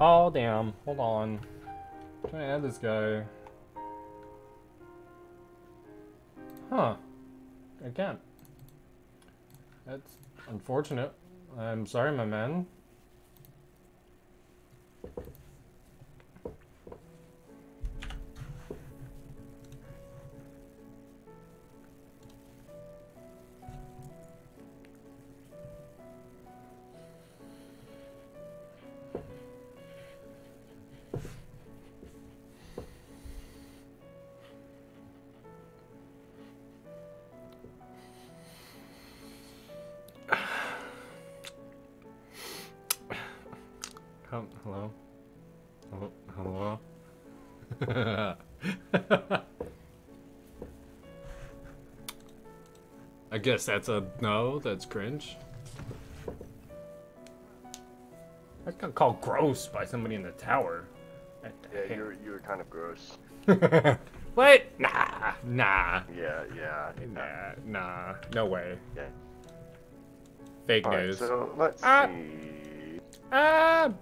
Oh, damn. Hold on. I'm trying to add this guy. Huh. I can't. That's unfortunate. I'm sorry, my man. I guess that's a no, that's cringe. I got called gross by somebody in the tower. Yeah, you're you're kind of gross. what? Nah, nah, Yeah, yeah. nah, nah, no way. Yeah. Fake All right, news. so let's Ah. see. Ah!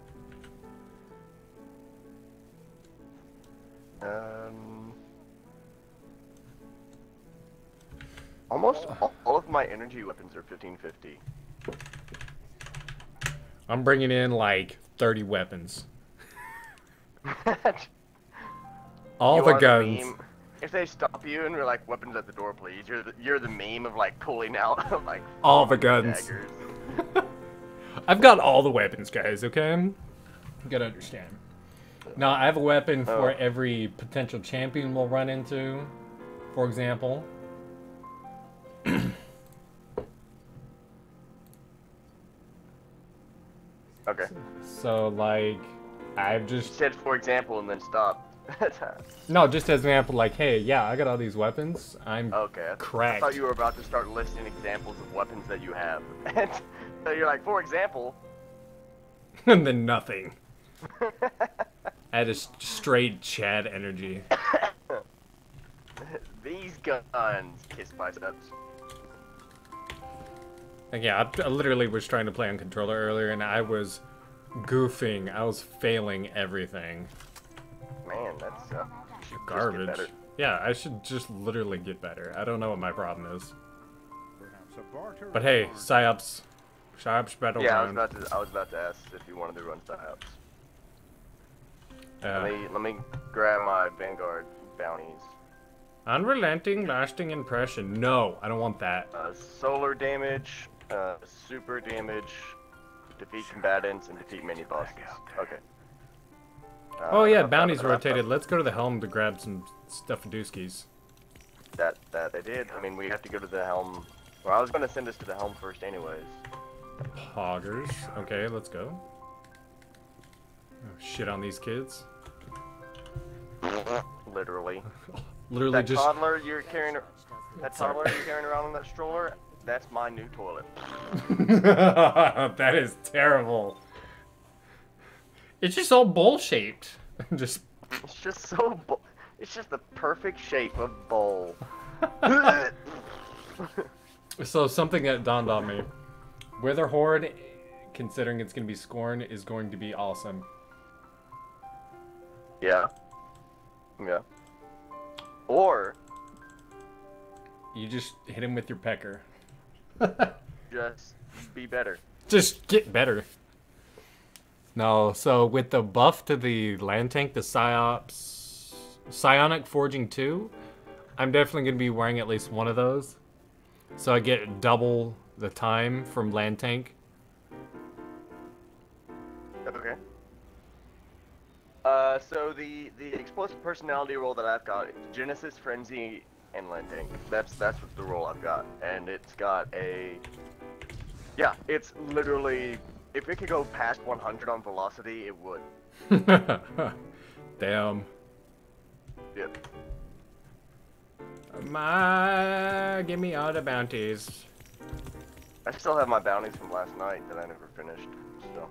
Energy weapons are 1550. I'm bringing in like 30 weapons. All You the guns. meme. If they stop you and we're like, "Weapons at the door, please," you're the, you're the meme of like pulling out like All the guns. I've got all the weapons, guys, okay? You gotta understand. Now, I have a weapon for Oh. every potential champion we'll run into, for example. So, like, I've You just. said, for example, and then stop. No, just as an example, like, hey, yeah, I got all these weapons. I'm. okay. I, I Cracked. thought you were about to start listing examples of weapons that you have. And so you're like, for example. and then nothing. I had a straight Chad energy. These guns kiss biceps. Like, yeah, I, I literally was trying to play on controller earlier, and I was goofing. I was failing everything. Man, that's uh, you should just get Garbage. Yeah, I should just literally get better. I don't know what my problem is. Perhaps a barter But hey, of arms. psyops, psyops Yeah, I was about to. I was about to ask if you wanted to run psyops. Uh, Let me let me grab my Vanguard bounties. unrelenting, lasting impression. No, I don't want that. Uh, solar damage, uh, super damage, defeat combatants, and defeat mini bosses. Okay. Uh, Oh yeah, bounties rotated. Let's go to the helm to grab some stuffadooskies. That that they did. I mean, we have to go to the helm. Well, I was gonna send us to the helm first, anyways. Poggers. Okay, let's go. Oh, shit on these kids. Literally. Literally That just. toddler you're carrying, that toddler you're carrying around on that stroller, that's my new toilet. that is terrible. It's just all bowl shaped. just It's just so. It's just the perfect shape of bowl. so something that dawned on me. Witherhoard, considering it's gonna be Scorn, is going to be awesome. yeah. Yeah. Or You just hit him with your pecker. just be better. Just get better. No, so with the buff to the land tank, the Psyops, Psionic Forging 2, I'm definitely going to be wearing at least one of those. So I get double the time from land tank. Okay. Uh, so the the explosive personality roll that I've got, Genesis, Frenzy, and Landing. That's that's what the roll I've got, and it's got a. Yeah, it's literally. If it could go past 100 on velocity, it would. Damn. Yep. My, give me all the bounties. I still have my bounties from last night that I never finished. So.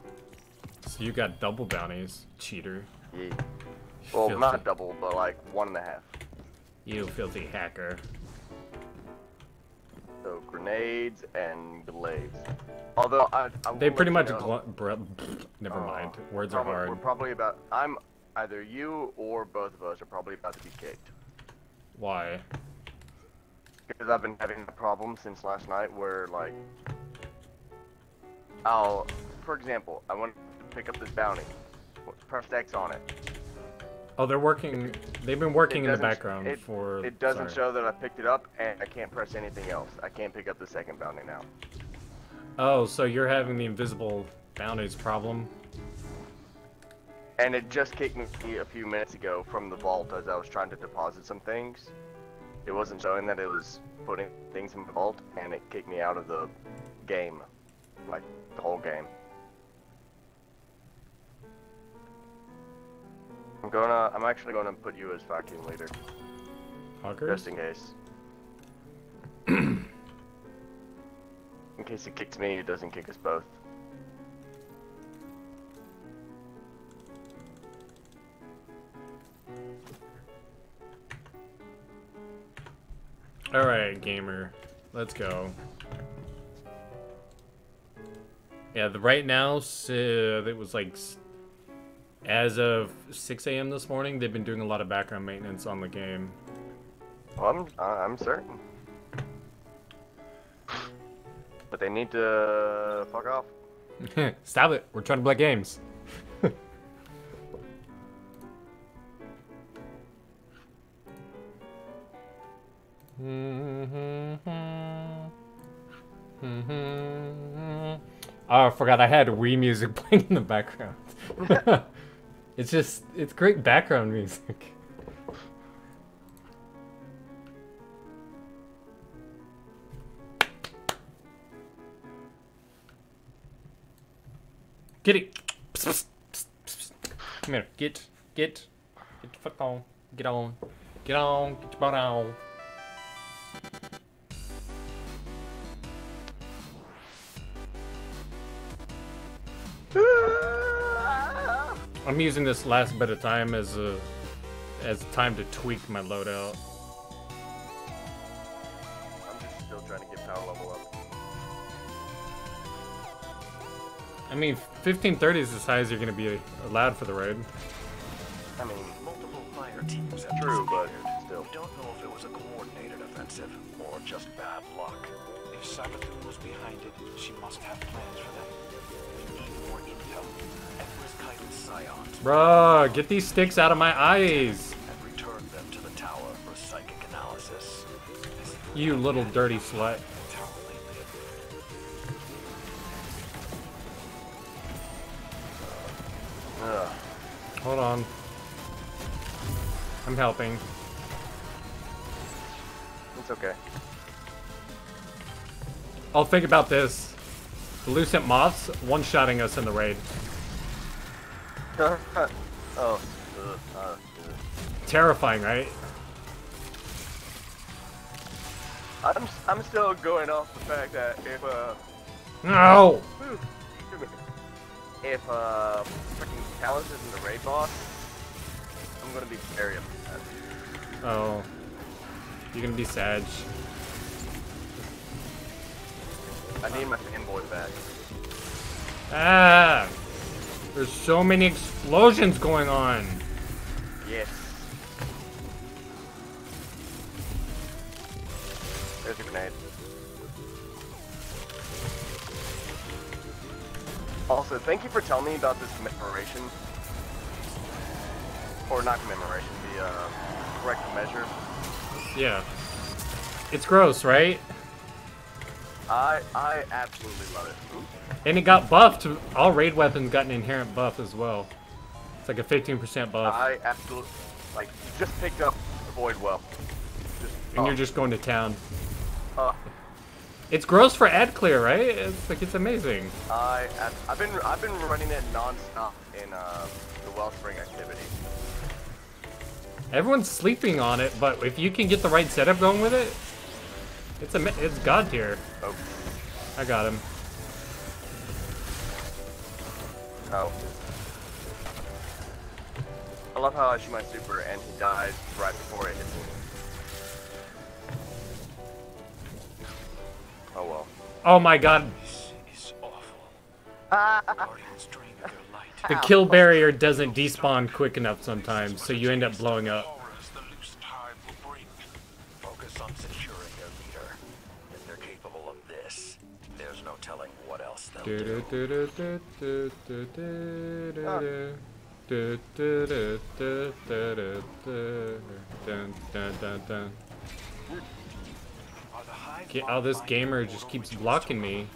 So you got double bounties, cheater. Yeah. Well, Filthy. not double, but like one and a half. You filthy hacker. So grenades and blades. Although I, I They pretty much. never uh, mind. Words are hard. We're probably about. I'm either you or both of us are probably about to be kicked. Why? Because I've been having a problem since last night where, like, I'll, for example, I want to pick up this bounty. Press X on it. Oh, they're working. They've been working in the background it, for. It doesn't sorry. show that I picked it up, and I can't press anything else. I can't pick up the second bounty now. Oh, so you're having the invisible bounties problem? And it just kicked me a few minutes ago from the vault as I was trying to deposit some things. It wasn't showing that it was putting things in the vault, and it kicked me out of the game. Like, the whole game. I'm gonna, I'm actually gonna put you as vacuum leader, Huggers? just in case. in case it kicks me, it doesn't kick us both. All right, gamer, let's go. Yeah, the right now, uh, it was like as of 6 a.m. this morning. They've been doing a lot of background maintenance on the game. Well, I'm, I'm certain. But they need to fuck off. Stop it! We're trying to play games. oh, I forgot I had Wii music playing in the background. It's just, it's great background music. Get it. Come here. Get, get, get the fuck on. Get on. Get on. Get your butt on. I'm using this last bit of time as a as time to tweak my loadout. I'm just still trying to get power level up. I mean, 1530 is as high as you're gonna be allowed for the raid. I mean, Multiple fire teams have True, but still. We don't know if it was a coordinated offensive or just bad luck. If Savathun was behind it, she must have plans for them. Bruh, get these sticks out of my eyes! them to the tower for psychic analysis. As if we You little dirty slut. of the tower lately. ugh. Hold on. I'm helping. It's okay. I'll think about this. The Lucent Moths one-shotting us in the raid. oh. Ugh, uh. Terrifying, right? I'm, I'm still going off the fact that if, uh, No! if, uh, freaking Talus isn't the raid boss, I'm gonna be very upset. Oh. You're gonna be sad. I need my fanboy back. Ah! There's so many explosions going on. Yes. There's a grenade. Also, thank you for telling me about this commemoration. Or not commemoration, the uh, correct measure. Yeah. It's gross, right? I I absolutely love it. And it got buffed. All raid weapons got an inherent buff as well. It's like a 15% buff. I absolutely like just picked up the void well. Just, and you're oh, just going to town. uh, It's gross for ad clear, right? It's like it's amazing. I I've been I've been running it non-stop in uh, the Wellspring activity. Everyone's sleeping on it, but if you can get the right setup going with it, it's a it's god tier. Oh, I got him. oh. I love how I shoot my super and he dies right before it hits me. Oh well. Oh my god, This is awful. Guardians drain their light. the kill barrier doesn't despawn quick enough sometimes, so you end up blowing up. Get- oh, this gamer just keeps blocking me.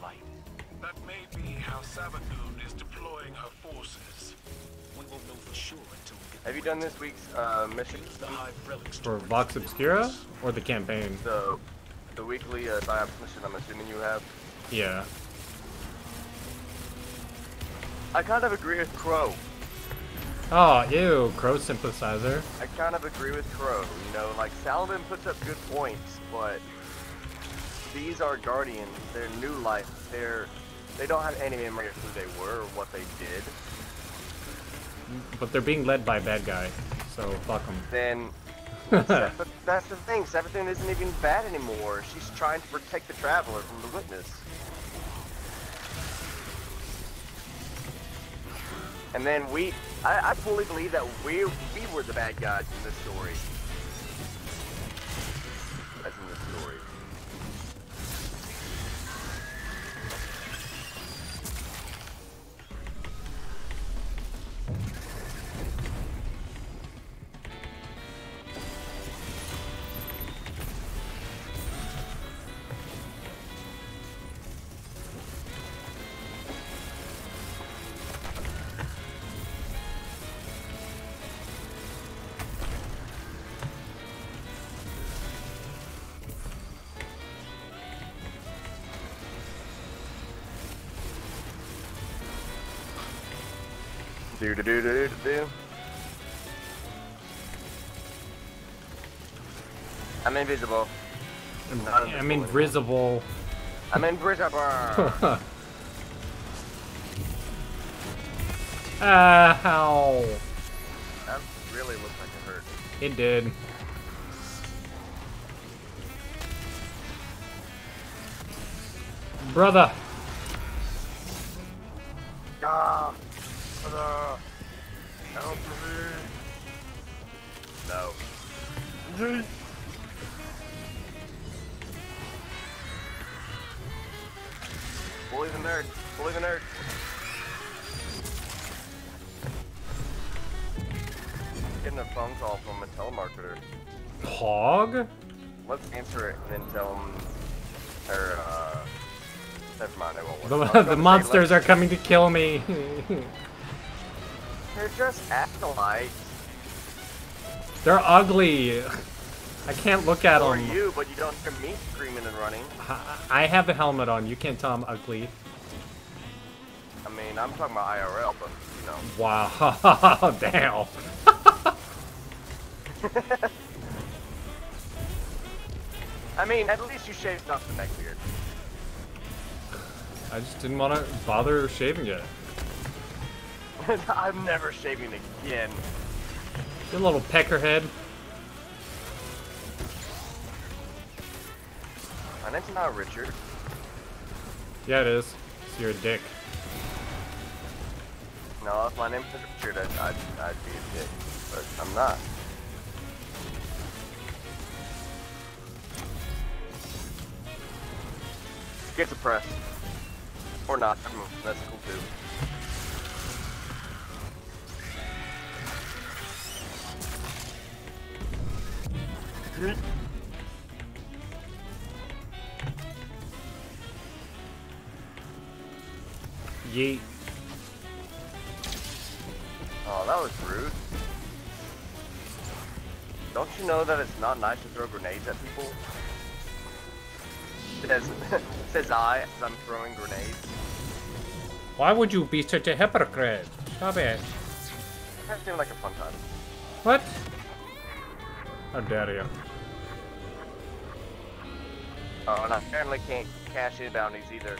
That may be how Savathun is deploying her forces. We won't know for sure until we get have you done this week's uh, mission? the Hive relics For Vox Obscura or the campaign? The the weekly uh, PsyOps mission. I'm assuming you have. Yeah. I kind of agree with Crow. Oh, ew, crow sympathizer. I kind of agree with Crow. You know, like Saladin puts up good points, but these are Guardians. They're new life. They're they don't have any memory of who they were or what they did. But they're being led by a bad guy, so fuck them. Then but that's the thing. Savathun isn't even bad anymore. She's trying to protect the traveler from the witness. And then we, I, I fully believe that we we were the bad guys in this story. Do do do do do do. I'm invisible. Not I'm invisible. I'm invisible. Ow. that really looks like it hurt. It did. Brother. Ah, brother, help me. No. Bully the nerd. Bully the nerd. Getting a phone call from a telemarketer. Pog? Let's answer it and then tell him. Or, uh. Never mind, I won't. The, the monsters are coming to kill me. They're just acolytes. They're ugly. I can't look at them. you, but you don't hear me screaming and running. I have a helmet on. You can't tell I'm ugly. I mean, I'm talking about IRL, but you know. Wow. Damn. I mean, at least you shaved off the neck beard. I just didn't want to bother shaving it. I'm never shaving again. You little peckerhead. My name's not Richard. Yeah, it is. So you're a dick. No, if my name was Richard, I'd, I'd, I'd be a dick. But I'm not. Get suppressed. Or not. I mean, that's cool too. Yeet. Oh, that was rude. Don't you know that it's not nice to throw grenades at people? Says, says I, as I'm throwing grenades. Why would you be such a hypocrite? Stop it. That seemed like a fun time. What? How dare you? Uh, and I apparently can't cash in bounties either.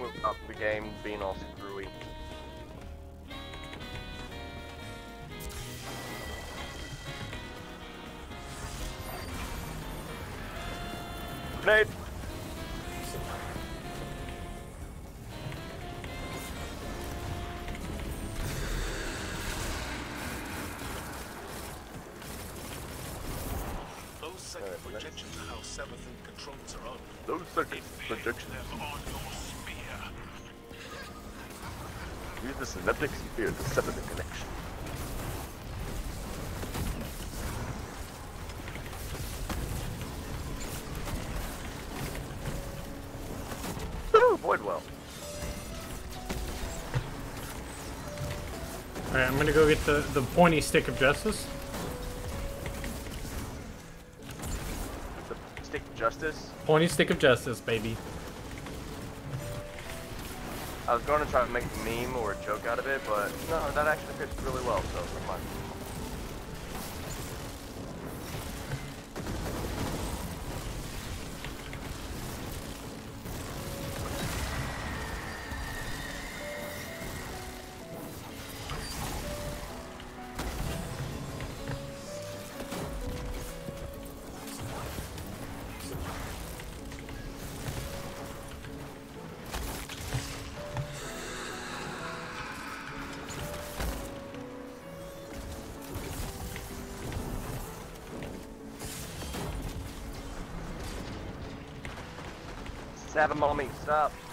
Without uh, the game being all screwy. Nate! Close second projection to house 7th those circuit Impale projections. them on your spear. Use the synaptic spear to sever the connection. Ooh, Void well. Alright, I'm gonna go get the, the pointy stick of justice. Stick of justice. Pointy stick of justice, baby. I was going to try to make a meme or a joke out of it, but no, that actually fits really well, so never mind. Stab him on. Stop.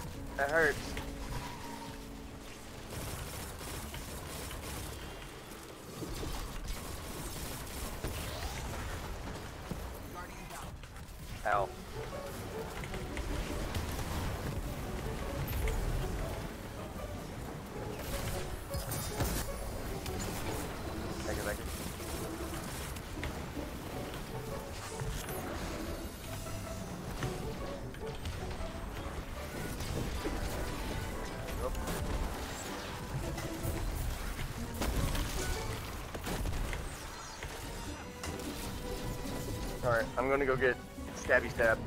I'm gonna go get stabby stab.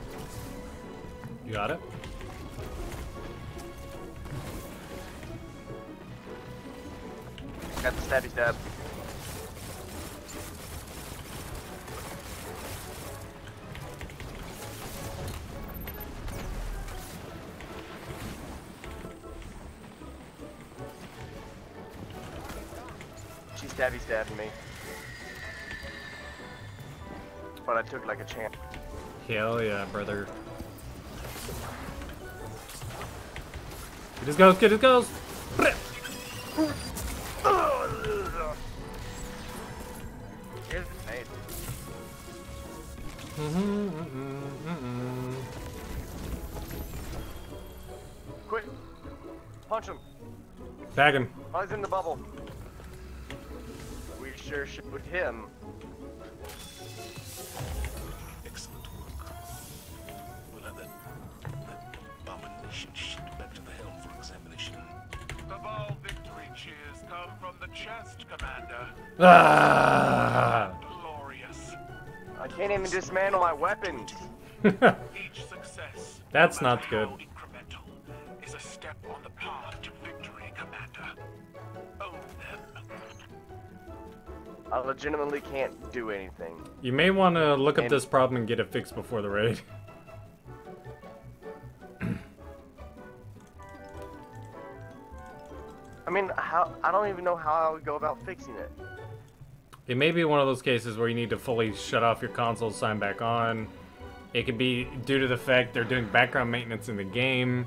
You got it? Got the stabby stab. She stabby stabbing me. But I took like a champ. Hell yeah, brother. Get his goes, get his goes! Here's the grenade. Quick! Punch him! Bag him. Oh, he's in the bubble. We sure should with him. Chest, Commander. Ah! Glorious. I can't even dismantle my weapons. Each success, That's no not good. incremental, is a step on the path to victory, Commander. Own them. I legitimately can't do anything. You may want to look up this problem and get it fixed before the raid. I mean, how? I don't even know how I would go about fixing it. It may be one of those cases where you need to fully shut off your console, sign back on. It could be due to the fact they're doing background maintenance in the game.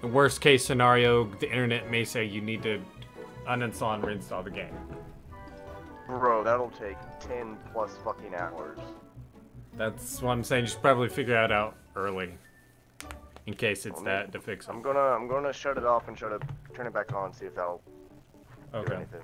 The worst case scenario, the internet may say you need to uninstall and reinstall the game. Bro, that'll take 10 plus fucking hours. That's what I'm saying. You should probably figure that out early, in case it's that to fix it. I'm gonna, I'm gonna shut it off and shut it, turn it back on, see if that'll do anything.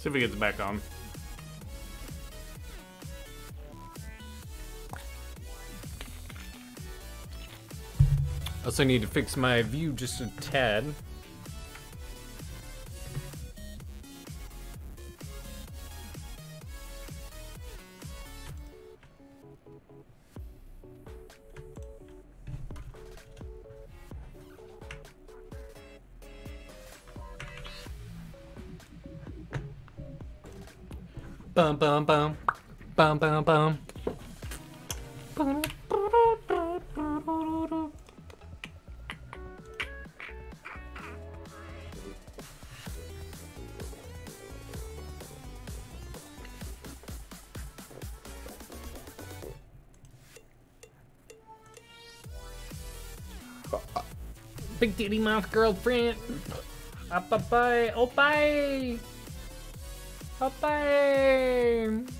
See if it gets back on. Also need to fix my view just a tad. Bum bum bum. Bum bum bum. Big titty mouth girlfriend. Up, up, bye. Oh, bye. Bye.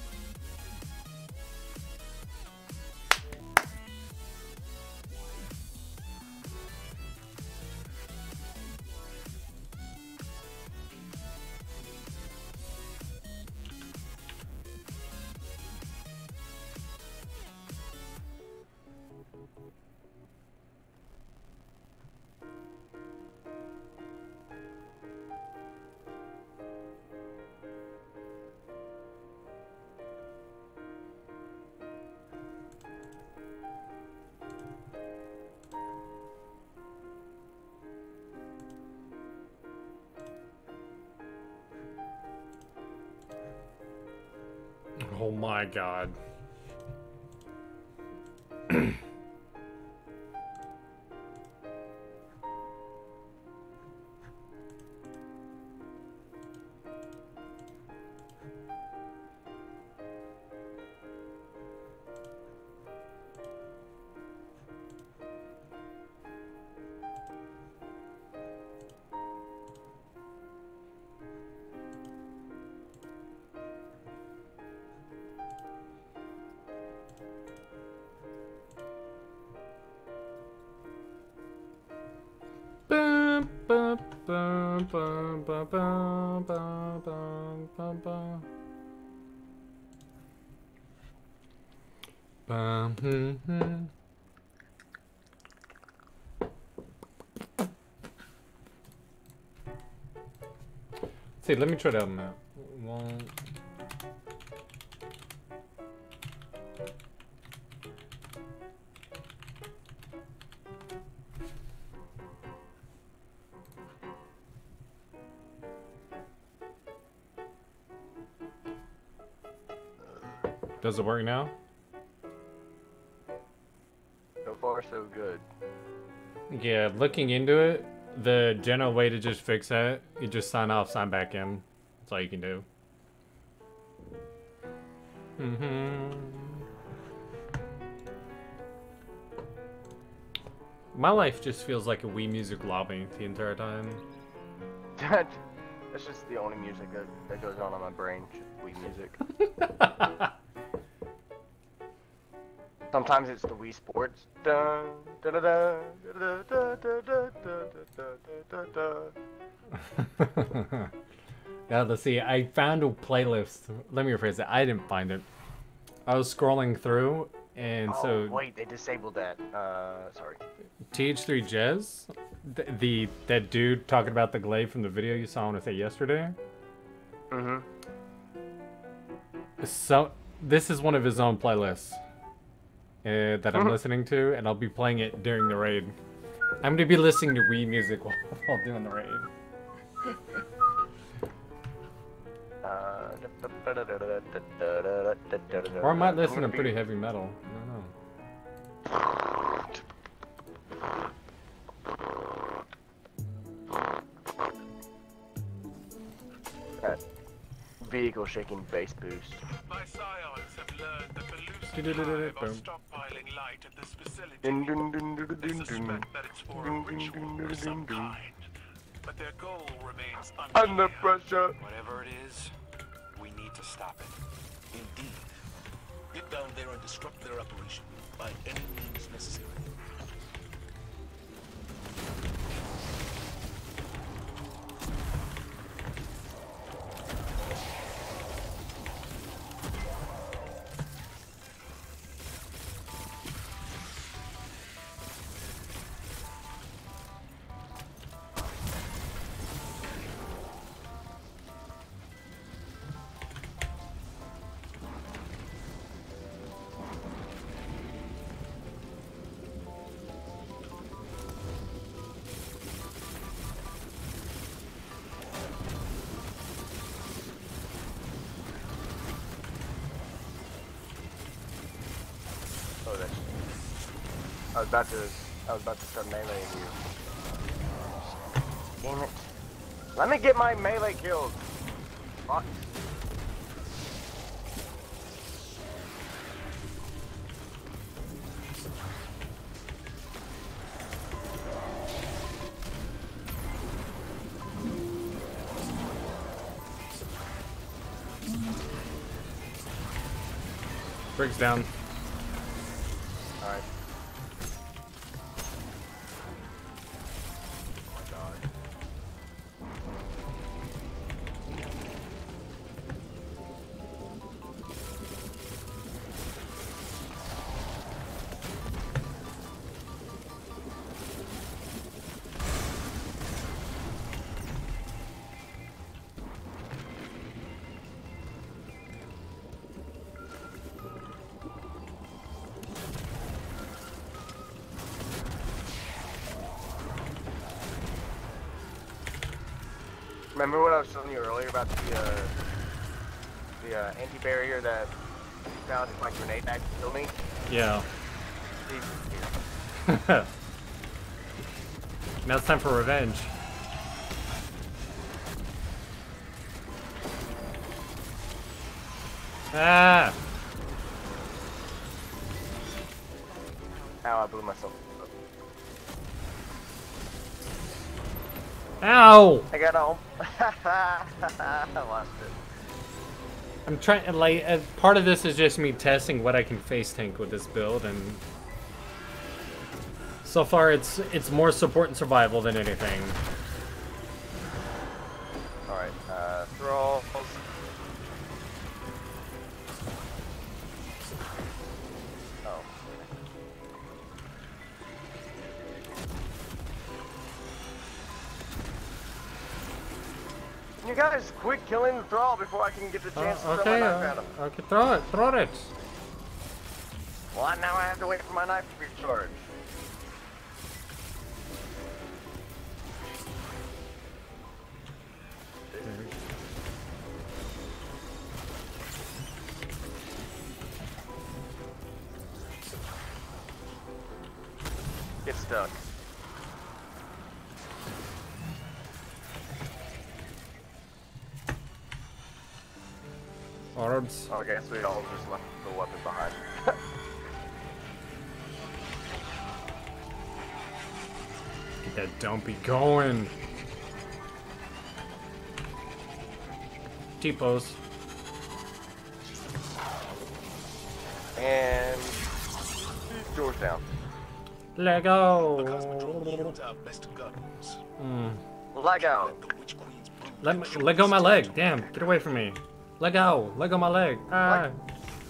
My god. See, let me try that map. One. Does it work now? So far, so good. Yeah, looking into it, the general way to just fix that, you just sign off, sign back in. That's all you can do. hmm My life just feels like a Wii Music lobby the entire time. That, that's just the only music that, that goes on in my brain. Just Wii music. Sometimes it's the Wii Sports. Dun, da, da, yeah, let's see. I found a playlist. Let me rephrase it. I didn't find it. I was scrolling through, and Oh, so wait, they disabled that. Uh, sorry. TH3 Jez, the, the that dude talking about the glaive from the video you saw, I want to say yesterday. Mm-hmm. So this is one of his own playlists uh, that I'm Mhm. listening to, and I'll be playing it during the raid. I'm gonna be listening to Wii music while, while doing the raid. Or I might listen to pretty heavy metal. I don't know. That vehicle shaking bass boost. My scions have learned that the Lucy Du-du-du-du-du, are stockpiling light at this facility. They suspect that it's for a Dun, dun, ritual of some dun, dun. kind. But their goal remains Under pressure. Whatever it is, we need to stop it. Indeed. Get down there and disrupt their operation by any means necessary. About to, I was about to start meleeing you. Damn it. Let me get my melee kills. Fuck. Briggs down. Earlier about the uh, the uh, anti-barrier that found in my grenade bag to kill me? Yeah. Now it's time for revenge. Ah! Ow, I blew myself. up. Ow! I got home. I'm trying, like, uh, part of this is just me testing what I can face tank with this build, and so far it's it's more support and survival than anything. Can get the Uh, chance to throw okay, my knife uh, at him. okay, throw it, throw it. Well, now I have to wait for my knife to be Orbs. I all just left the weapon behind. Get that dumpy going. T-pose. and doors down. Lego. Yields our best. Mm. Lego. The Witch Queen's brood Let me, shall let go my leg. Damn, get away from me. Let go. Let go my leg. Ah.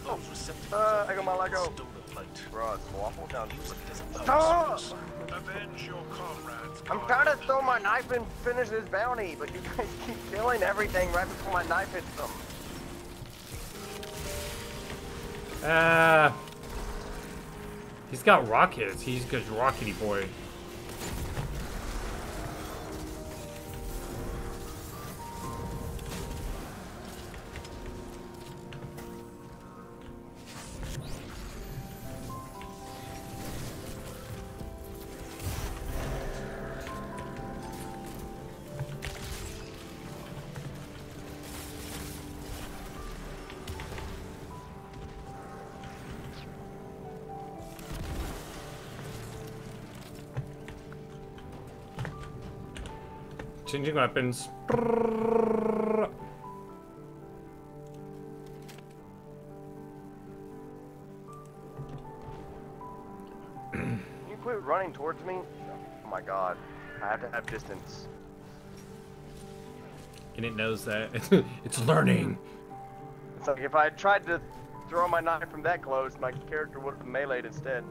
Those Uh, I got my Lego. stone of light. Bro, it's waffle down. Use it as a Stop! source. Avenge your comrades. I'm trying to throw my knife and finish this bounty, but you guys keep killing everything right before my knife hits them. Ah. He's got rockets. He's just rockety boy. Changing weapons. Can you quit running towards me? Oh my god. I have to have distance. And it knows that. it's learning. It's like if I had tried to throw my knife from that close, my character would have meleeed instead.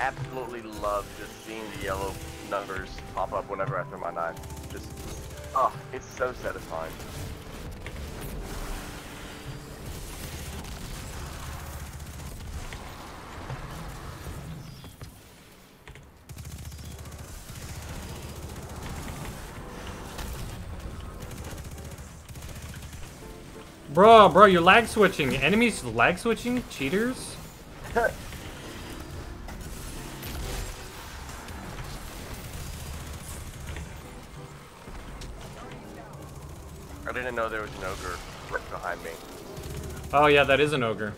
Absolutely love just seeing the yellow numbers pop up whenever I throw my knife. Just, oh, it's so satisfying. Bro, bro, you're lag switching. Enemies lag switching? Cheaters? didn't know there was an ogre right behind me. Oh yeah, that is an ogre.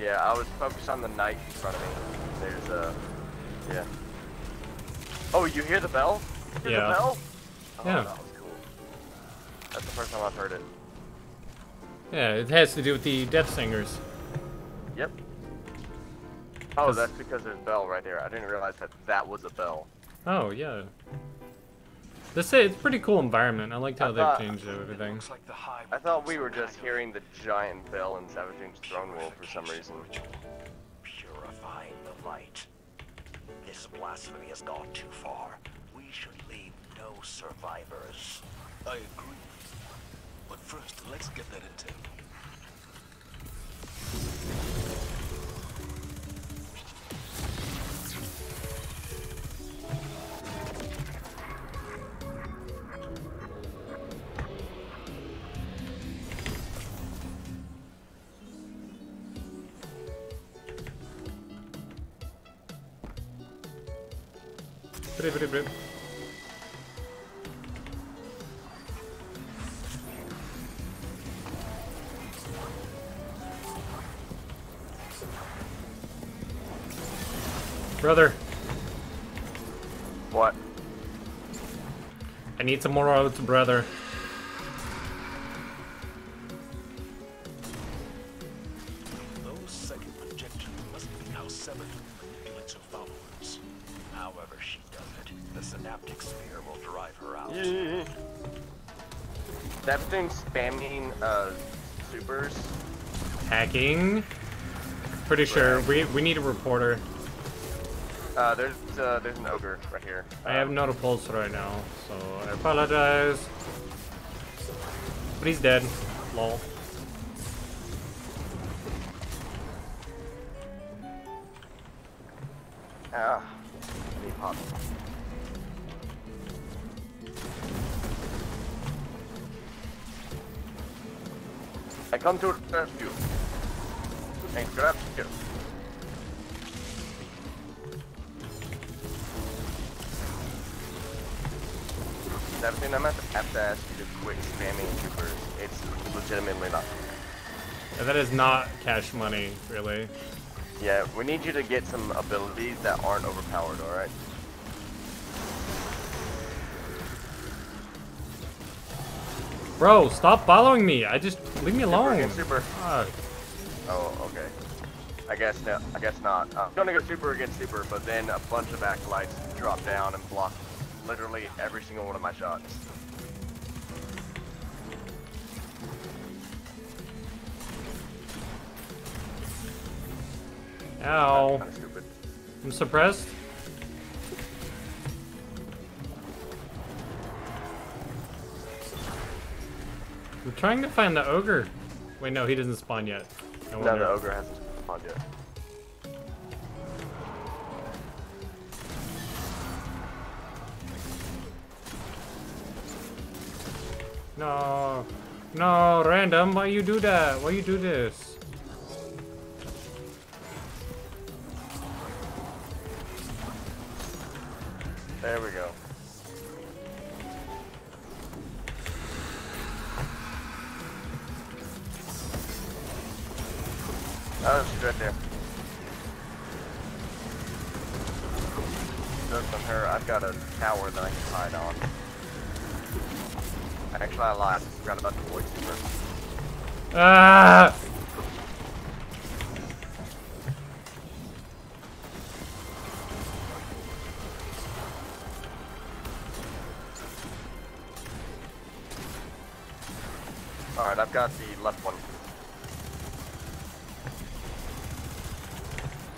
Yeah, I was focused on the knight in front of me. There's a, yeah. Oh, you hear the bell? Hear Yeah. the bell? Oh, Yeah. that was cool. That's the first time I've heard it. Yeah, it has to do with the Death Singers. Yep. Oh, 'Cause- that's because there's a bell right there. I didn't realize that that was a bell. Oh yeah. This it's a pretty cool environment. I liked how I they've changed everything. Looks like the hive I thought we were just hearing the giant bell in Savathun's throne room for some reason. Purifying the light. This blasphemy has gone too far. We should leave no survivors. I agree. But first, let's get that intel. Brip, brip, brip. Brother, What? I need some more oats, brother. That thing spamming uh, supers. Hacking. Pretty sure we we need a reporter. Uh, there's uh, there's an ogre right here. I have not a pulse right now, so I apologize. But he's dead. Lol. Come to rescue. And grab you. Everything I'm at have to ask you to quit spamming troopers. It's legitimately not. And that is not cash money, really. Yeah, we need you to get some abilities that aren't overpowered, alright? Bro, stop following me. I just leave me Super alone. super. Fuck. Oh, okay. I guess no. I guess not. I'm gonna go super against super, but then a bunch of acolytes drop down and block literally every single one of my shots. Ow. Kind of stupid. I'm suppressed. I'm trying to find the ogre. Wait, no, he doesn't spawn yet. No the ogre hasn't spawned yet. No. No, random, why you do that? Why you do this?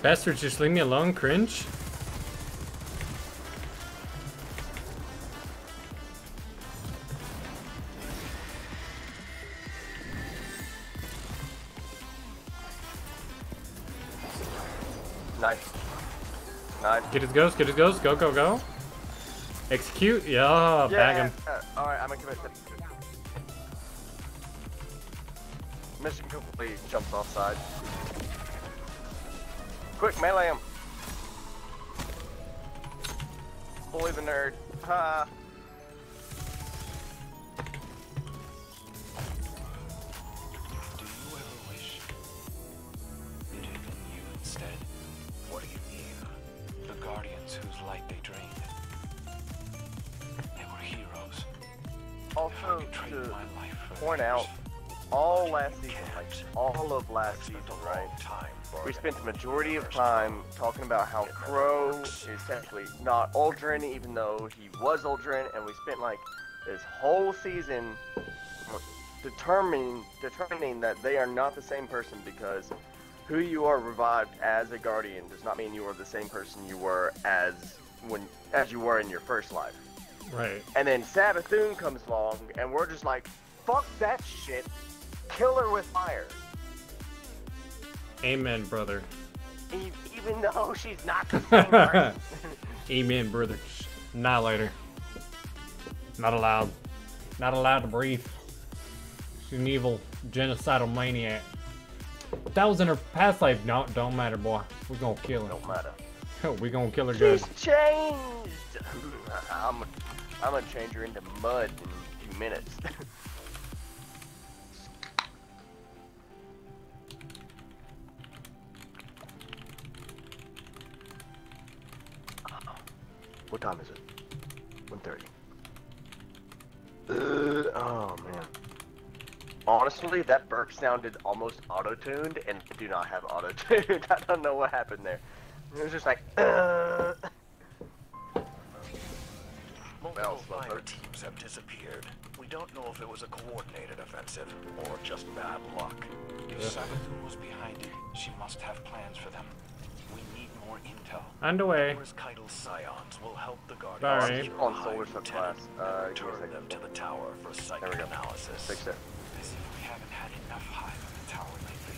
Bastards, just leave me alone, cringe. Nice. Nice. Get his ghost, get his ghost, go, go, go. Execute, yeah, yeah bag him. Alright, I'm committed. Mission complete, jumps offside. Quick, melee him. Bully the nerd. Ha. Time talking about how Crow is technically not Uldren, even though he was Uldren, and we spent like this whole season determining determining that they are not the same person because who you are revived as a guardian does not mean you are the same person you were as when as you were in your first life. Right. And then Savathun comes along, and we're just like, fuck that shit, kill her with fire. Amen, brother. Even though she's not the same person. Amen, brother. Annihilator. Not allowed. Not allowed to breathe. She's an evil, genocidal maniac. That was in her past life. No, don't matter, boy. We're gonna kill her. Don't matter. We're gonna kill her good. She's changed. I'm, I'm gonna change her into mud in a few minutes. what time is it? 1.30. Uh, oh man. Honestly, that burp sounded almost auto-tuned, and I do not have auto-tuned. I don't know what happened there. It was just like, uh. Multiple Well, slow fire teams have disappeared. We don't know if it was a coordinated offensive or just bad luck. If Savathun was behind it, she must have plans for them. We need more intel. Underway. Empress Caiatl's scions will help the Guardians Sorry. On Hive solar Lieutenant subclass. Uh, and give me a return second. them to the tower for There we go. analysis. Fix it. As if we haven't had enough hive in the tower lately.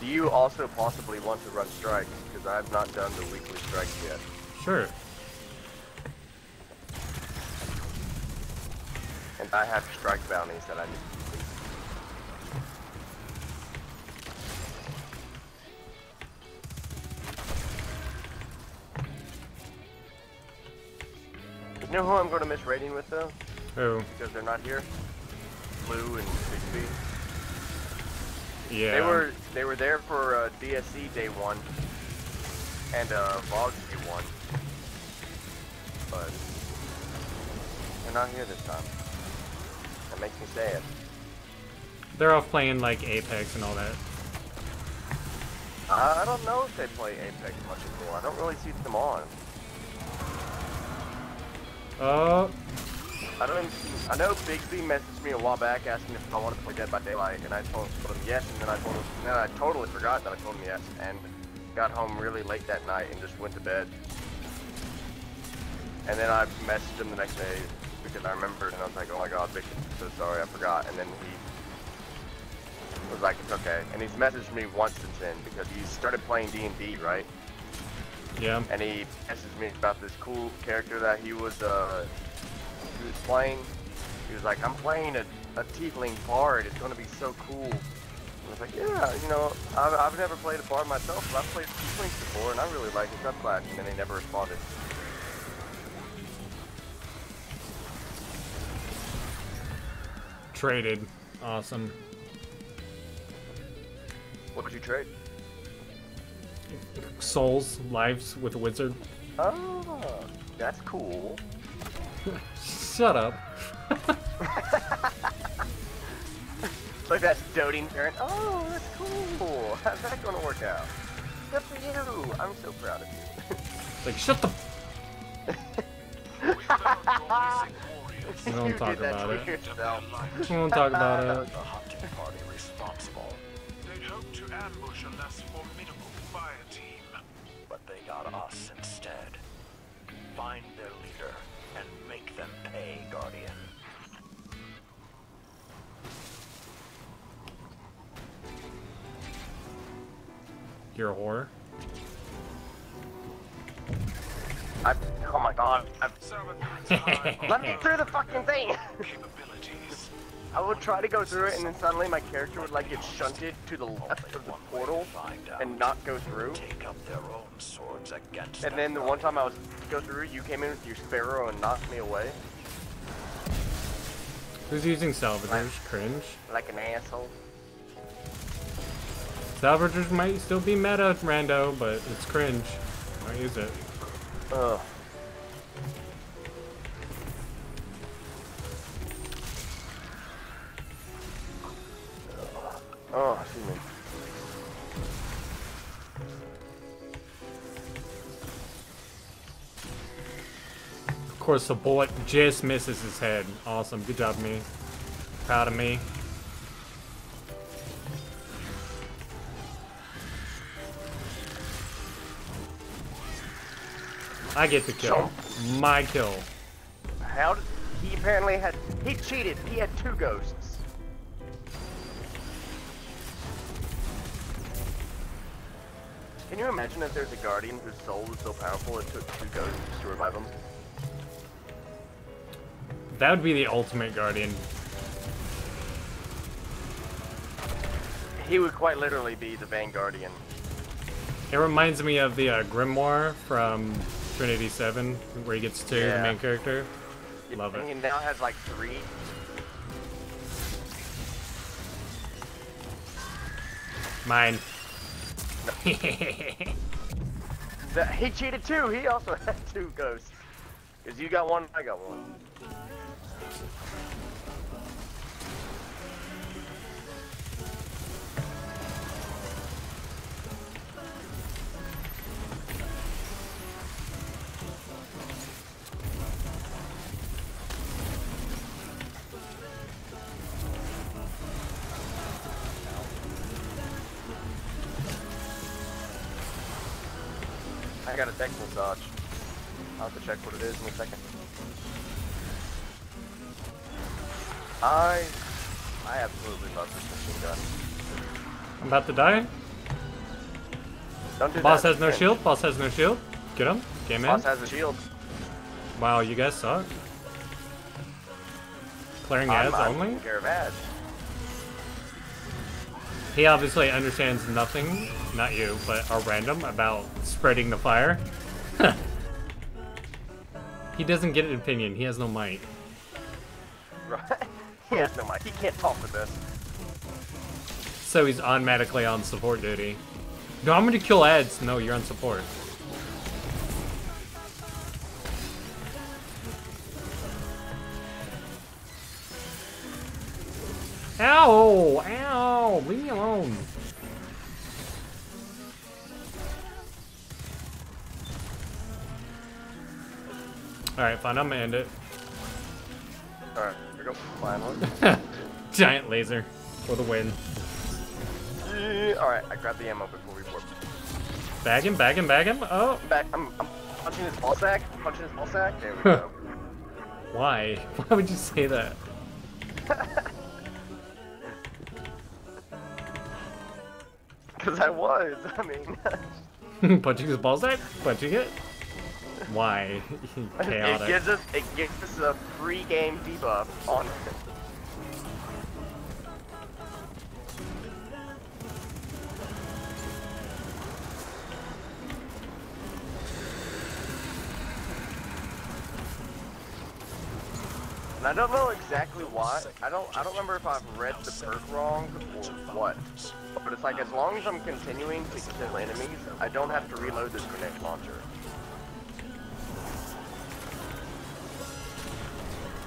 Do you also possibly want to run strikes? Because I have not done the weekly strikes yet. Sure. And I have strike bounties that I need to complete. You know who I'm going to miss raiding with though? Who? Because they're not here? Blue and Bixby. Yeah. They were they were there for uh, DSC day one and uh, Vogs day one, but they're not here this time. That makes me sad. They're off playing like Apex and all that. I I don't know if they play Apex much anymore. I don't really see them on. Oh, I don't. I know Bixby messaged me a while back asking if I wanted to play Dead by Daylight, and I told him yes, and then I told him, and then I totally forgot that I told him yes, and got home really late that night and just went to bed. And then I messaged him the next day because I remembered, and I was like, oh my god, I'm so sorry, I forgot. And then he was like, it's okay. And he's messaged me once since then because he started playing D&D, right? yeah. and he messaged me about this cool character that he was uh he was playing. He was like, I'm playing a, a tiefling bard. It's gonna be so cool. I was like, yeah, you know, I've, I've never played a bard myself, but I've played tieflings before, and I really like his subclass. And then he never responded. Traded. Awesome. What would you trade? Souls, lives with a wizard. Oh, that's cool. Shut up. Like that doting parent. Oh, that's cool. How's that gonna work out? Good for you. I'm so proud of you. Like, shut the. We found your missing warriors. We don't talk about it. We won't talk about it. The hunting party responsible, They hope to ambush a less formidable fire team. but they got us instead. Find their leader and make them pay, Guardian. You're a whore. I, oh my god. I, Savathun's high let me through the fucking thing! capabilities. I would try to go through it and then suddenly my character would like get shunted to the left of the portal and not go through. Take up their own swords against And then the one time I was to go through, you came in with your sparrow and knocked me away Who's using salvagers? Cringe. like an asshole. Salvagers might still be meta, rando, but it's cringe. Why use it? Ugh. Oh, excuse me. Of course, the bullet just misses his head. Awesome. Good job, me. Proud of me. I get the kill. My kill. How did he apparently had he cheated? He had two ghosts. Can you imagine if there's a guardian whose soul is so powerful it took two ghosts to revive him? That would be the ultimate guardian. He would quite literally be the Vanguardian. It reminds me of the uh, Grimoire from Trinity 7, where he gets two, the main character. Love And it. he now has like three. Mine. The, he cheated too. He also had two ghosts. Cause you got one, I got one. I got a deck massage. I'll have to check what it is in a second. I I absolutely love this machine gun. I'm about to die. Don't do Boss that. has no shield. Boss has no shield. Get him. Game in. Boss has a shield. Wow, you guys suck. Clearing I'm, I'm only? care of ads. He obviously understands nothing, not you, but are random about spreading the fire. he doesn't get an opinion. He has no might. Right? he has no mic. He can't talk with this. So he's automatically on support duty. No, I'm gonna kill ads. No, you're on support. Ow! Ow! Leave me alone. Alright, fine, I'm gonna end it. Alright, here we go. One. Giant laser for the win. Alright, I grabbed the ammo before we warped. Bag him, bag him, bag him. Oh, Back, I'm, I'm punching his ball sack. I'm punching his ball sack. There we go. why? Why would you say that? Because I was. I mean, punching his balls sack? Punching it? Why? it gives us it gives us a free game debuff on And I don't know exactly why. I don't I don't remember if I've read the perk wrong or what. But it's like as long as I'm continuing to kill enemies, I don't have to reload this grenade launcher.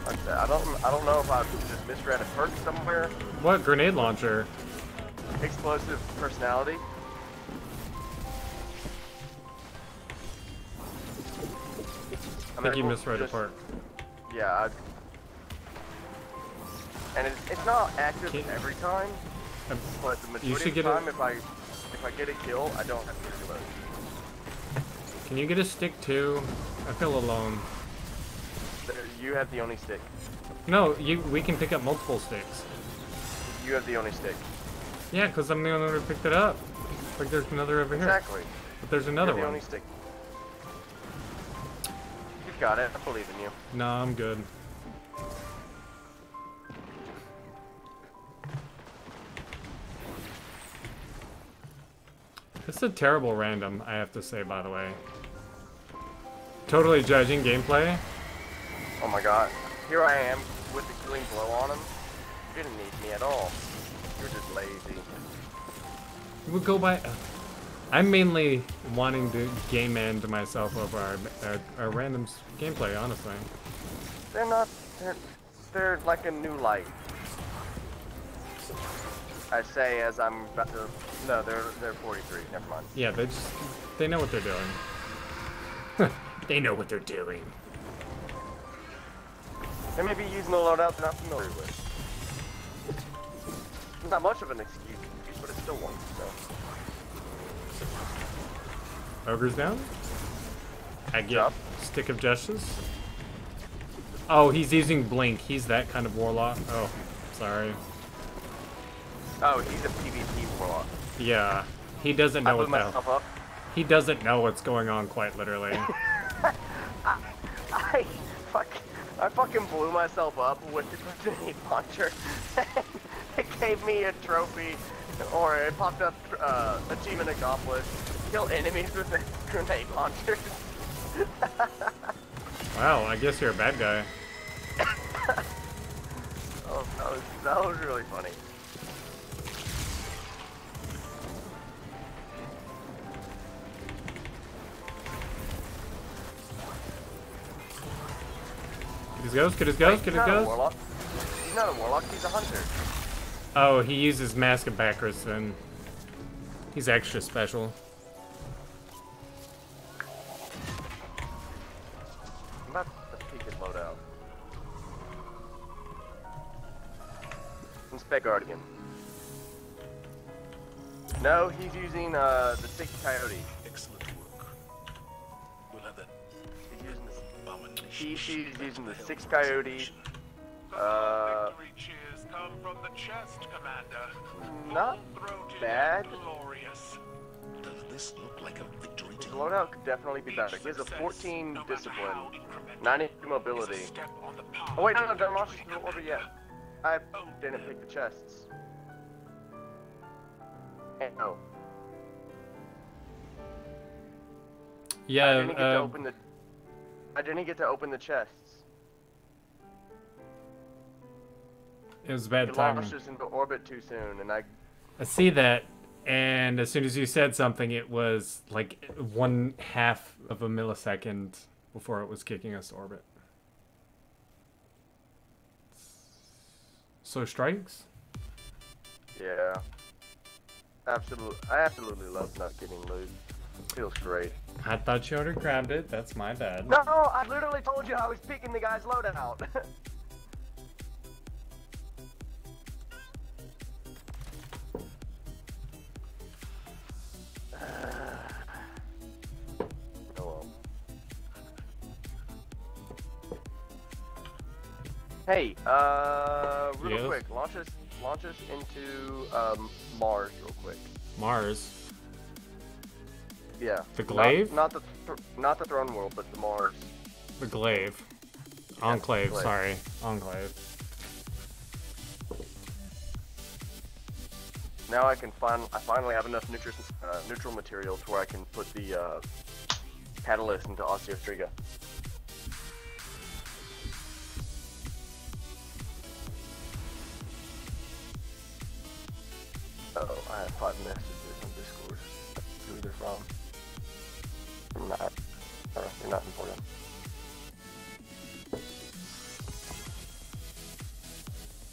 Like I I don't I don't know if I just misread a perk somewhere. What grenade launcher? Explosive personality. I think you misread a perk. Yeah. I, and it's, it's not active Can't- every time, Um, but the majority of the get a- time, if I if I get a kill, I don't have to reload. Can you get a stick too? I feel alone. You have the only stick. No, you. We can pick up multiple sticks. You have the only stick. Yeah, because I'm the only one who picked it up. Like there's another over here. Exactly. But there's another You're the one. only stick. You've got it. I believe in you. No, I'm good. It's a terrible random, I have to say, by the way. Totally judging gameplay. Oh my god. Here I am with the killing blow on him. You didn't need me at all. You're just lazy. We'll go by. Uh, I'm mainly wanting to game end myself over our, our, our randoms gameplay, honestly. They're not. They're. They're like a new light. I say as I'm about to. No, they're they're 43. Never mind. Yeah, they just they know what they're doing. they know what they're doing. They may be using a loadout they're not familiar with. It's not much of an excuse, but it's still one. So. Ogre's down. I get stick of justice. Oh, he's using blink. He's that kind of warlock. Oh, sorry. Oh, he's a PvP warlock. Yeah, he doesn't I know what the he doesn't know what's going on quite literally. I fuck. I fucking blew myself up with the grenade launcher. it gave me a trophy, or it popped up uh, achievement accomplished. Kill enemies with a grenade launcher. wow, I guess you're a bad guy. oh, that was that was really funny. Get his ghost. Get his ghost. Get his not ghost. warlock. He's not a warlock. He's a hunter. Oh, he uses Mask of Bakris then. He's extra special. I'm about to peek his loadout. Inspect Guardian. No, he's using uh, the Sixth Coyote. He, she's shipped back using to the hell Six for Coyote. execution. Uh, victory cheers come from the chest, Commander. not Full-throated bad. and glorious. Does this look like a victory to His you? loadout could definitely be Each better. He has a success, 14 no matter discipline, how incremental, 90 is a mobility. step on the path Oh wait, no, no, to don't launch victory, the order Commander. yet. I didn't pick the chests. And no, I Yeah, didn't get to uh, open the. I didn't get to open the chests. it was bad timing. launched us into orbit too soon, and I. I see that, and as soon as you said something, it was like one half of a millisecond before it was kicking us to orbit. So strikes? Yeah. Absolutely, I absolutely love not getting loot. Feels great. I thought you already grabbed it. That's my bad. No, I literally told you I was peeking the guy's loadout. oh. Hey, uh, real Yes? quick, launch us, launch us into um, Mars real quick. Mars. Yeah. The Not- Glaive? Not, the th- not the Throne World, but the Mars. The Glaive. Enclave, Glaive. sorry. Enclave. Now I can find. I finally have enough neutral uh, neutral material to where I can put the uh, catalyst into Osteostriga. Oh, I have five messages on Discord. Who they're from? From not. They're not important.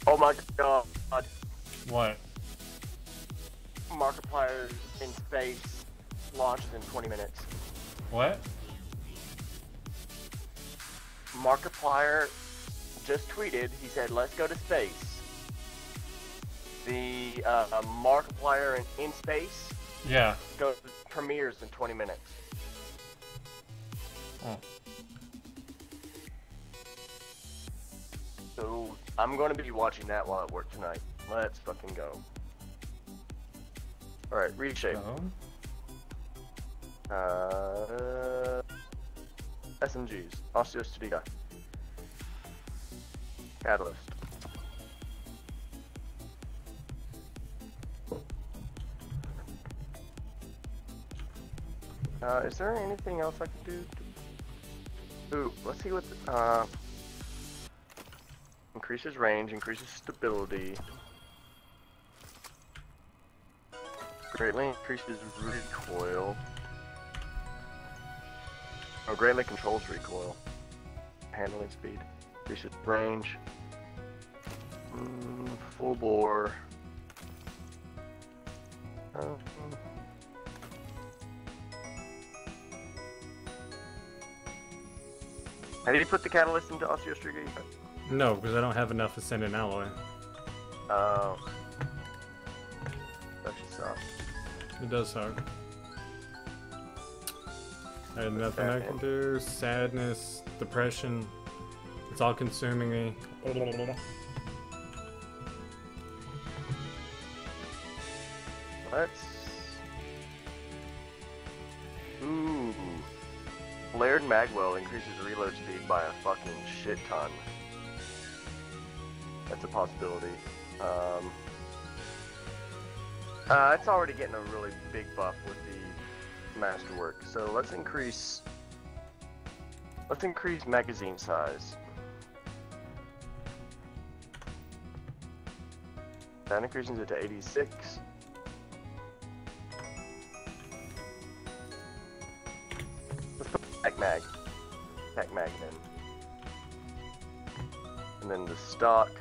Oh my god. What? Markiplier in space launches in 20 minutes. What? Markiplier just tweeted, he said, let's go to space. The uh, Markiplier in, in space Yeah. goes premieres in 20 minutes. Oh. So I'm going to be watching that while at work tonight. Let's fucking go. All right, reshape. Oh. Uh, SMGs. Osteostriga. Catalyst. Uh, is there anything else I could do? Ooh, let's see what. The, uh, increases range, increases stability. Greatly increases recoil. Oh, greatly controls recoil. Handling speed. Increases range. Mm, full bore. Um, Did you put the catalyst into Osteostriga? No, because I don't have enough Ascendant Alloy. Oh. That should suck. It does suck. I had nothing I can do. Sadness, depression. It's all consuming me. Let's. Flared Magwell increases reload speed by a fucking shit ton. That's a possibility. Um, uh, it's already getting a really big buff with the masterwork. So let's increase. Let's increase magazine size. That increases it to 86. Pack Mag then. And then the stock.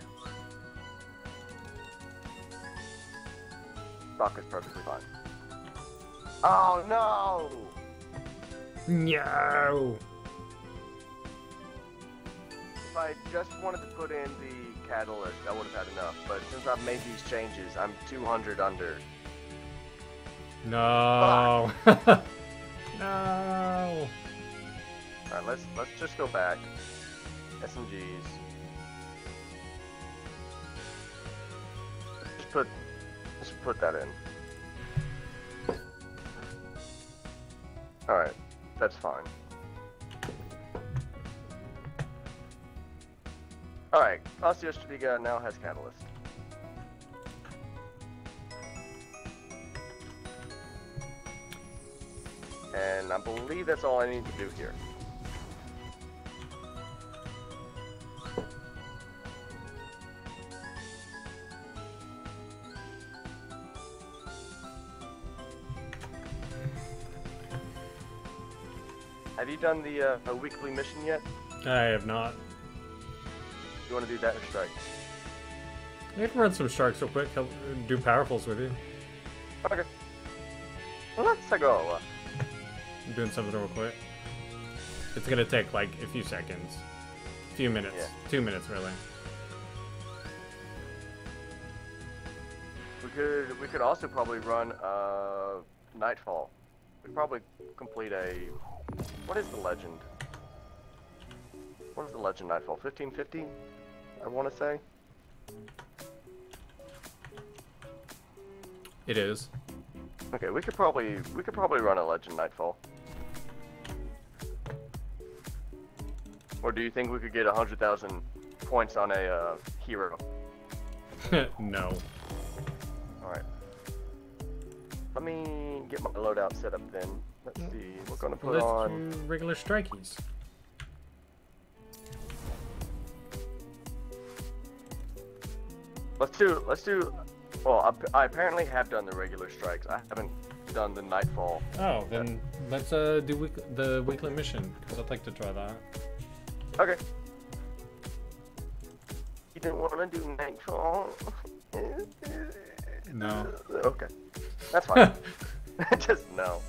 Stock is perfectly fine. Oh no! No! If I just wanted to put in the catalyst, I would have had enough. But since I've made these changes, I'm 200 under. No! no! Alright, let's let's just go back. SMGs. Just put just put that in. Alright, that's fine. Alright, Osteostrabiga now has Catalyst. And I believe that's all I need to do here. Done the uh, a weekly mission yet? I have not. You want to do that or strike? I can run some sharks real quick. I'll do powerfuls with you. Okay. Let's go. I'm doing something real quick. It's gonna take like a few seconds. A few minutes. Yeah. Two minutes, really. We could we could also probably run uh Nightfall. We'd probably complete a what is the legend? What is the legend Nightfall? 1550? I want to say. It is. Okay, we could probably we could probably run a legend Nightfall. Or do you think we could get a hundred thousand points on a uh, hero? no. Alright. Let me get my loadout set up then. Let's see. We're gonna put Let's on. do regular strikies. Let's do. Let's do. Well, I, I apparently have done the regular strikes. I haven't done the nightfall. Oh, then let's uh do week the weekly mission because I'd like to try that. Okay. You didn't want to do nightfall. No. Okay. That's fine. Just no.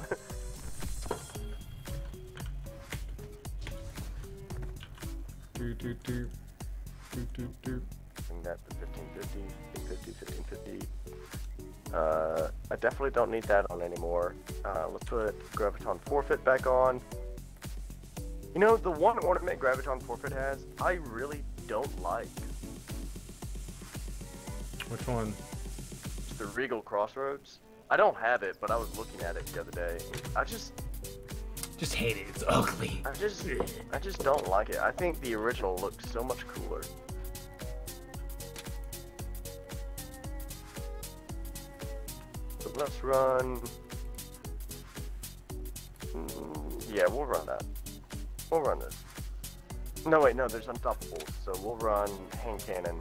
Do do do do do do. Bring that to 1550, 1550, 1550. Uh, I definitely don't need that on anymore. Uh, let's put Graviton Forfeit back on. You know, the one ornament Graviton Forfeit has, I really don't like. Which one? It's the Regal Crossroads. I don't have it, but I was looking at it the other day. I just, Just hate it. It's ugly. I just, I just don't like it. I think the original looks so much cooler. So let's run. Mm, Yeah, we'll run that. We'll run this. No, wait, no, there's Unstoppables. So we'll run Hand Cannon,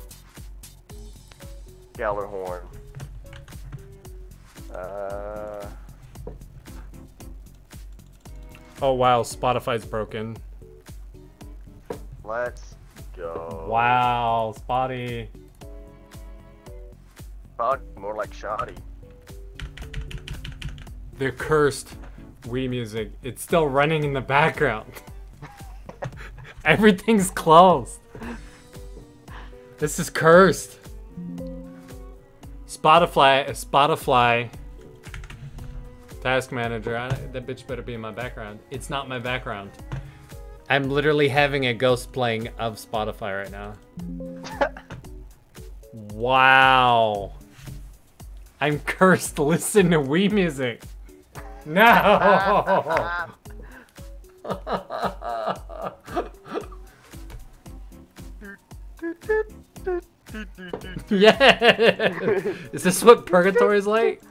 Gjallarhorn. Uh, Oh wow, Spotify's broken. let's go. Wow, Spotty. Fuck, more like shoddy. The cursed Wii music. It's still running in the background. Everything's closed. This is cursed. Spotify, Spotify. Task manager. I, that bitch better be in my background. It's not my background. I'm literally having a ghost playing of Spotify right now. wow. I'm cursed. Listen to Wii music. No. yeah. Is this what purgatory is like?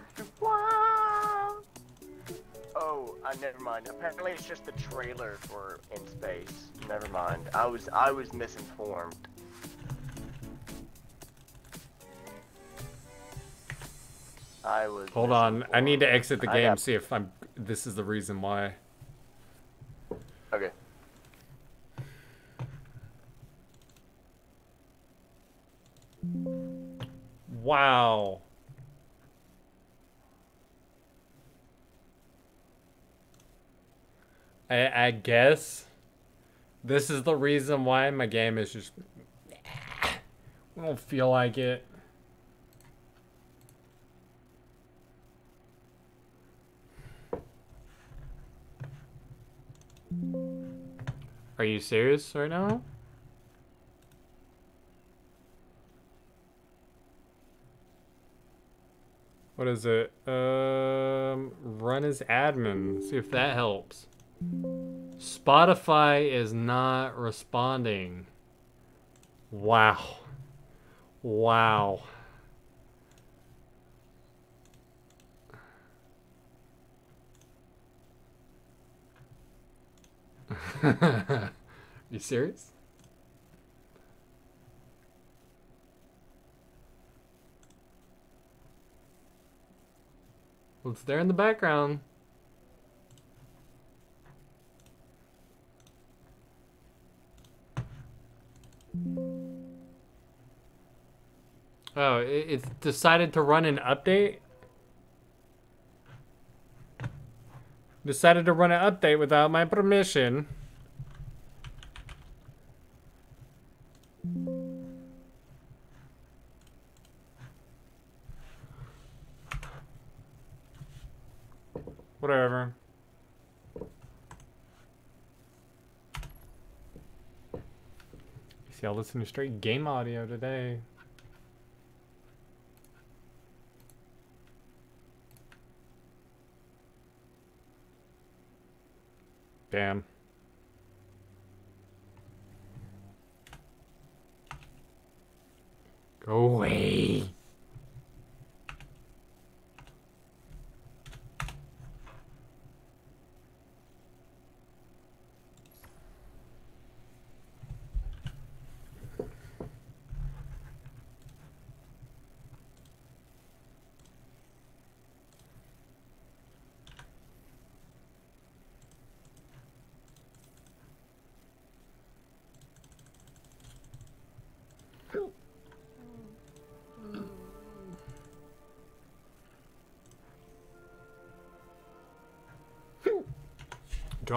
Never mind. Apparently, it's just the trailer for In Space. Never mind. I was I was misinformed. I was. Hold on. I need to exit the game. got- See if I'm. This is the reason why. Okay. Wow. I, I guess this is the reason why my game is just. I don't feel like it. Are you serious right now? What is it? Um, run as admin. See if that helps. Spotify is not responding. Wow. Wow. Are you serious? Well, it's there in the background. Oh, it, it's decided to run an update? Decided to run an update without my permission. Whatever. I'll listen to straight game audio today. Damn. Go away.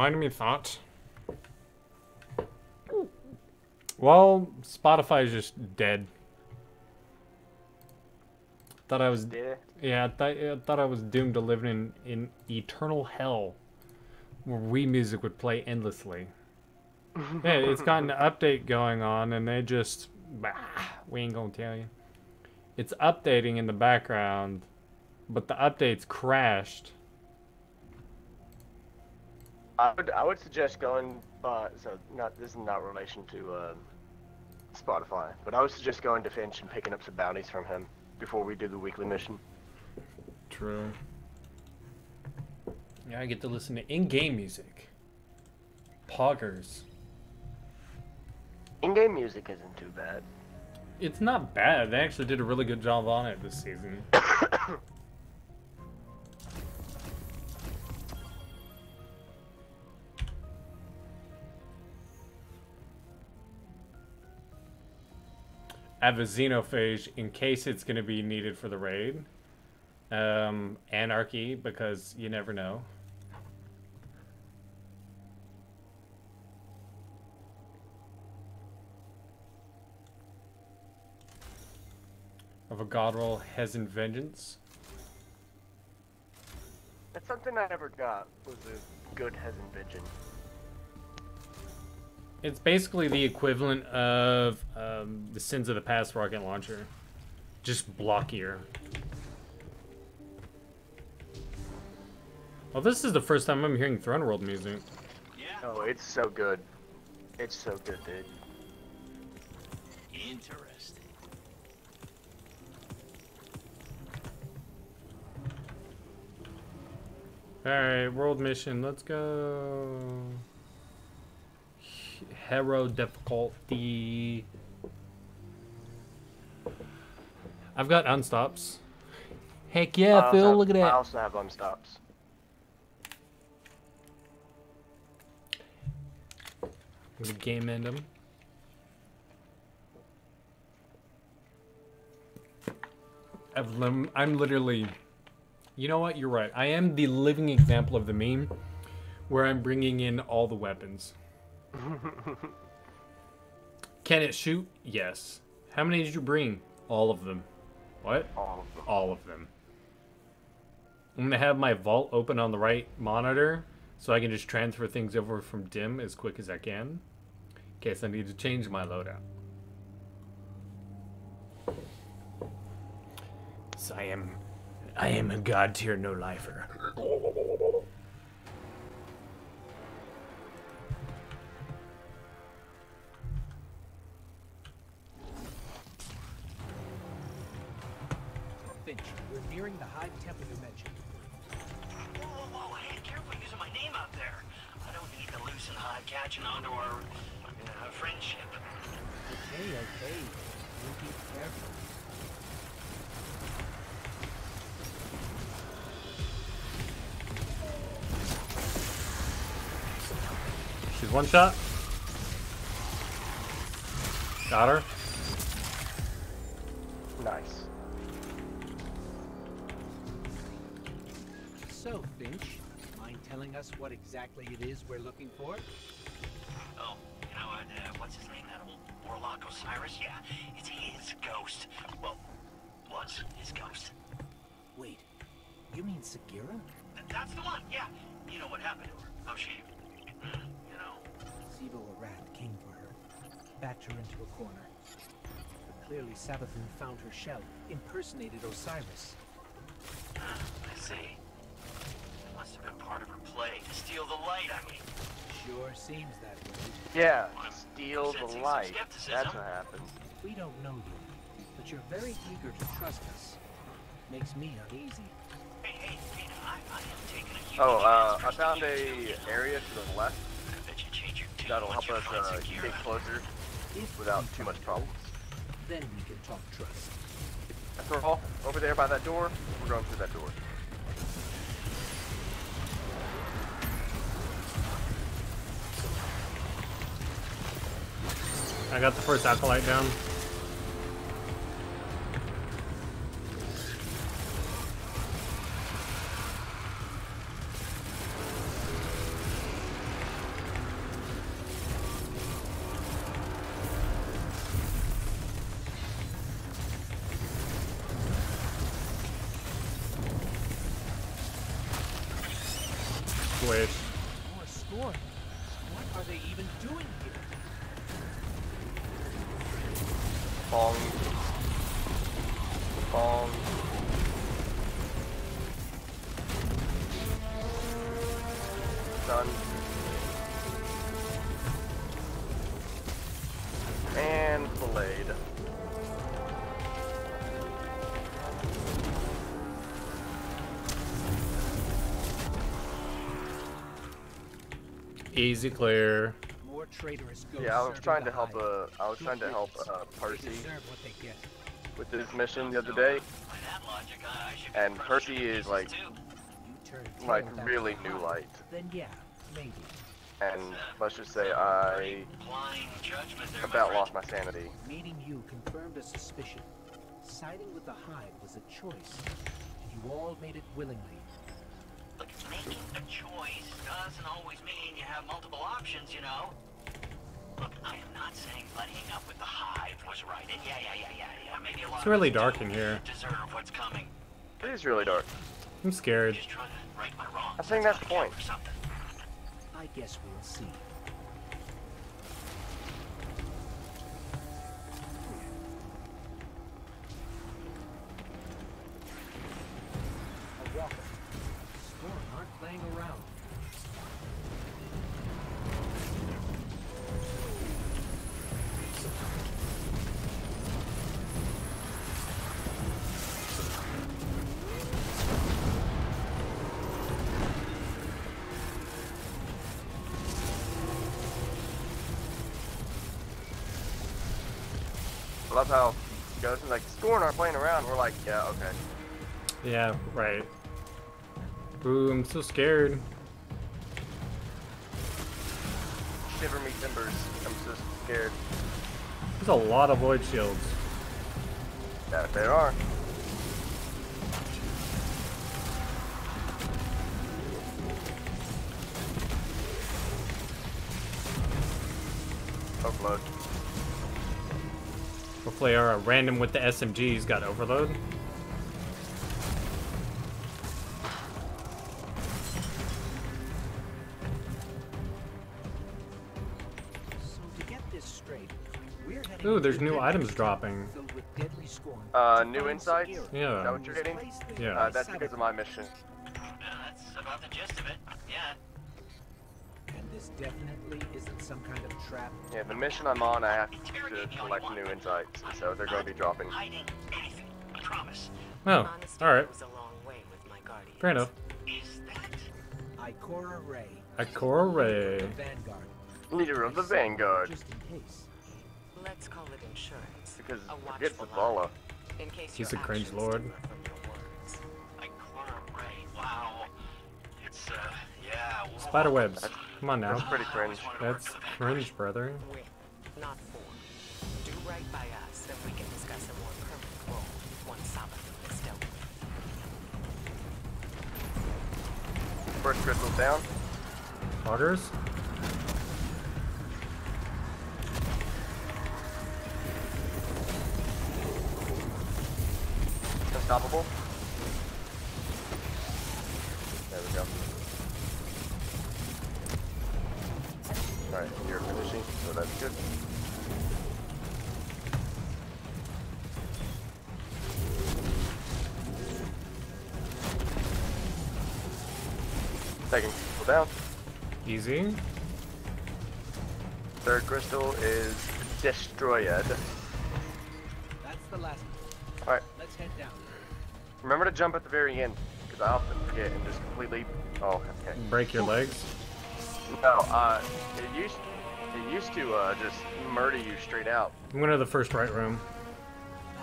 Have any thoughts? Well, Spotify is just dead. Thought I was Did yeah, I thought, I thought I was doomed to live in in eternal hell, where Wii music would play endlessly. yeah, it's got an update going on, and they just bah, we ain't gonna tell you. It's updating in the background, but the update's crashed. I would I would suggest going. Uh, so not this is not relation to uh, Spotify, but I would suggest going to Fynch and picking up some bounties from him before we do the weekly mission. True. Yeah, I get to listen to in-game music. Poggers. In-game music isn't too bad. It's not bad. They actually did a really good job on it this season. have a xenophage in case it's going to be needed for the raid. Um, anarchy, because you never know. Of a god roll Hezen Vengeance. That's something I never got. Was a good Hezen Vision. It's basically the equivalent of um, the Sins of the Past rocket launcher, just blockier. Well, this is the first time I'm hearing Throne World music. Oh, it's so good. It's so good, dude. Interesting. Alright, world mission, let's go. Hero difficulty. I've got unstops. Heck yeah, I also Phil, have- look at that. I also have unstops. The game end 'em. I've lim- I'm literally. You know what? You're right. I am the living example of the meme where I'm bringing in all the weapons. Can it shoot? Yes. How many did you bring? All of them. What? All of them. All of them. I'm gonna have my vault open on the right monitor so I can just transfer things over from dim as quick as I can. In case I need to change my loadout. So I am I am a god tier no lifer. Fynch, we're nearing the hive temple you mentioned. Whoa, whoa, whoa, hey, careful using my name out there. I don't need the Lucent Hive catching on to our uh, friendship. Okay, okay. We'll be careful. She's one shot. Got her. What exactly it is we're looking for? Oh, you know, uh, what's his name? That old warlock Osiris? Yeah, it's his ghost. Well, was his ghost. Wait, you mean Sagira? Th- that's the one, yeah. You know what happened to her? Oh, she, you know, Xivu Arath came for her, backed her into a corner. But Clearly, Savathun found her shell, impersonated Osiris. I see. Must have been part of her play to steal the light, I mean. Sure seems that way. Yeah, steal Sensing the light. That's what happened. We don't know you, but you're very eager to trust us. Makes me uneasy. Hey, hey, hey, I, I am taking a huge Oh, uh, I found a area to the left I bet you change your tune that'll help us uh, get closer If without too much problems. Then we can talk trust. After all, over there by that door, we're going through that door. I got the first acolyte down. Easy clear. More traitorous Yeah, I was trying to help. Hive. Uh, I was trying to help uh, Percy deserve what they get. with his mission the other day, By that logic, I should be and crushed Percy is like, too. You turn tail like really new light, Then yeah, maybe. and let's just say I Blind judgment there, my about lost my sanity. Meeting you confirmed a suspicion. Siding with the Hive was a choice, and you all made it willingly. Look, making a choice doesn't always mean you have multiple options, you know. Look, I am not saying letting up with the Hive was right. And yeah, yeah, yeah, yeah, yeah. Maybe a lot It's really us dark in here. Deserve what's coming. It is really dark. I'm scared. Just trying to right my wrongs. I think that's the point. Or something. I guess we'll see. Love how is like, Scorn aren't playing around. We're like, yeah, okay. Yeah, right. Ooh, I'm so scared. Shiver me timbers. I'm so scared. There's a lot of void shields. That there are. Overload. Hopefully our random with the SMGs got overload. So to get this straight, we're heading Ooh, there's new items dropping. filled with deadly scorn Uh, new find insights? Yeah. Is that what you're hitting? This place Yeah. Uh, that's because of my mission. Yeah, that's about the gist of it. Yeah. And this definitely isn't some kind of trap. Yeah, the mission I'm on, I have to collect new insights, so they're going to be dropping. Hiding anything. I promise. Oh, alright. goes a long way with my guardians. Fair enough. Ikora Rey, Ikora Rey. Leader of the Vanguard. Just in case. Let's call it insurance. Because forget watchful Zavala. eye, In case He's your a cringe lord. differ from. Ikora Rey? Wow. It's, uh, yeah. Spider webs. Come on now. That's now. pretty cringe. That's cringe, brother. With, not for. Do right by us, and we can discuss a more permanent role once Savathun is dealt with. First crystal's down. Loggers? Unstoppable. There we go. Alright, you're finishing, so that's good. Second crystal down. Easy. Third crystal is destroyed. That's the last. one. Alright, Let's head down. remember to jump at the very end, because I often forget and just completely. Oh, okay. Break your legs. No, uh, it used it used to uh, just murder you straight out. I'm going to the first right room.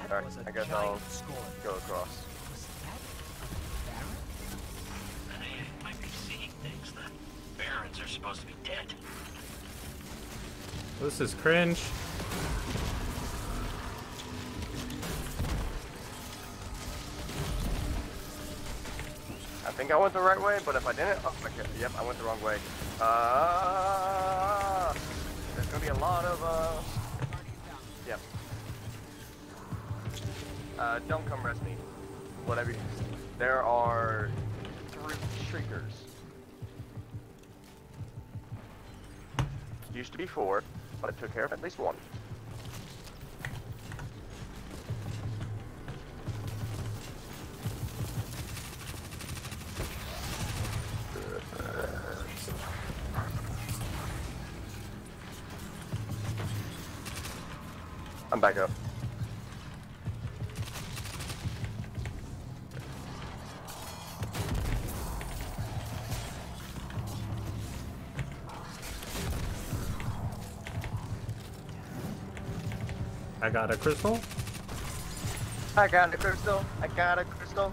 That Alright, was a I guess I'll- scorn. Go across. Was that a Baron? They might be seeing things. The barons are supposed to be dead. This is cringe. I think I went the right way, but if I didn't, oh, okay, yep, I went the wrong way. Uh, there's gonna be a lot of uh, yep. Uh, don't come rest me. Whatever. You, there are three shriekers. Used to be four, but I took care of at least one. I'm back up. I got a crystal. I got a crystal. I got a crystal.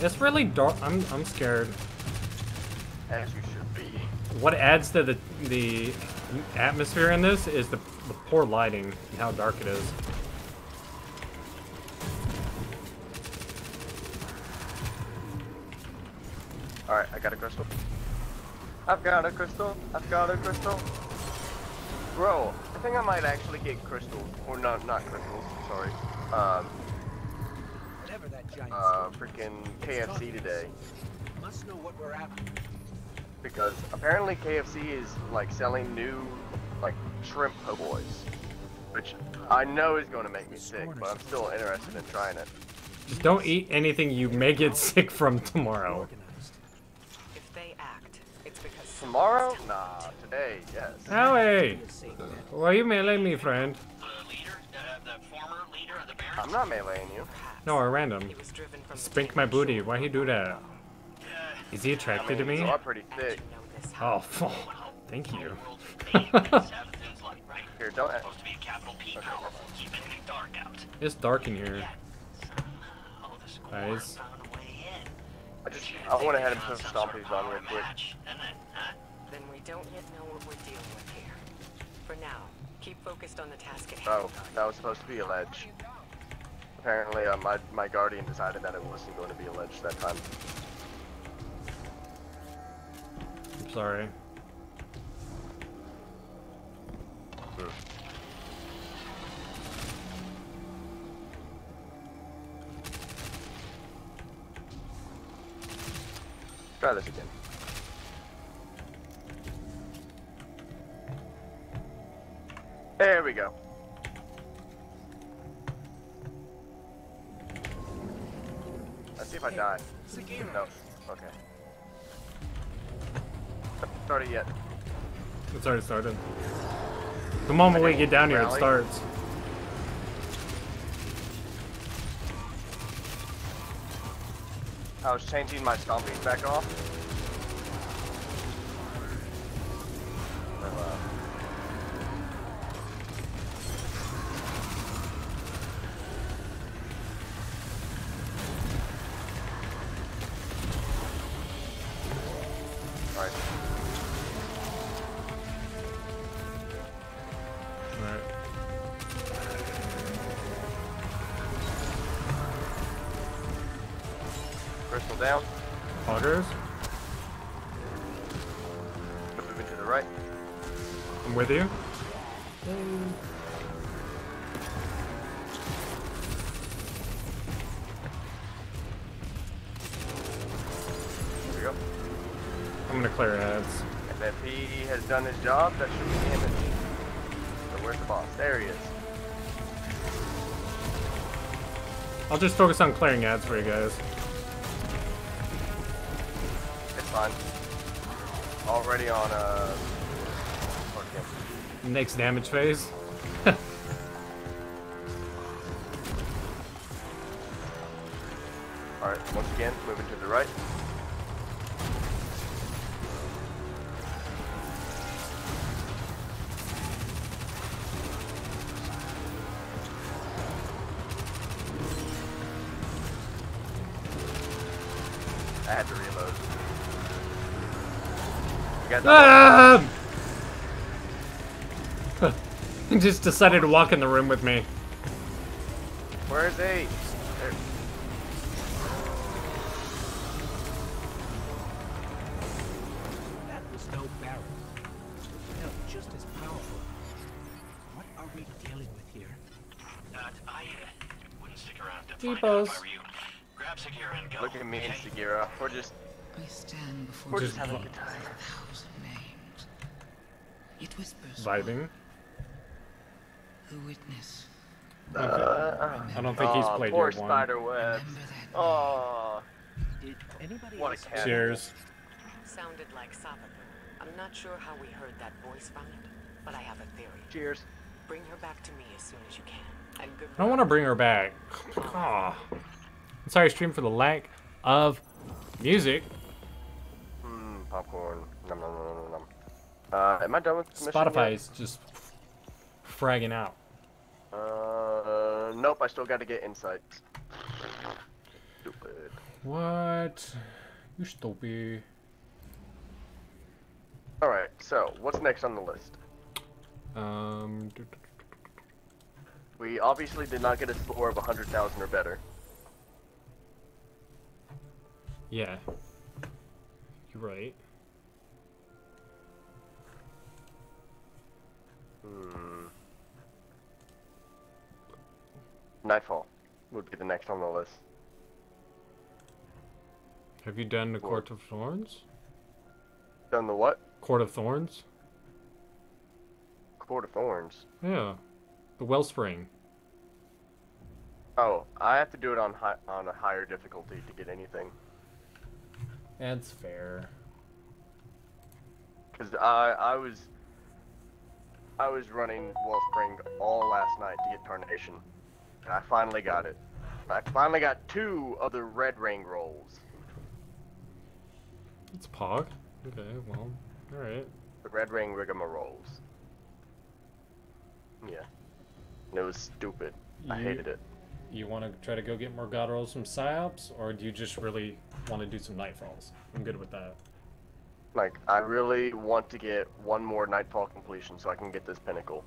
It's really dark. I'm I'm scared. As you should be. What adds to the the atmosphere in this is the, the poor lighting and how dark it is. Alright, I got a crystal. I've got a crystal. I've got a crystal. Bro, I think I might actually get crystals. Or not, not crystals. Sorry. Um, Whatever that giant uh, freaking KFC today. Must know what we're after. Because apparently KFC is like selling new, like shrimp po' boys. Which I know is going to make me sick, but I'm still interested in trying it. Just don't eat anything you may get sick from tomorrow. If they act, it's because Tomorrow? telling Nah, today, yes. Howie! We'll say that. Why are you mailing me, friend? The leader, the former leader of the Barons. I'm not meleeing you. No, a random. he was driven from the Spink my booty. Why he do that? Is he I attracted mean, to me? pretty thick. you know this Oh, thank you. World is made, Savathun's like, right? Here, don't. Supposed to be a capital P power, keeping it dark out. It's dark in here. Oh, the score Guys. found a way in. I just, I went ahead and put some stompies on real quick. Then, uh, Then we don't yet know what we're dealing with here. For now, keep focused on the task at hand. Oh, that was supposed to be a ledge. Apparently, uh, my, my guardian decided that it wasn't going to be a ledge that time. I'm sorry. Try this again. There we go. Let's see if I die. No. Okay. Started yet. It's already started. The moment we get down here, it starts. I was changing my stompies back off. Uh, job, that should be the image. So where's the boss? There he is. I'll just focus on clearing ads for you guys. It's fine. Already on uh. Next damage phase. Ah! He just decided to walk in the room with me. Where is he? There. That was no Baron. Hell, just as powerful. What are we dealing with here? uh, I uh, wouldn't stick around to Deepos. find out if I were you. Grab Sagira and go. Look at me and okay? Sagira. We're just We stand before we're just having a good time. thousand names. It whispers Vibing. who witness. Uh, I don't think he's Aw, played poor your one. spider web. Remember that name. Oh, Did anybody what a cat. Cheers. Sounded like Savathun. I'm not sure how we heard that voice from it, but I have a theory. Cheers. Bring her back to me as soon as you can. And good I don't want to bring her back. Ah. I'm sorry, stream for the lack of music. Mmm, popcorn. Nom nom nom nom nom. Uh, am I done with the Spotify yet? is just fragging out. Uh, nope. I still got to get insights. Stupid. What? You stupid. All right. So, what's next on the list? Um. We obviously did not get a score of 100,000 or better. Yeah. You're right. Hmm. Nightfall would be the next on the list. Have you done the Court of Thorns? Done the what? Court of Thorns? Court of Thorns. Yeah. The Wellspring. Oh, I have to do it on high, on a higher difficulty to get anything. That's fair. Cause I I was I was running Wellspring all last night to get Tarnation, and I finally got it. I finally got two of the red ring rolls. It's Pog. Okay, well, alright. The red ring rigmaroles. Yeah. And it was stupid. I hated it. You want to try to go get more God rolls from PsiOps, or do you just really want to do some Nightfalls? I'm good with that. Like, I really want to get one more Nightfall completion so I can get this pinnacle.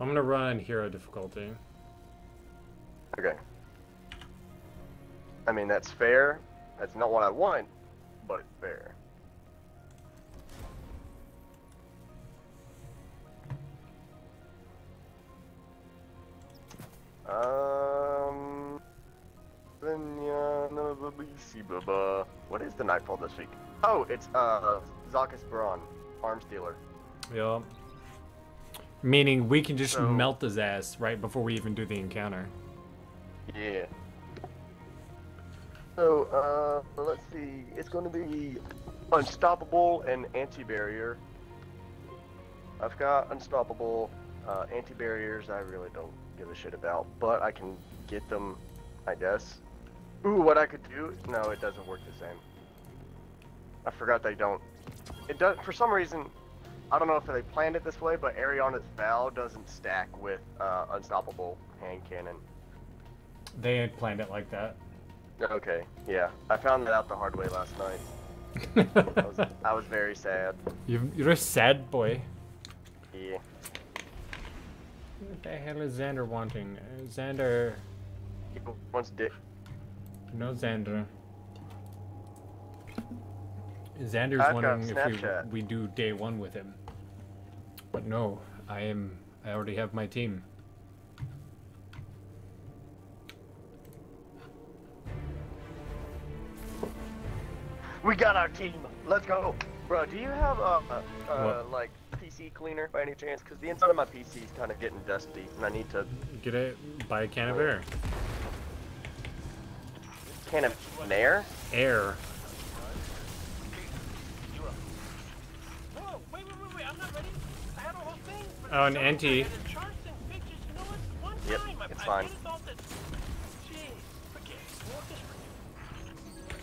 I'm gonna run Hero difficulty. Okay. I mean, that's fair. That's not what I want, but it's fair. Um. What is the Nightfall this week? Oh, it's uh Zakas Braun, Arms Dealer. Yup. Meaning we can just So- melt his ass right before we even do the encounter. Yeah. So, uh, let's see. It's going to be Unstoppable and Anti-Barrier. I've got Unstoppable. Uh, Anti-Barriers I really don't give a shit about, but I can get them, I guess. Ooh, what I could do? No, it doesn't work the same. I forgot they don't. It does, for some reason, I don't know if they planned it this way, but Eriana's Vow doesn't stack with uh, Unstoppable hand cannon. They had planned it like that. Okay, yeah. I found that out the hard way last night. I was, I was very sad. You, you're a sad boy. Yeah. What the hell is Xander wanting? Xander. He wants dick. No, Xander. Xander's I've wondering if we, we do day one with him. But no, I am. I already have my team. We got our team. Let's go. Bro, do you have a, a, a like PC cleaner by any chance? Because the inside of my PC is kind of getting dusty, and I need to Get it. Buy a can of air. Can of air. Air. Whoa, wait, wait, wait, wait, I'm not ready. I had a whole thing. for Oh, an anti. I had charts and pictures, you know what? One Yep, it's fine. really thought that- Jeez, forget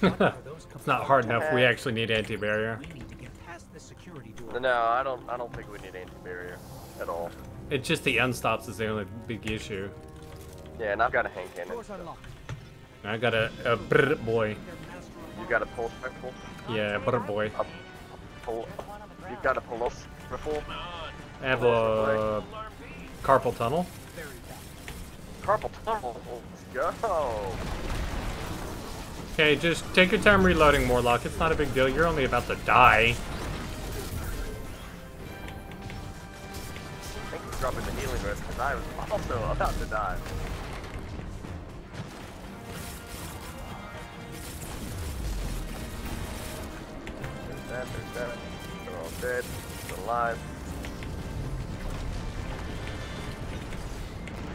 it. Walk this it's not hard enough. We actually need anti-barrier. We need to get past the security door. No, I don't. I don't think we need anti-barrier at all. It's just the unstops is the only big issue. Yeah, and I've got a hand cannon. Doors unlocked. I got a, a brr boy. You got a pulse rifle. Yeah, brr boy. A pul- you got a pulse rifle. I have a carpal tunnel. Carpal tunnel. Let's go. Okay, just take your time reloading, Morlock. It's not a big deal. You're only about to die. Thank you for dropping the healing risk, because I was also about to die. they're. They're all dead, they're alive.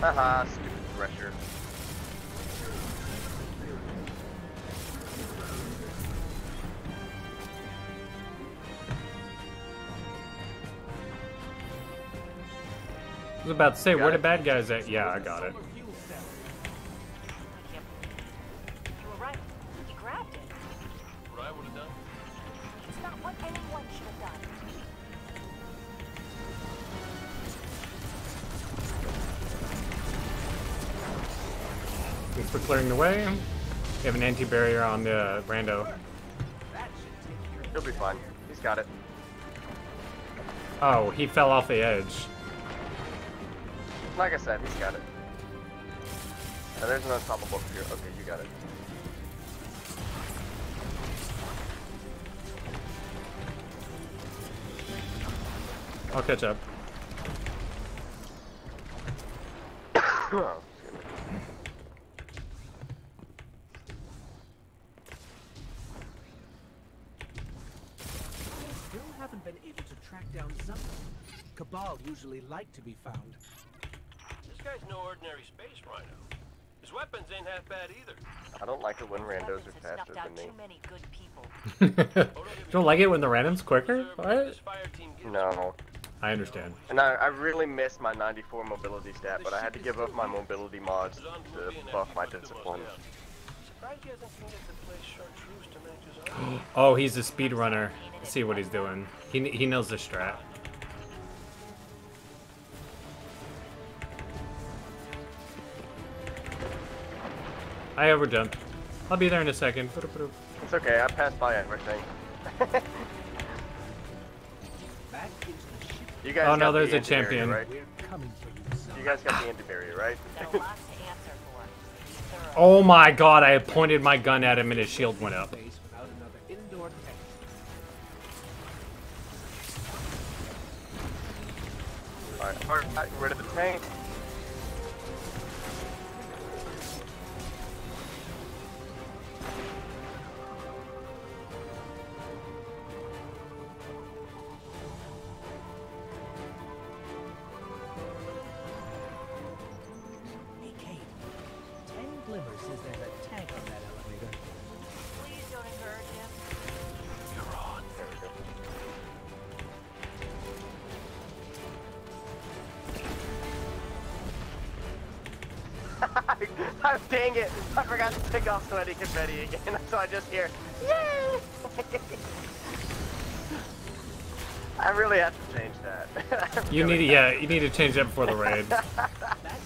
Haha, stupid thresher. I was about to say, where the bad guys at? Yeah, I got it. Thanks for clearing the way. We have an anti-barrier on the uh, rando. That should take care of He'll be fine. He's got it. Oh, he fell off the edge. Like I said, he's got it. Now there's an unstoppable here. Okay, you got it. I'll catch up. Oh, excuse me. Still haven't been able to track down Zahn. Cabal usually like to be found. This guy's no ordinary space rhino. His weapons ain't half bad either. I don't like it when randos are faster than me. too many good people. Don't like it when the random's quicker? What What? this fire team gives No. I understand. And I, I really missed my 94 mobility stat, but I had to give up my mobility mods to buff my discipline. Surprised he hasn't figured to play chartreuse to match his own. Oh, he's a speedrunner. See what he's doing. He, he knows the strat. I overjumped. I'll be there in a second. It's okay, I passed by everything. Back into. You guys Oh, no, got the there's a anti-barrier, champion. Right? We're coming for you, guys got the anti-barrier, right? Got a lot to answer for. Be thorough. Oh my god, I pointed my gun at him and his shield went up. Alright, alright, rid of the tank. Hey, Kate. Ten dang it! I forgot to take off sweaty confetti again, so I just hear, yay! I really have to change that. You really need to, yeah, you need to change that before the raid. That tank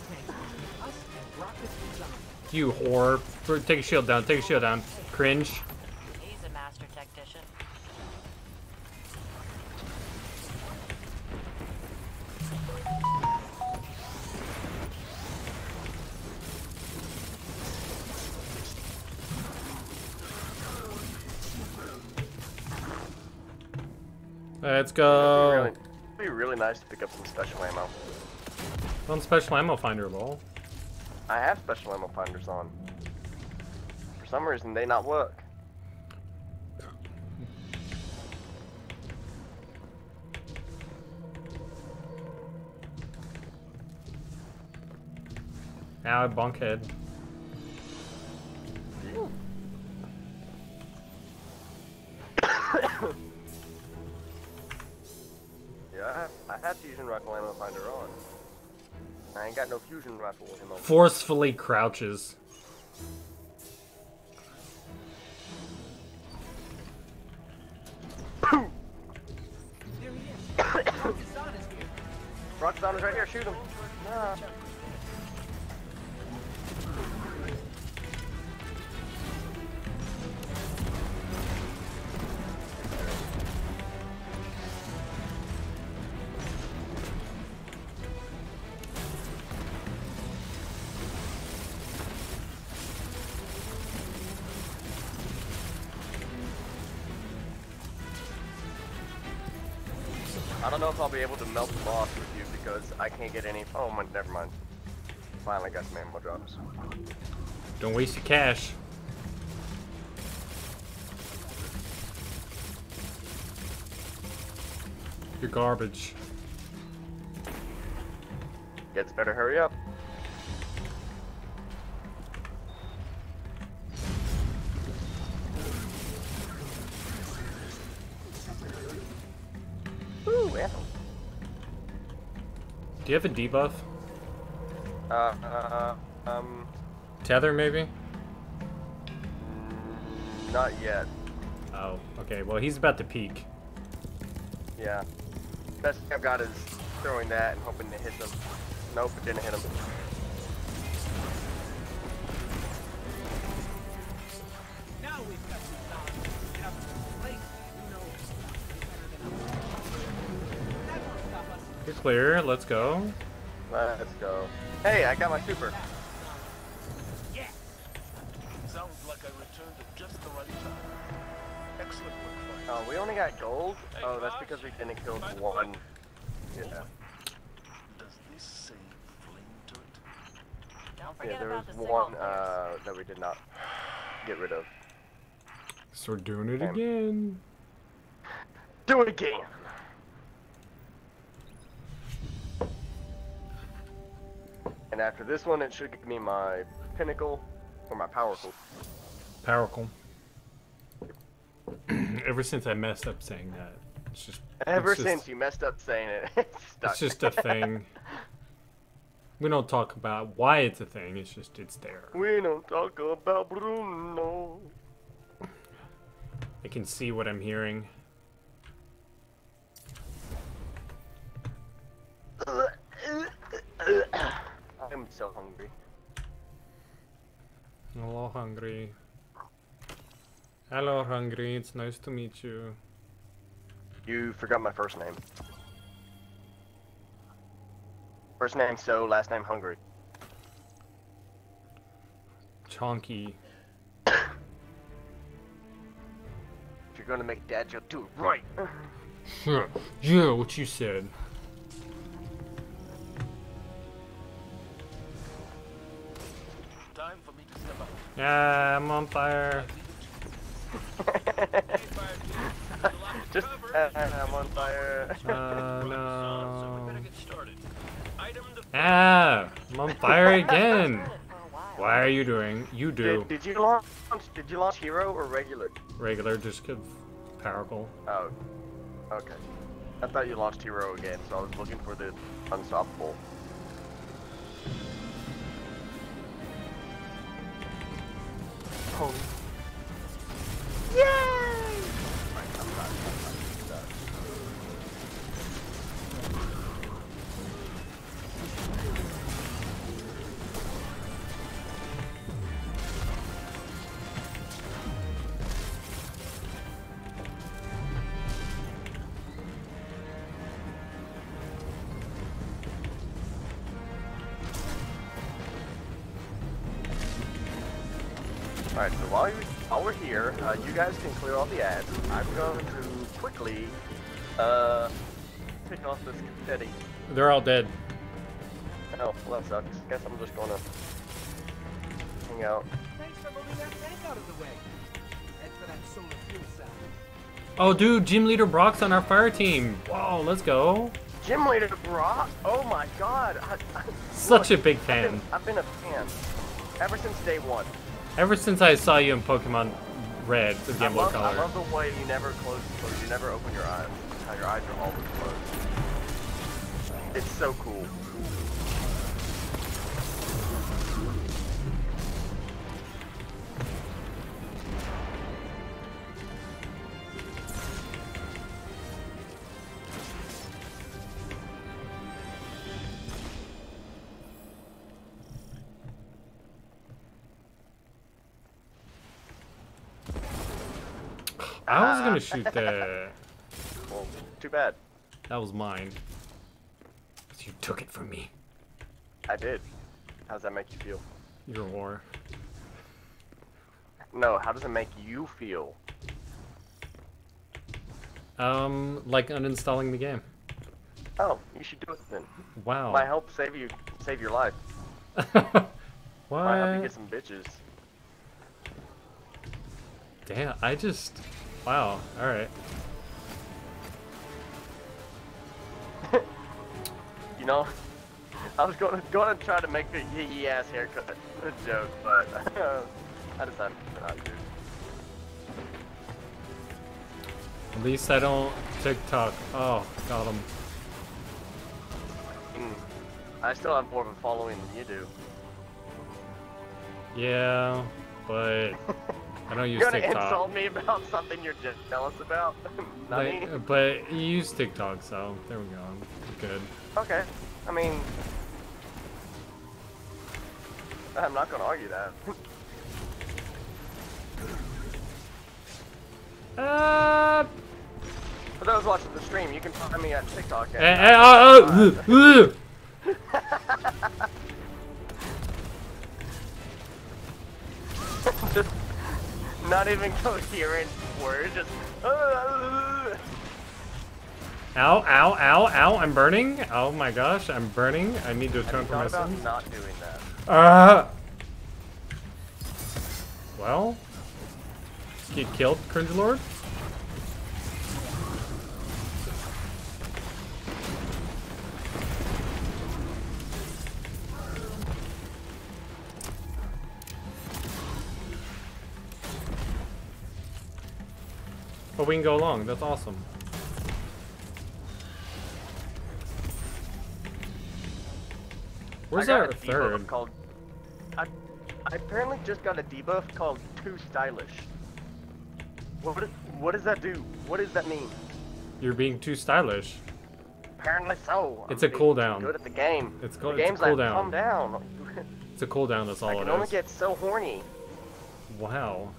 is us and rockets design. You whore. Take a shield down, take a shield down. Cringe. Let's It'd go. be really, it'd be really nice to pick up some special ammo. On special ammo finder roll. I have special ammo finders on. For some reason, they not work. Now bunkhead. Yeah, I have, I have fusion rifle ammo finder on. I ain't got no fusion rifle ammo. Forcefully crouches. There he is. Zun is here. Roxanne is right here. Shoot him. Nah. I'll be able to melt the boss with you because I can't get any. Oh, my, never mind. Finally got some ammo drops. Don't waste your cash. You're garbage. Gets better. Hurry up. Do you have a debuff? Uh, uh, um, Tether, maybe? not yet. Oh, okay. Well, he's about to peak. Yeah. Best thing I've got is throwing that and hoping to hit them. Nope, it didn't hit him. You're clear. Let's go. Let's go. Hey, I got my super. Sounds like I returned at just the right time. Excellent work, Oh, we only got gold? Oh, that's because we didn't kill one. Yeah. Does this say flame turret? Don't Yeah, forget there was the one uh, that we did not get rid of. So we're doing it Damn. again. Do it again! And after this one, it should give me my pinnacle or my powerful. Powerful. Ever since I messed up saying that, it's just. Ever it's just- since you messed up saying it, it's stuck. It's just a thing. We don't talk about why it's a thing. It's just it's there. we don't talk about Bruno. I can see what I'm hearing. I'm so hungry. Hello, hungry. Hello, hungry. It's nice to meet you. You forgot my first name. First name So, last name Hungry. Chonky. If you're gonna make dad joke, do it right. Yeah, yeah, what you said. Yeah, I'm on fire. Just, uh, I'm on fire. Uh, no. Better get started. Item to Ah, I'm on fire again. for a while. Why are you doing? You do. Did, did you launch? Did you launch hero or regular? Regular, just cause powerful. Oh, okay. I thought you launched hero again, so I was looking for the unstoppable. Yay! Uh, you guys can clear all the ads. I'm going to quickly uh, pick off this confetti. They're all dead. Oh, well, that sucks. Guess I'm just gonna hang out. Thanks for moving that tank out of the way. Head for that solar fuel cell. Oh, dude, Gym Leader Brock's on our fire team. Wow, let's go. Gym leader Brock! Oh my god! I, I, Such a look, big I've fan. been, I've been a fan ever since day one. Ever since I saw you in Pokemon Red, the I Game Boy love, I love the way you never close, or you never open your eyes. How your eyes are always closed. It's so cool. I was gonna shoot that. Well, too bad. That was mine. You took it from me. I did. How does that make you feel? You're a whore. No, how does it make you feel? Um, like uninstalling the game. Oh, you should do it then. Wow. Might help save you, save your life. Might help you get some bitches. Damn, I just. Wow. All right. You know, I was going to try to make the yee yee ass haircut a joke, but I decided not to. At least I don't TikTok. Oh, got him. Mm. I still have more of a following than you do. Yeah, but I don't use You're gonna TikTok. insult me about something you're je- jealous about? But, but you use TikTok, so there we go. Good. Okay. I mean, I'm not gonna argue that. Uh, For those watching the stream, you can find me at TikTok. eh, eh, oh, oh, ugh, ugh. just not even coherent words, just. uh, Ow, ow, ow, ow, I'm burning. Oh my gosh, I'm burning. I need to atone for my about sins. not doing that. Uh, well, get killed, Cringe But we can go along. That's awesome. Where's I our third? Called. I, I apparently just got a debuff called Too Stylish. What, is, what does that do? What does that mean? You're being too stylish. Apparently so. It's I'm a cooldown. Good at the game. It's co- the it's a game's like, cooldown. calm down. It's a cooldown, that's all I it can only is. get so horny. Wow.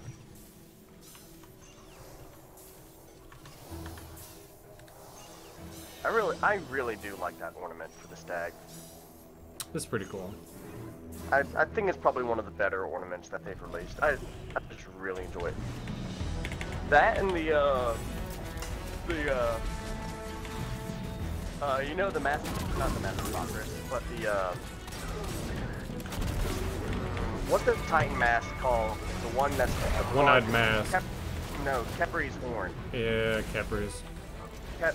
I really, I really do like that ornament for the stag. This is pretty cool. I, I think it's probably one of the better ornaments that they've released. I, I just really enjoy it. That and the, uh, the, uh, uh, you know the master, not the master progress, but the, uh, what's the Titan mask called? The one that's the One-eyed mask. No, Khepri's horn. Yeah, Khepri's. The,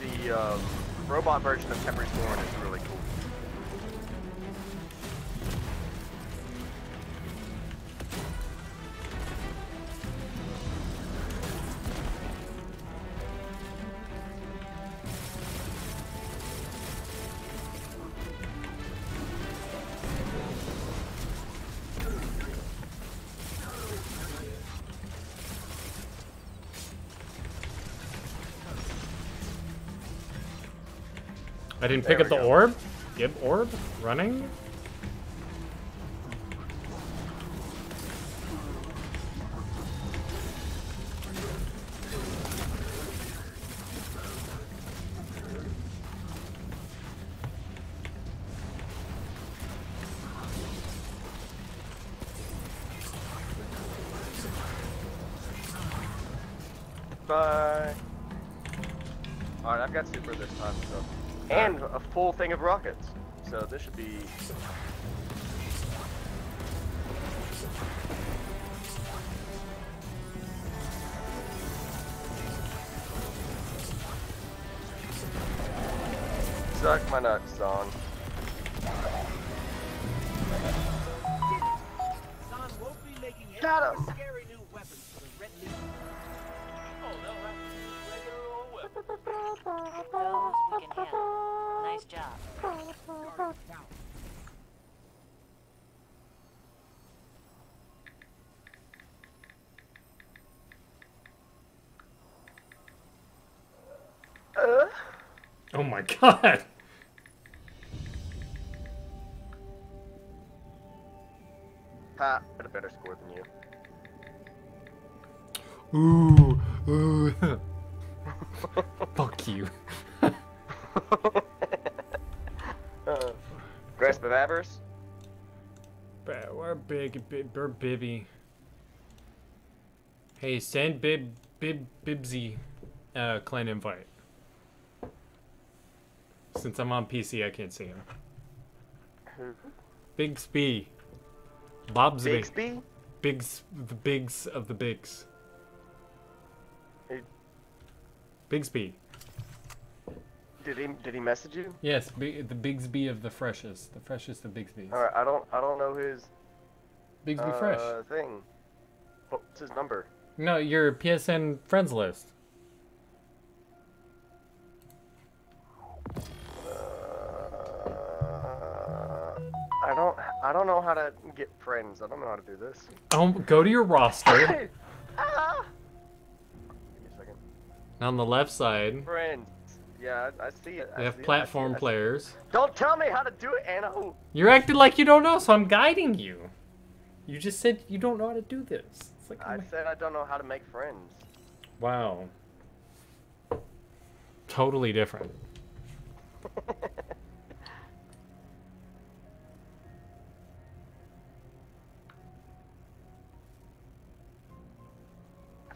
the, uh, robot version of Khepri's horn is really cool. I didn't pick up the go. orb? Gib orb? Running? Bye. Alright, I've got super this time, so. And a full thing of rockets. So this should be. Suck my nuts, song. Zahn won't be making any Got him. scary new weapons for the Red Legion. Oh, they'll have to use regular old weapons. Those we can handle. Nice job. Uh, Oh my god! Pat had a better score than you. Ooh, ooh. Fuck you. Uh, Grasp of? Ba- We're big, bib, we're Bibby. Hey, send Bib, Bib, Bibsy, uh, clan invite. Since I'm on PC, I can't see him. Who? Bigsby. Bobsby. Bixby? Bigs, the bigs of the bigs. Hey. Bigsby. Did he did he message you? Yes, big, the Bigsby of the freshest. The freshest of Bigsbys. Alright, I don't I don't know his Bigsby uh, Fresh. thing. What's his number? No, your PSN friends list. I don't know how to get friends. I don't know how to do this. Um, go to your roster. ah! Give a second. On the left side, Friends. Yeah, I, I see it. I we have see it, I platform it. players. Don't tell me how to do it, Anna. You're acting like you don't know, so I'm guiding you. You just said you don't know how to do this. It's like, I said I don't know how to make friends. wow. Totally different.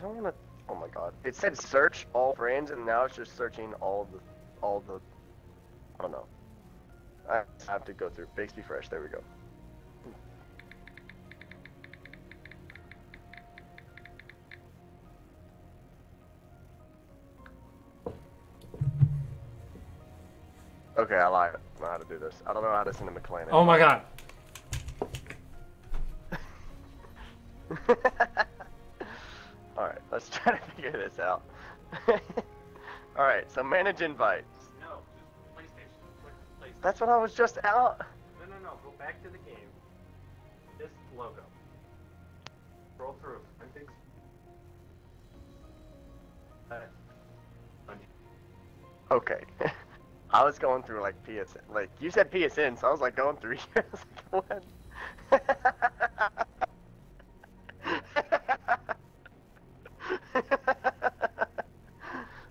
don't want to. Oh my god! It said search all friends, and now it's just searching all the, all the. I don't know. I have to go through Bixby Fresh. There we go. Okay, I lied. I don't know how to do this. I don't know how to send a McLean. Oh my god. Let's try to figure this out. Alright, so manage invites. No, just PlayStation. PlayStation. That's what I was just out. No, no, no. Go back to the game. This logo. Scroll through. And big. Okay. I was going through like PSN. Like, you said PSN, so I was like going through here. I was like, what?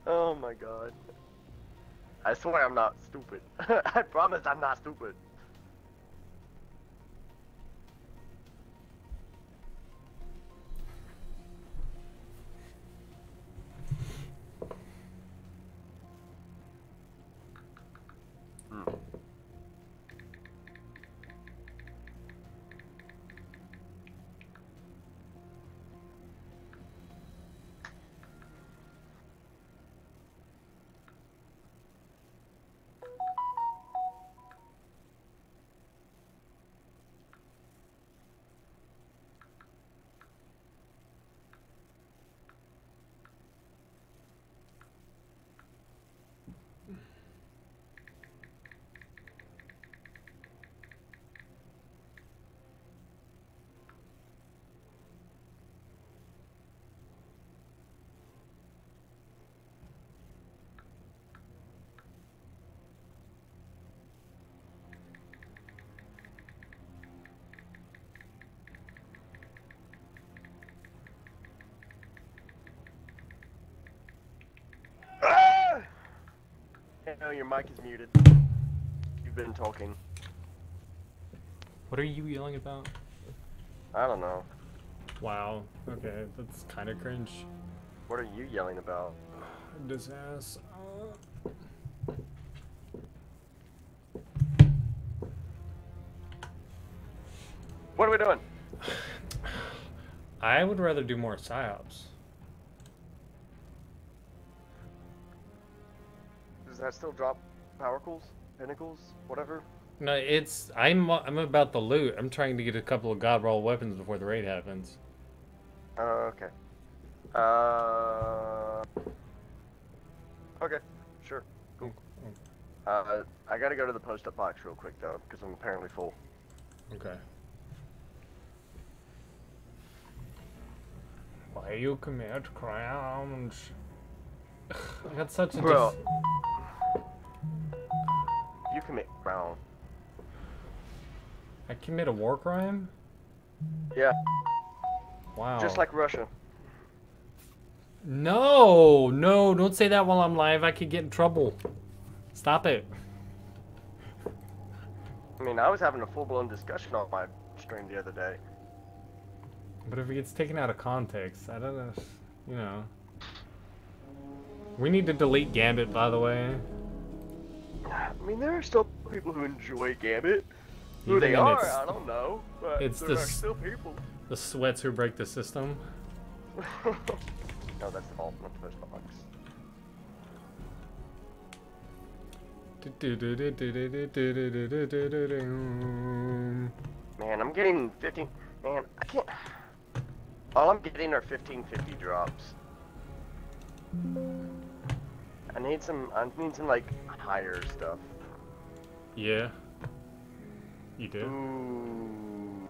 oh my god. I swear I'm not stupid. I promise I'm not stupid. No, your mic is muted. You've been talking. What are you yelling about? I don't know. Wow. Okay, that's kind of cringe. What are you yelling about? This ass. Uh. What are we doing? I would rather do more PsiOps. That still drop powercles, pinnacles, whatever? No, it's I'm I'm about the loot. I'm trying to get a couple of god roll weapons before the raid happens. Uh, okay. Uh. Okay, sure, cool. Uh, I gotta go to the post-up box real quick though, because I'm apparently full. Okay. Why you commit crimes? I got such a Bro. You commit crown. I commit a war crime? Yeah, Wow. just like Russia. No, no, don't say that while I'm live. I could get in trouble. Stop it. I mean, I was having a full-blown discussion on my stream the other day. But if it gets taken out of context, I don't know. You know. We need to delete Gambit, by the way. I mean, there are still people who enjoy Gambit. Who they are, I don't know. But it's there the are still people. The sweats who break the system. no, that's the vault, not the post box. Man, I'm getting 15. Man, I can't. All I'm getting are 1550 drops. I need some. I need some like higher stuff. Yeah. You do. Ooh.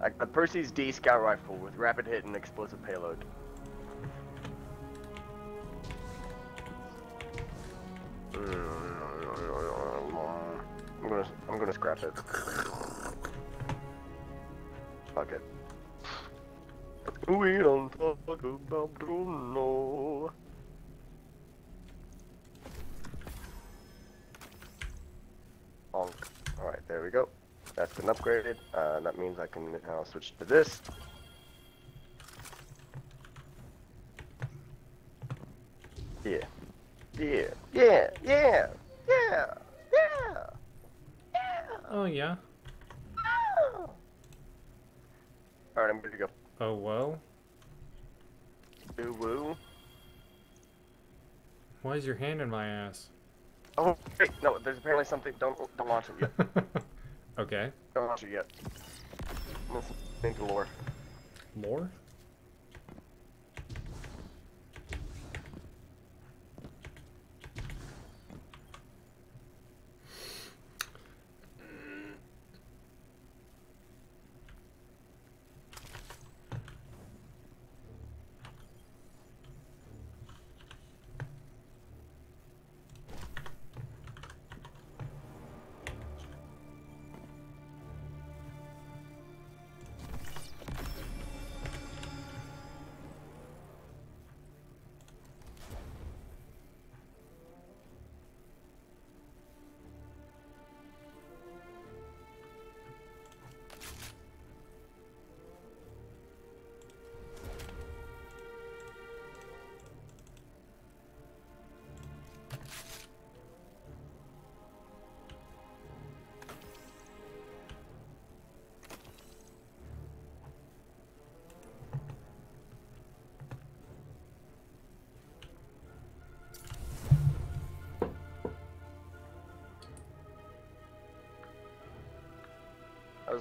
I got Perses-D scout rifle with rapid hit and explosive payload. I'm gonna I'm gonna scrap it. Fuck it. We don't talk about Bruno. Bonk. Alright, there we go. That's been upgraded. Uh, that means I can now switch to this. Yeah. Yeah. Yeah. Yeah. Yeah. Yeah. Oh, yeah. Alright, I'm good to go. Oh, well. Woo woo. Why is your hand in my ass? Oh, wait, no, there's apparently something. Don't don't launch it yet. Okay. don't launch it yet. Listening to lore. More?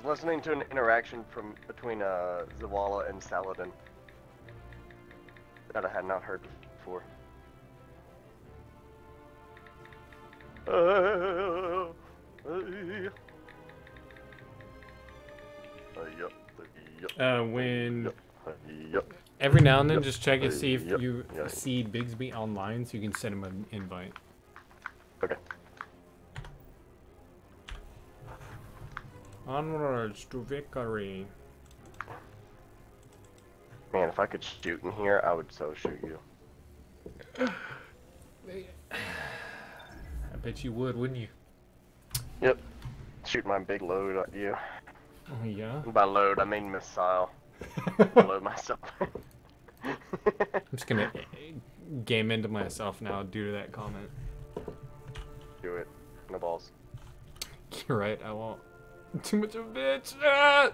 Was listening to an interaction from between uh, Zavala and Saladin that I had not heard before. Yup, yup, Uh, when every now and then, just check and see if you see Bigsby online, so you can send him an invite. Onwards to victory. Man, if I could shoot in here, I would so shoot you. I bet you would, wouldn't you? Yep. Shoot my big load at you. Oh yeah. By load, I mean missile. load myself. I'm just gonna eh, game into myself now due to that comment. Do it. In the balls. You're right. I won't. Too much of a bitch. Ah!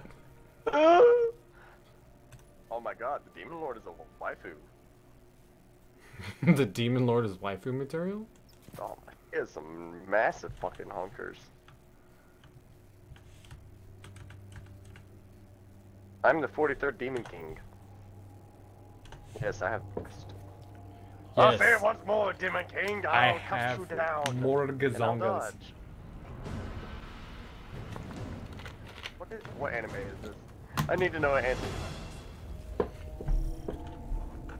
Oh my god, the Demon Lord is a waifu. the Demon Lord is waifu material. Oh my, he has some massive fucking honkers. I'm the 43rd Demon King. Yes, I have. I'll say it once more, Demon King. I I'll cut have you down. more and I'll gazongas. What, is, what anime is this? I need to know an answer.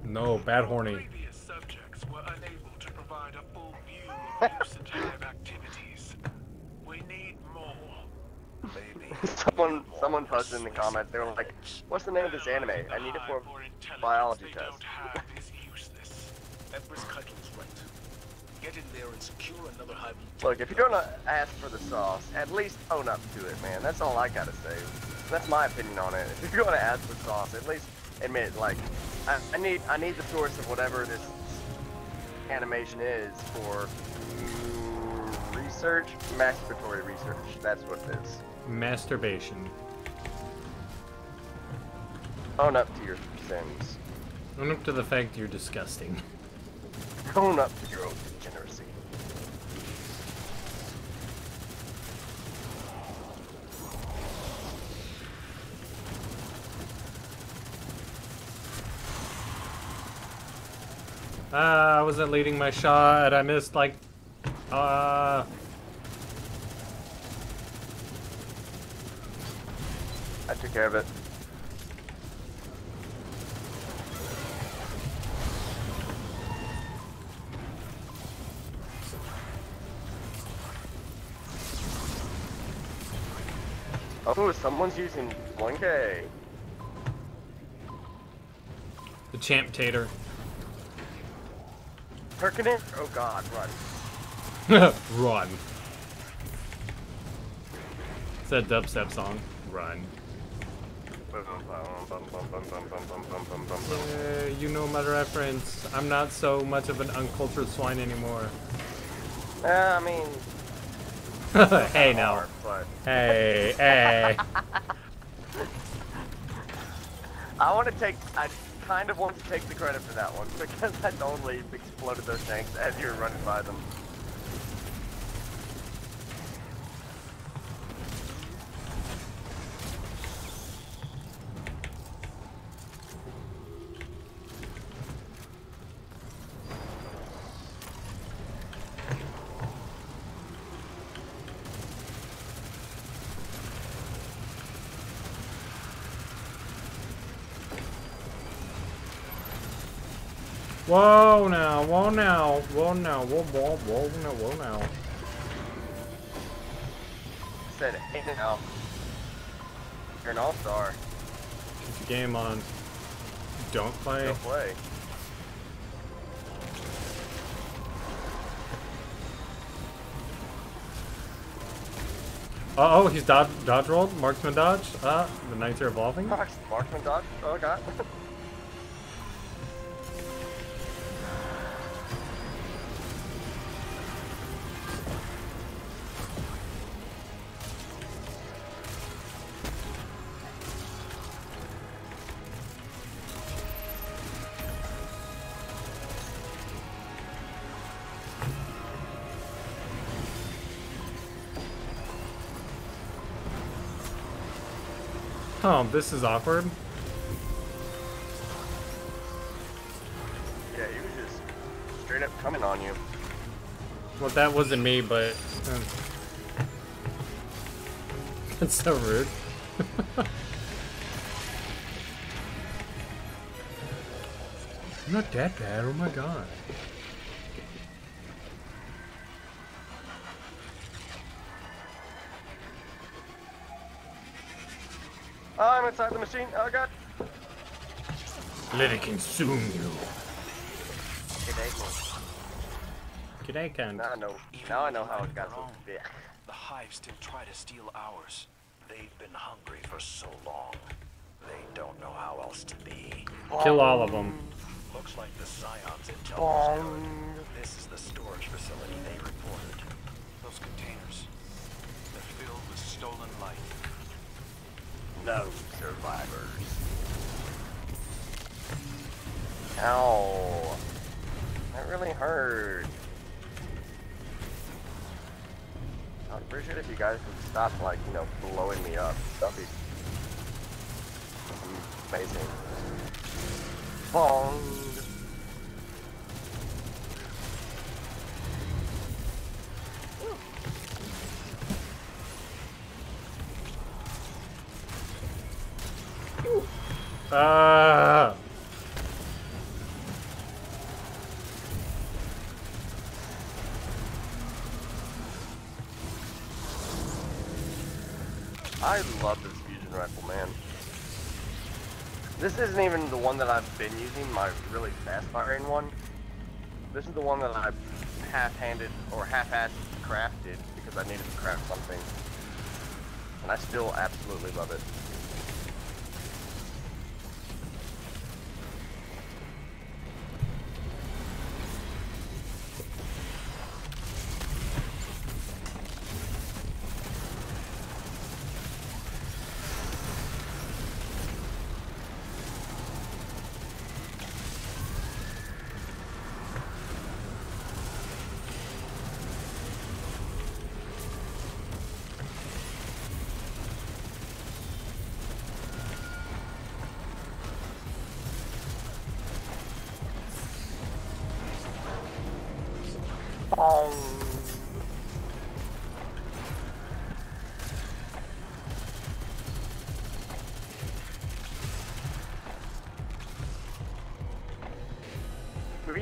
No, bad horny. Subjects were unable to provide a full view of activities. We need more. Maybe. someone, someone posted in the comments. They were like, "What's the name of this anime? I need it for biology they test." don't have is useless. Empress Caiatl's right. Get in there and secure another hive. Look, if you're gonna ask for the sauce, at least own up to it, man. That's all I gotta say. That's my opinion on it. If you're gonna ask for sauce, at least admit. Like, I, I need, I need the source of whatever this animation is for mm, research, masturbatory research. That's what it is. Masturbation. Own up to your sins. Own up to the fact you're disgusting. Own up to your own Uh, I wasn't leading my shot. I missed, like, uh... I took care of it. Oh, someone's using 1K. The champ tater. Perkinit? Oh god, run. Run. It's that dubstep song. Run. Yeah, you know my reference. I'm not so much of an uncultured swine anymore. Yeah, I mean, hey now. hard, but Hey, hey. I want to take. I kind of want to take the credit for that one because I totally exploded those tanks as you were running by them. Whoa now, whoa now, whoa now, whoa, whoa, whoa now, whoa now. Said, hey now. You're an all-star. Keep the game on. Don't play. Go play. Uh oh, he's dodge, dodge rolled. Marksman dodge. Ah, the knights are evolving. Marks, marksman dodge. Oh god. Oh, this is awkward. yeah, he was just straight up coming on you. Well, that wasn't me, but. uh, That's so rude. I'm not that bad, oh my god. Inside the machine. Oh god. Let it consume you. G'day, G'day, cunt. Now I know. Now I know how it got so Wrong. big. The Hive still try to steal ours. They've been hungry for so long. They don't know how else to be. Kill all of them. Looks like the Scions intel is good. This is the storage facility they reported. Those containers. They're filled with stolen light. No survivors. Ow. That really hurt. I'd appreciate if you guys would stop, like, you know, blowing me up. That'd be amazing. Bong. Ah. I love this fusion rifle, man. This isn't even the one that I've been using, my really fast firing one. This is the one that I've half-handed or half-assed crafted because I needed to craft something. And I still absolutely love it.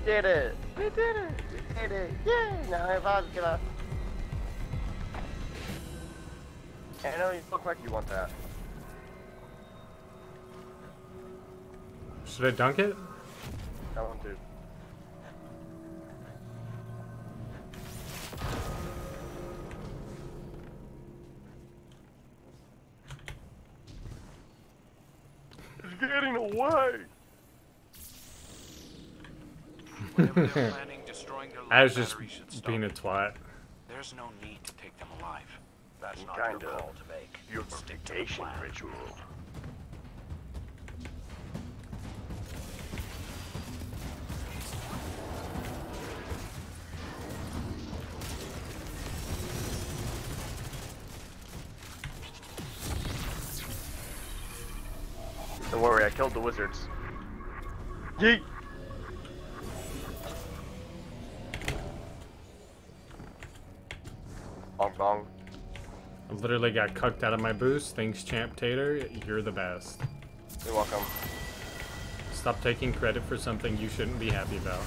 Did it! We did it! We did it! Yay! Now was gonna... I know you look like you want that. Should I dunk it? I was just battery should stop being a twat. There's no need to take them alive. That's not Kinda. your call to make. Your Stick to the ritual. Don't worry, I killed the wizards. Yeet! Literally got cucked out of my boost. Thanks, Champ Tater. You're the best. You're welcome. Stop taking credit for something you shouldn't be happy about.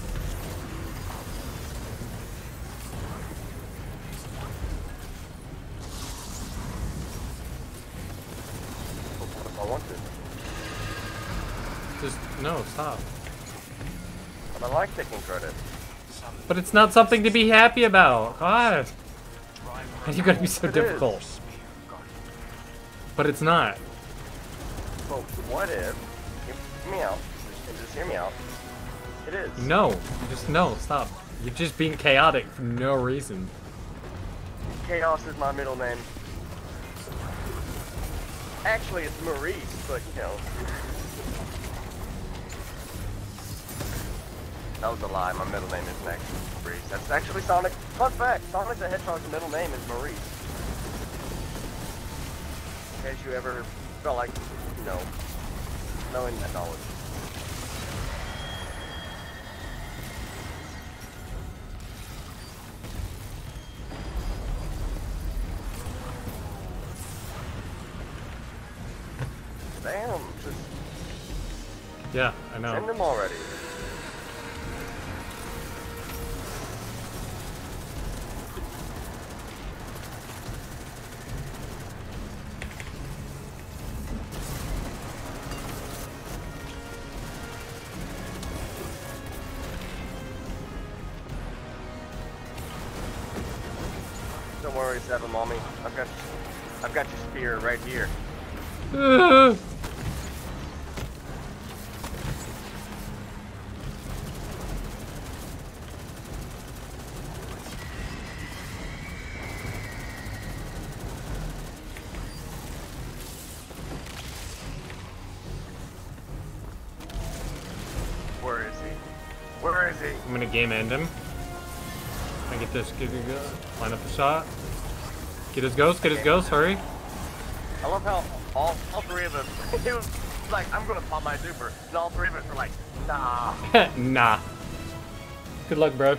I want to? Just no, stop. But I like taking credit. But it's not something to be happy about. God. And you gotta be so It is. But it's not. But what if? Hear me out. Just, just hear me out. It is. No. Just no, stop. You're just being chaotic for no reason. Chaos is my middle name. Actually, it's Maurice, but you know. That was a lie. My middle name isn't actually Maurice. That's actually Sonic. Fun fact: Sonic the Hedgehog's middle name is Maurice. Case you ever felt like, you know, knowing that knowledge. Damn, just Yeah, I know. send them already. Don't Seven Mommy. I've got I've got your spear right here. Where is he? Where is he? I'm gonna game end him. I get this. Get, get, get, line up the shot. Get his ghost. Get his ghost. Hurry. I love how all, all three of us, it was like, I'm gonna pop my super, and all three of us were like, nah. nah. Good luck, bro.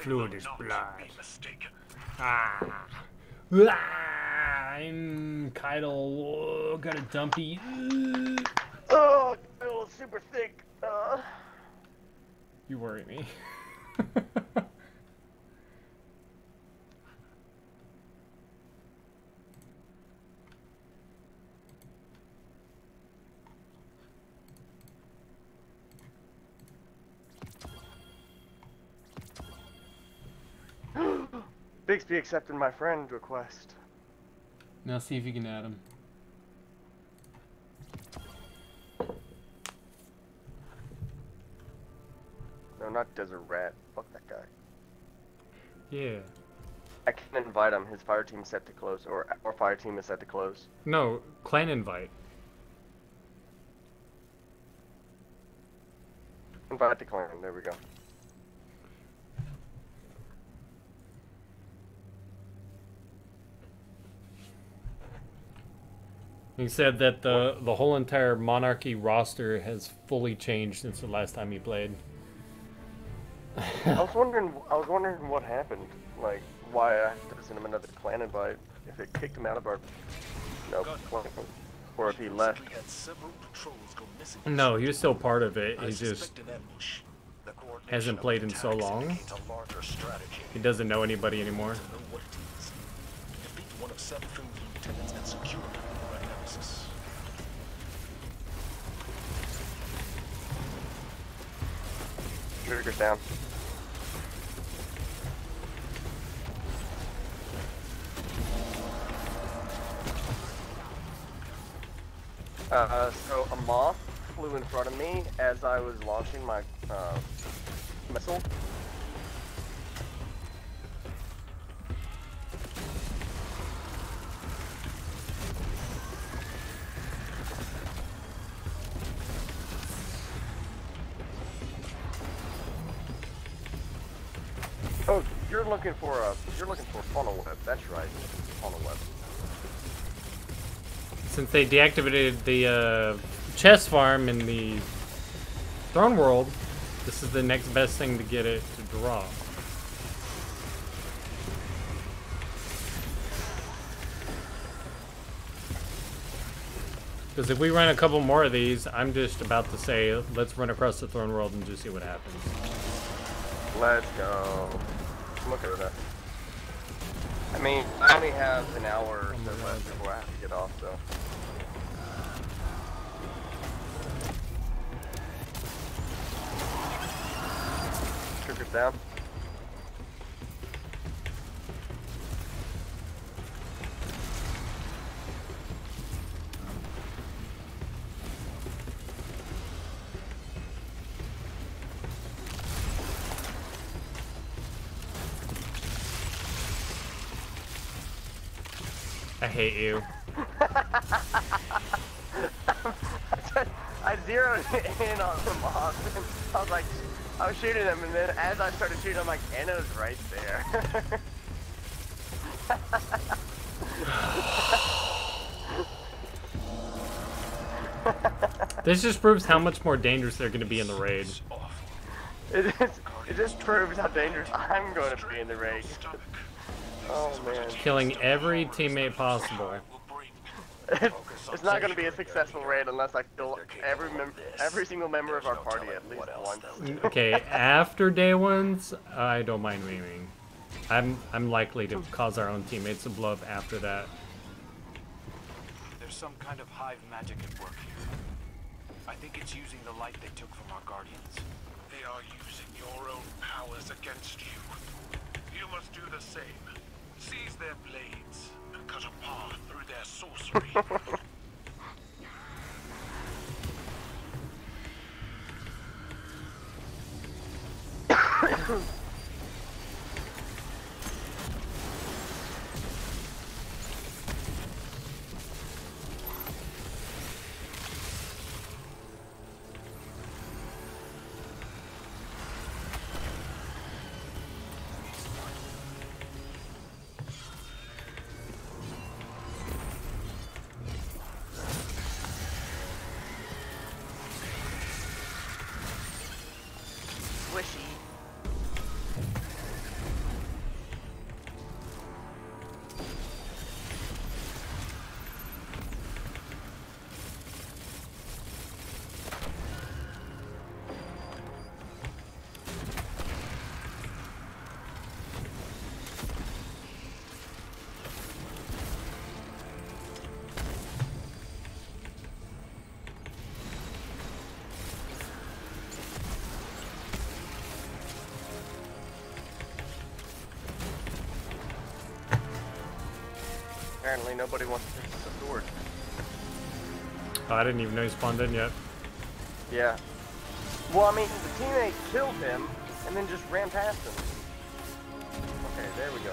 Fluid is as blood. Ah. Ah, I'm Keitel. Oh, got a dumpy. Oh, oh, super thick. Uh, You worry me. Bixby accepted my friend request. now see if you can add him. No, not Desert Rat. Fuck that guy. Yeah. I can invite him. His fire team is set to close, or our fire team is set to close. No, clan invite. Invite the clan. There we go. He said that the the whole entire monarchy roster has fully changed since the last time he played. I was wondering. I was wondering what happened. Like why I had to send him another clan invite. If it kicked him out of our, you know, clan, or if he left. We had several patrols go missing. No, he was still part of it. He just suspect an ambush. The coordination hasn't played in so long. indicates a larger strategy. He doesn't know anybody anymore. Trigger's down. Uh, so a moth flew in front of me as I was launching my uh, missile. Looking for a you're looking for a Funnelweb. That's right, Funnelweb. Since they deactivated the uh, chest farm in the throne world, this is the next best thing to get it to drop. Because if we run a couple more of these, I'm just about to say, let's run across the throne world and just see what happens. Let's go. Look at that. I mean, I only have an hour or so left before I have to get off, so. Trigger's down. Hate you. I zeroed in on the mob. I was like, I was shooting him, and then as I started shooting, I'm like, Anna's right there. This just proves how much more dangerous they're going to be in the raid. it, just, it just proves how dangerous I'm going to be in the raid. Oh man. Killing every teammate possible. it's not going to be a successful raid unless I kill every mem every single member of our party at least once. Okay, after day ones, I don't mind memeing. I'm I'm likely to cause our own teammates to blow up after that. There's some kind of hive magic at work here. I think it's using the light they took from our guardians. They are using your own powers against you. You must do the same. Seize their blades and cut a path through their sorcery. Swishy. Apparently nobody wants to pick up the sword. Oh, I didn't even know he spawned in yet. Yeah. Well, I mean, the teammate killed him and then just ran past him. Okay, there we go.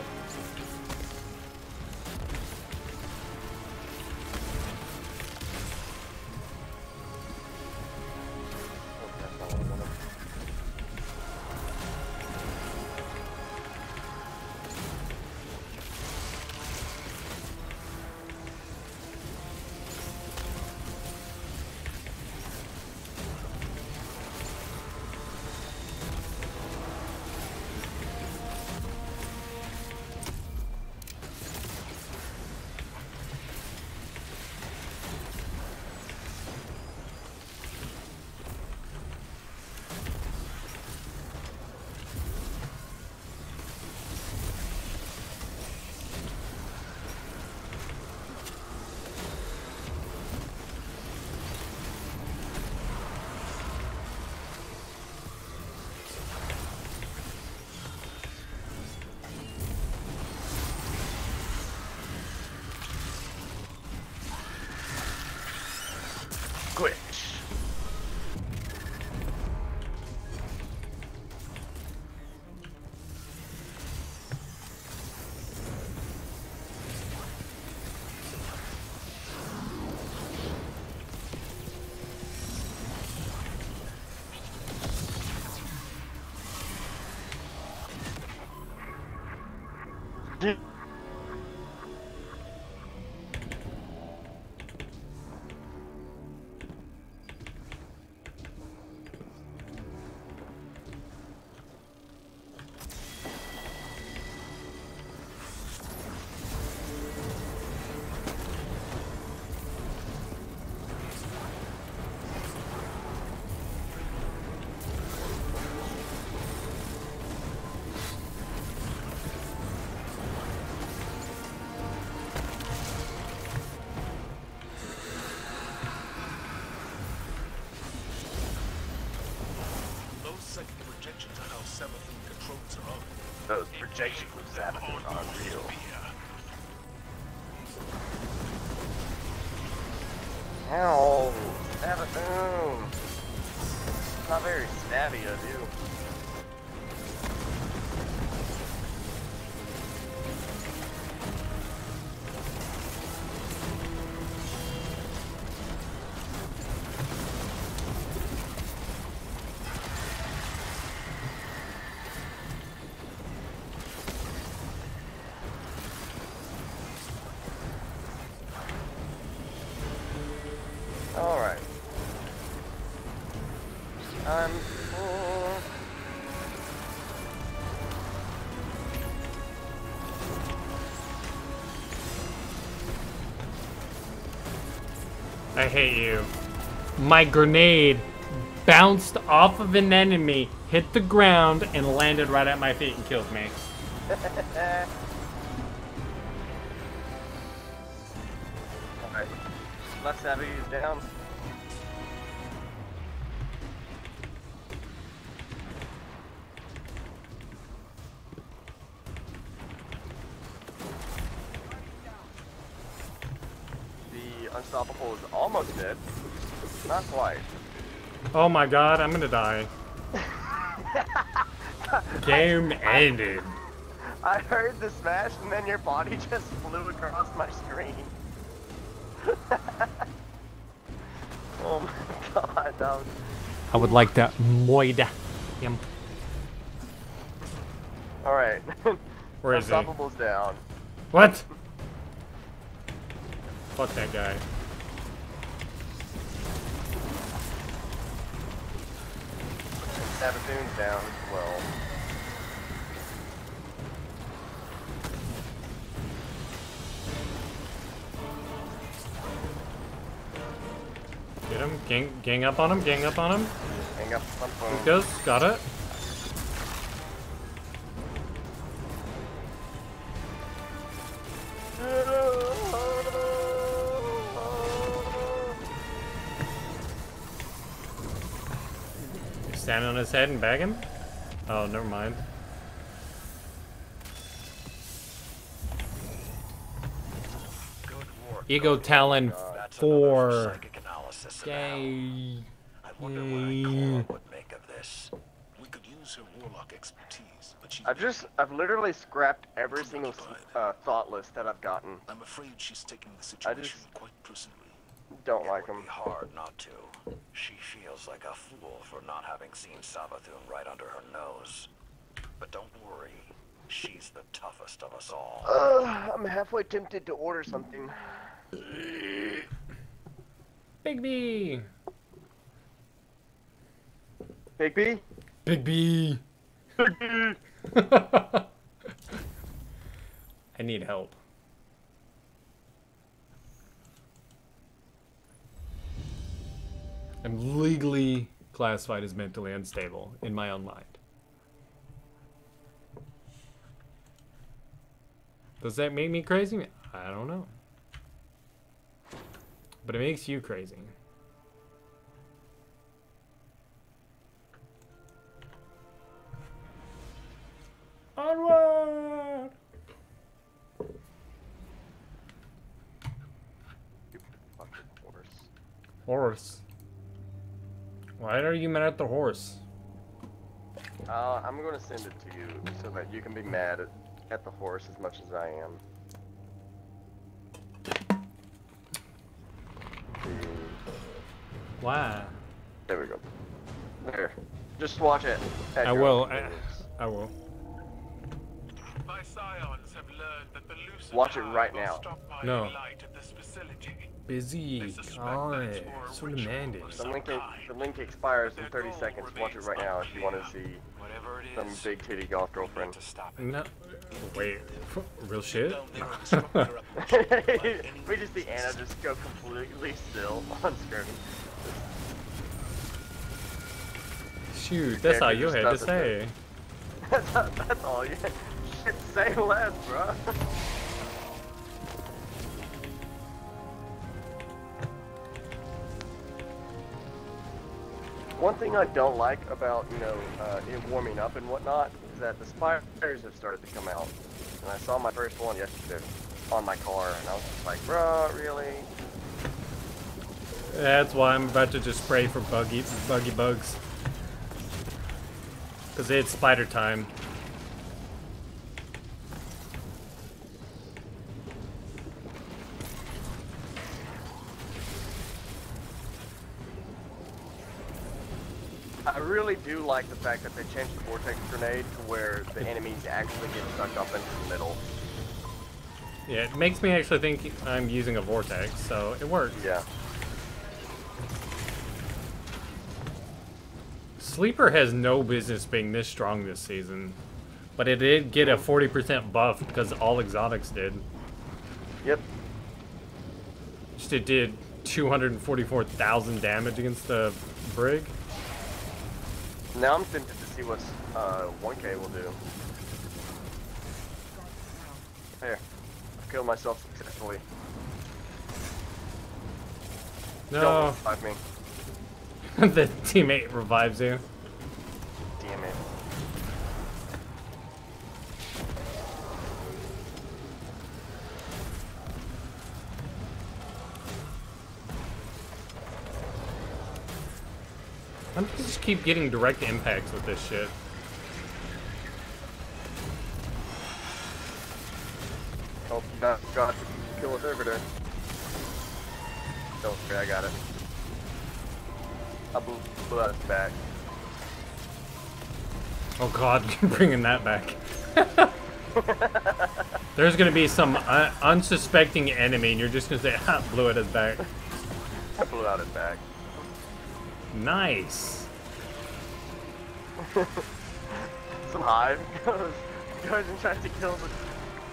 Those I hate you. My grenade bounced off of an enemy, hit the ground, and landed right at my feet and killed me. Alright. Left savvy is down. Oh my god, I'm gonna die. Game ended. I heard the smash and then your body just flew across my screen. oh my god, that was... I would like to moida him. Alright. Where is he? Unstoppable's down. What? Fuck that guy. Savathun's down as well. Get him. Gang, gang up on him. Gang up on him. Gang up on phone. Lucas, got it. His head and bag him? Oh, never mind. Ego Talon 4. Yay. I wonder what Ikora would make of this. We could use her warlock expertise, but she I've just, I've literally scrapped every single uh, Thoughtless that I've gotten. I'm afraid she's taking the situation just quite personally. Don't like them. Hard not to. She feels like a fool for not having seen Savathun right under her nose. But don't worry, she's the toughest of us all. Uh, I'm halfway tempted to order something. Big B. Big B? Big B. Big B. I need help. I'm legally classified as mentally unstable in my own mind. Does that make me crazy? I don't know. But it makes you crazy. Onward! Horse. Horse. Why are you mad at the horse? Uh, I'm gonna send it to you so that you can be mad at, at the horse as much as I am. See. Why? There we go. There. Just watch it. I will. I. I will. My scions have learned that the Watch it right now. stockpiling No. Light at this. Busy. God, so demanding. The link, the link expires in 30 seconds. Watch it right now if you want to see some big titty golf girlfriend. to stop it. No. Wait. Real shit? Down there and disrupt their operation by any we just see Anna just go completely still on screen. Shoot, that's all you had to say. that's, that's all you. had Shit, say less, bro. One thing I don't like about, you know, uh, it warming up and whatnot is that the spiders have started to come out. And I saw my first one yesterday on my car, and I was like, bro, really? That's why I'm about to just spray for buggy, buggy bugs. Cause it's spider time. I really do like the fact that they changed the vortex grenade to where the enemies actually get sucked up into the middle. Yeah, it makes me actually think I'm using a vortex, so it works. Yeah. Sleeper has no business being this strong this season. But it did get a mm. 40% buff because all exotics did. Yep. Just it did 244,000 damage against the Brig. Now I'm tempted to see what uh, 1K will do. Here. I've killed myself successfully. Don't No, revive me. the teammate revives you. I'm just keep getting direct impacts with this shit. Oh, God, God, kill a servitor. Don't worry, I got it. I blew, blew out his back. Oh god, you're bringing that back. There's gonna be some un unsuspecting enemy, and you're just gonna say, "Ha, blew at his back." I blew out his back. Nice. Some hive goes, goes and tries to kill the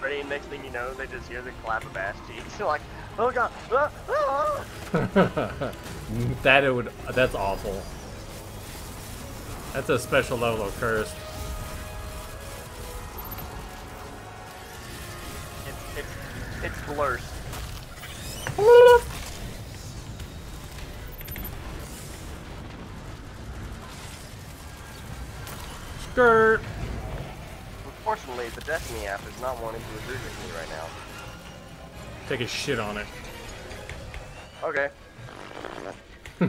brain. Next thing you know, they just hear the clap of ass cheeks. You're like, oh god, ah, ah. that it would. That's awful. That's a special level of curse. It's, it's, it's blurst. Skirt. Unfortunately, the Destiny app is not wanting to agree with me right now. Take a shit on it. Okay.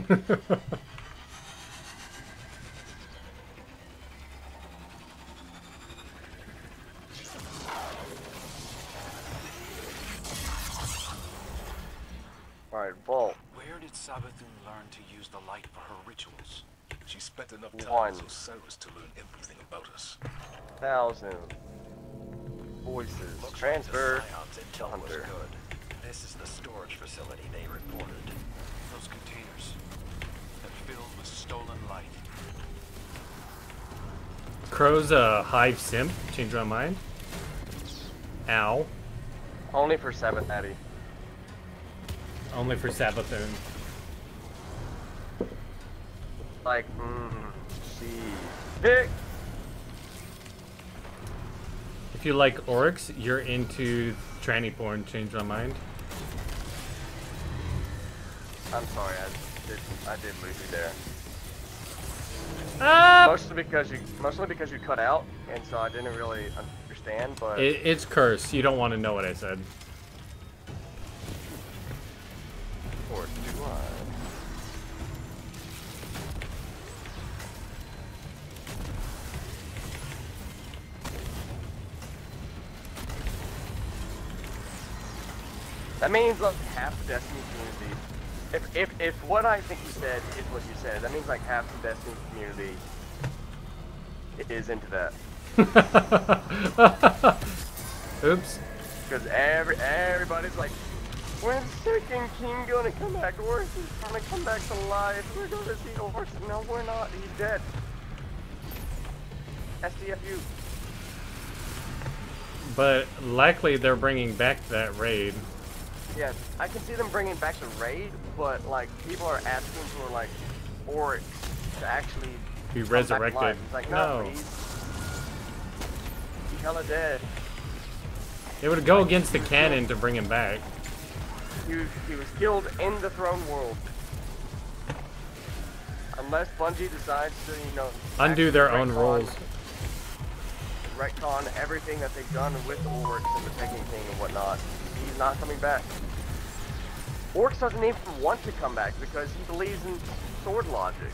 Alright, Vault. Where did Savathun learn to use the light for her rituals? She spent enough time One. with Osiris to learn everything about us. Thousand. Voices. Looks Transfer. like the Scion's intel was Hunter. good. This is the storage facility they reported. Those containers. They're filled with stolen light. Crow's a hive simp. Change my mind. Ow. Only for 7 Eddie. Only for Savathun. Like, mmm, see. Pick! If you like Oryx, you're into tranny porn. Change my mind. I'm sorry, I did, I did lose you there. Ah! Mostly because you, mostly because you cut out, and so I didn't really understand, but... It, it's curse. You don't want to know what I said. Or do I? That means like half the Destiny community. If if if what I think you said is what you said, that means like half the Destiny community is into that. Oops. Because every everybody's like, when's Second King gonna come back? Horse is gonna come back to life. We're gonna see Horse. No, we're not. He's dead. SDFU. But likely they're bringing back that raid. Yeah, I can see them bringing back the raid, but like people are asking for like Oryx to actually Be come back to resurrected. Like no, No. he's, hella dead. It would go against the canon to bring him back. He was, he was killed in the throne world. Unless Bungie decides to, you know, Undo their own rules. Retcon everything that they've done with Oryx and the Taken King and whatnot. He's not coming back. Oryx doesn't even want to come back because he believes in sword logic.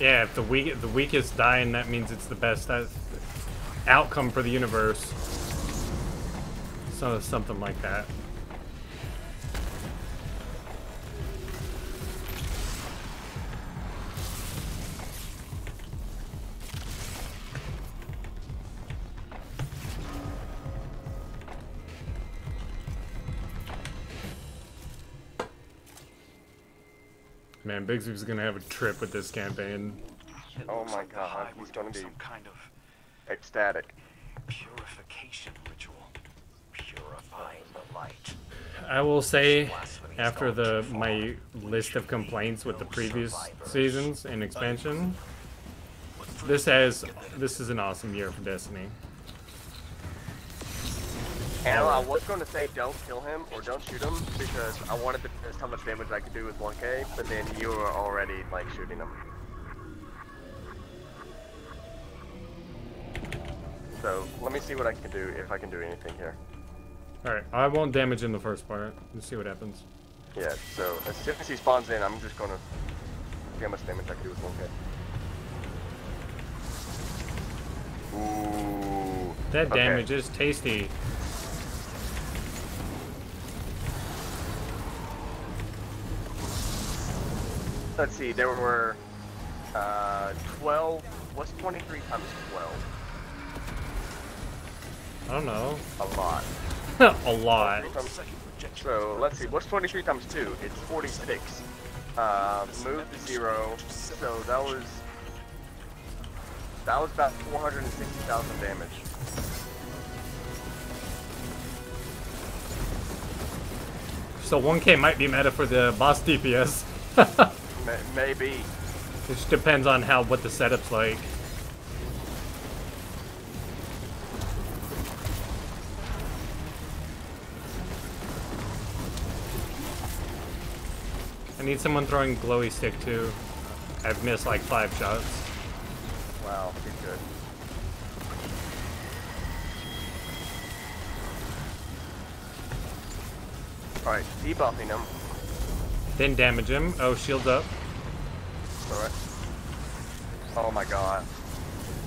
Yeah, if the weak the weakest dying, that means it's the best outcome for the universe. So something like that. Man, Bigsy's gonna have a trip with this campaign. Oh my god, he's gonna be some kind of ecstatic. purification ritual. Purifying the light. I will say, after the my list of complaints with the previous seasons and expansion, this has this is an awesome year for Destiny. And I was going to say don't kill him or don't shoot him because I wanted to test how much damage I could do with 1k, but then you were already like shooting him. So let me see what I can do if I can do anything here. All right, I won't damage in the first part. Let's see what happens. Yeah, so as soon as he spawns in, I'm just gonna see how much damage I can do with 1k. Ooh. That okay. damage is tasty. Let's see, there were uh, 12. What's 23 times 12? I don't know. A lot. a lot. So let's see, what's 23 times 2? It's 46. Uh, move to 0. So that was. That was about 460,000 damage. So 1k might be meta for the boss DPS. May- maybe. Which depends on how what the setup's like. I need someone throwing glowy stick too. I've missed like five shots. Wow, he's good. Alright, debuffing him. Then damage him. Oh, shields up. Alright. Oh my god.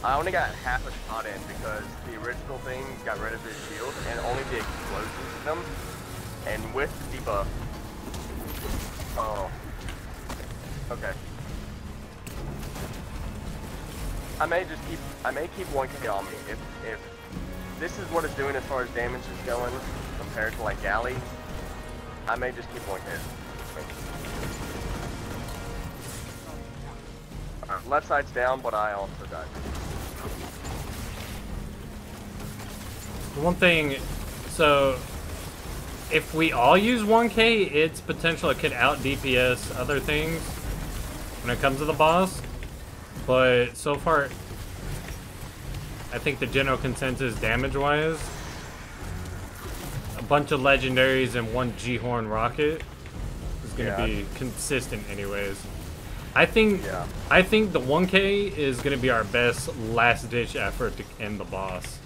I only got half a shot in because the original thing got rid of his shield and only the explosions in them. And with the debuff. Oh. Okay. I may just keep I may keep 1k on me. If if this is what it's doing as far as damage is going compared to like Galley, I may just keep 1k. Uh, left side's down, but I also died. One thing, so if we all use 1k, its potential it could out DPS other things when it comes to the boss. But so far, I think the general consensus damage-wise, a bunch of legendaries and one G-Horn rocket is gonna Yeah. be consistent anyways. I think Yeah. I think the 1k is gonna be our best last-ditch effort to end the boss.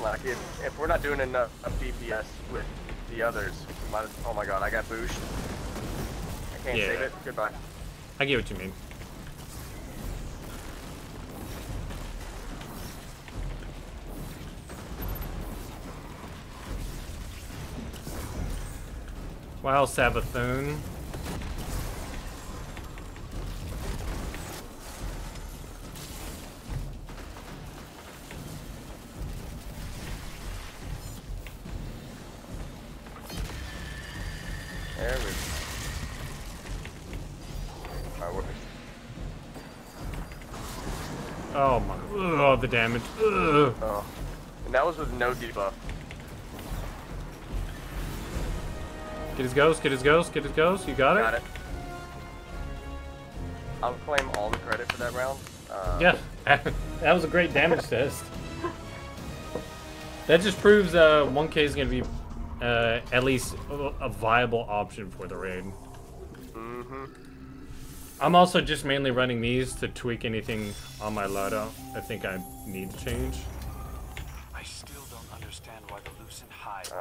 Like if, if we're not doing enough of DPS with the others, we might as, oh my god, I got boost. I can't Yeah. save it. Goodbye. I get what you mean. Wow, Savathun. There we go. Oh my. Oh, the damage. Ugh. Oh. And that was with no debuff. Get his ghost, get his ghost, get his ghost. You got it? Got it. I'll claim all the credit for that round. Uh, Yeah, that was a great damage test. That just proves uh, 1K is going to be uh, at least a, a viable option for the raid. Mm-hmm. I'm also just mainly running these to tweak anything on my loadout I think I need to change.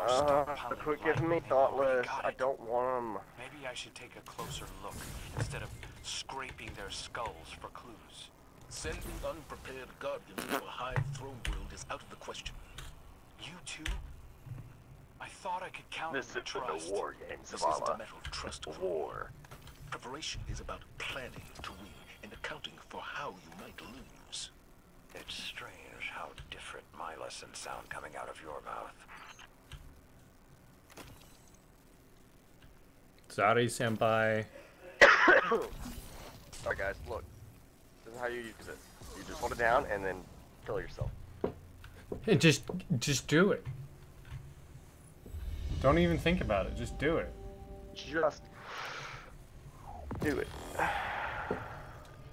Uh, stockpiling quit giving me when they've already thoughtless. I don't want them. Maybe I should take a closer look instead of scraping their skulls for clues. Sending unprepared guardians to a high throne world is out of the question. You too? I thought I could count This on your trust. the war game, This isn't a Zavala. matter of trust or War. Preparation is about planning to win and accounting for how you might lose. It's strange how different my lessons sound coming out of your mouth. Zari Senpai. Alright guys, look. This is how you use it. You just hold it down and then kill yourself. Hey, Just, just do it. Don't even think about it. Just do it. Just do it.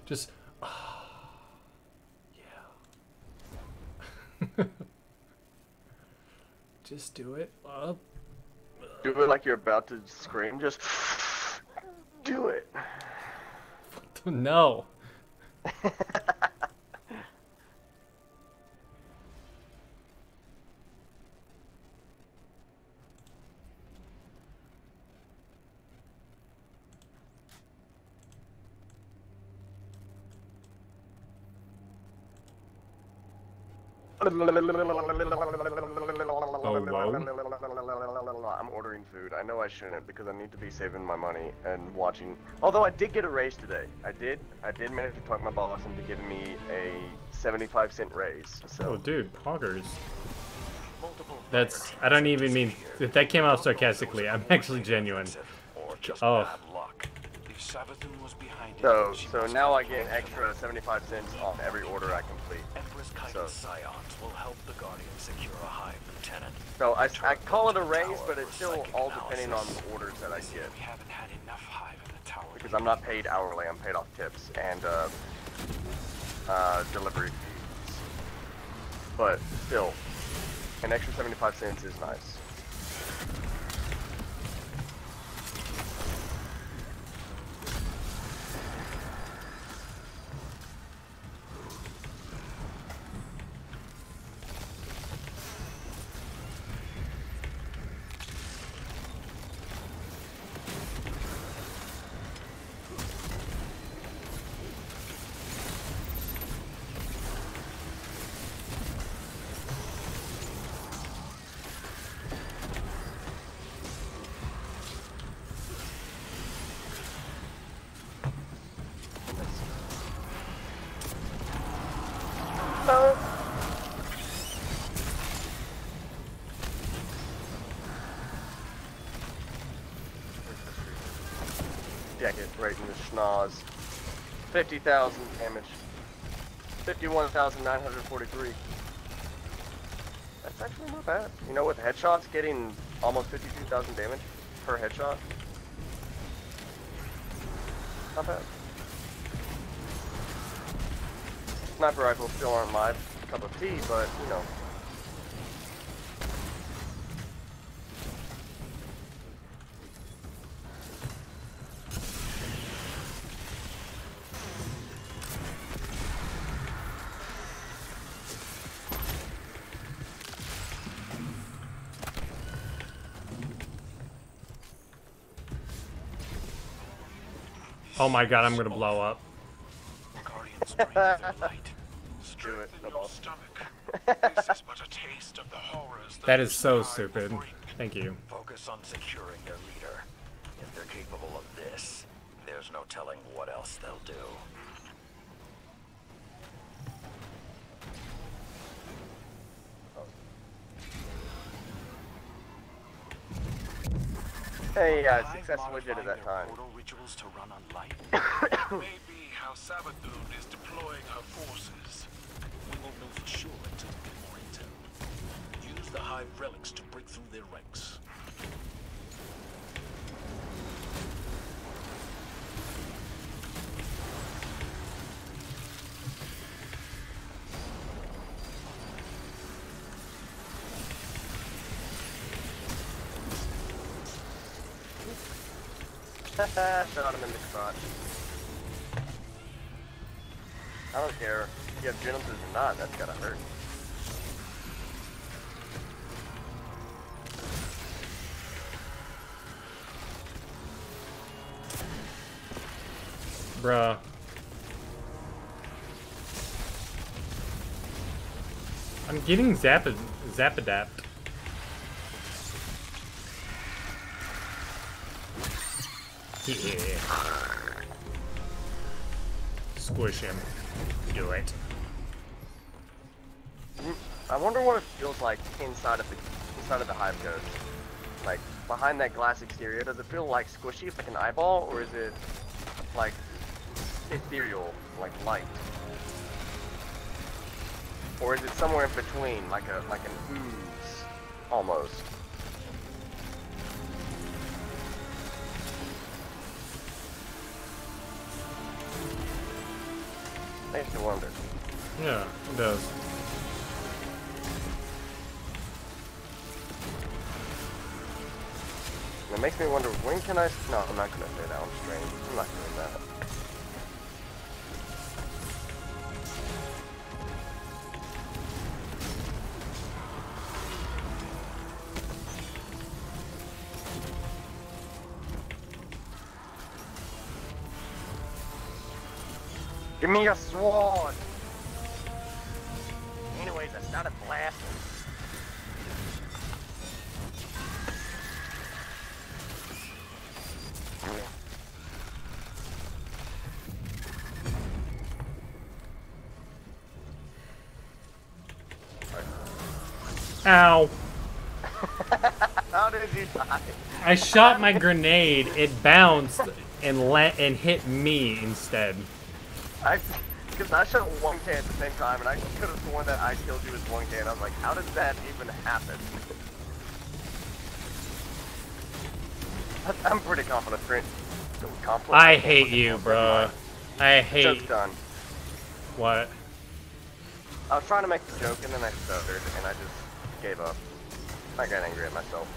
Just. Ah. yeah. just do it. Up. Do it like you're about to scream. Just do it. No. Oh, I'm ordering food. I know I shouldn't because I need to be saving my money and watching. Although I did get a raise today. I did. I did manage to talk my boss into giving me a 75 cent raise. Oh, So dude, poggers. That's. I don't even mean. That came out sarcastically. I'm actually genuine. Oh. luck. If Savathun was behind it, so so now I get an extra 75 cents on every order I complete. Empress So- Kai's scions will help the Guardian secure a hive lieutenant. So I, I call it a raise, but it's still all depending on the orders that I get. We haven't had enough hive in the tower. Because I'm not paid hourly, I'm paid off tips and uh, uh, delivery fees. But still, an extra 75 cents is nice. Jacket right in the schnoz. 50,000 damage. 51,943. That's actually not bad. You know, with headshots getting almost 52,000 damage per headshot. Not bad. Sniper rifles still aren't my cup of tea, but, you know. Oh my god, I'm gonna blow up. Guardians breathe their light. Do it, Strengthen no your balls. stomach. this is but a taste of the horrors That is so this time will stupid. Thank you. Focus on securing their leader. If they're capable of this, there's no telling what else they'll do. Hey, uh, Hive successful widget at that time. rituals to run on light. Maybe how Savathun is deploying her forces. We won't know for sure until we get more intel. Use the Hive relics to break through their ranks. Shot him in the crotch. I don't care if you have Genesis or not, that's gotta hurt. Bruh. I'm getting zapid zapadapped. Squish him. Do it. I wonder what it feels like inside of the inside of the hive code. Like behind that glass exterior, does it feel like squishy, like an eyeball, or is it like ethereal, like light? Or is it somewhere in between, like a like an ooze, almost? Makes me wonder. Yeah, it does. And it makes me wonder when can I? No, I'm not gonna say that. I'm strange. I'm not doing that. Give me a sword! Anyways, I started blasting. Ow. How did you die? I shot my grenade, it bounced and and hit me instead. Because I shot one can at the same time, and I could have sworn that I killed you with one can. I was like, how did that even happen? I'm pretty confident. I hate you, bro. I hate Joke's done. what? I was trying to make a joke, and then I stuttered, and I just gave up. I got angry at myself.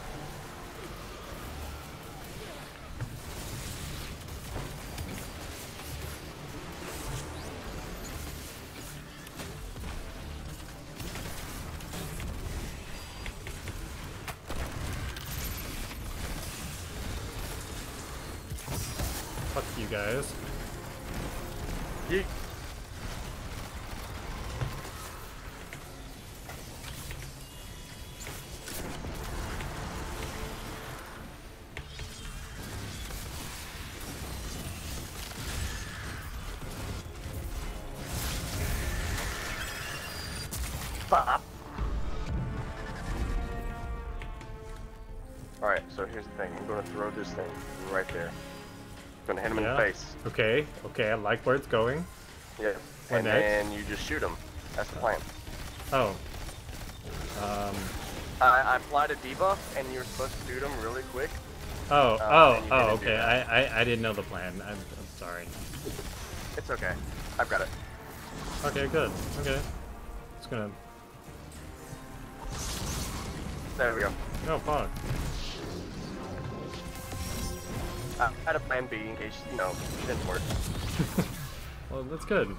This thing right there. Gonna hit him in the face. Okay, okay, I like where it's going. Yeah. What and next? then you just shoot him. That's the plan. Oh. Um. I, I applied a debuff, and you're supposed to shoot him really quick. Oh. Uh, oh. Oh. Okay. I, I I didn't know the plan. I'm, I'm sorry. It's okay. I've got it. Okay. Good. Okay. It's gonna. There we go. Oh fuck. I had a plan B in case, you know, it didn't work. Well, that's good.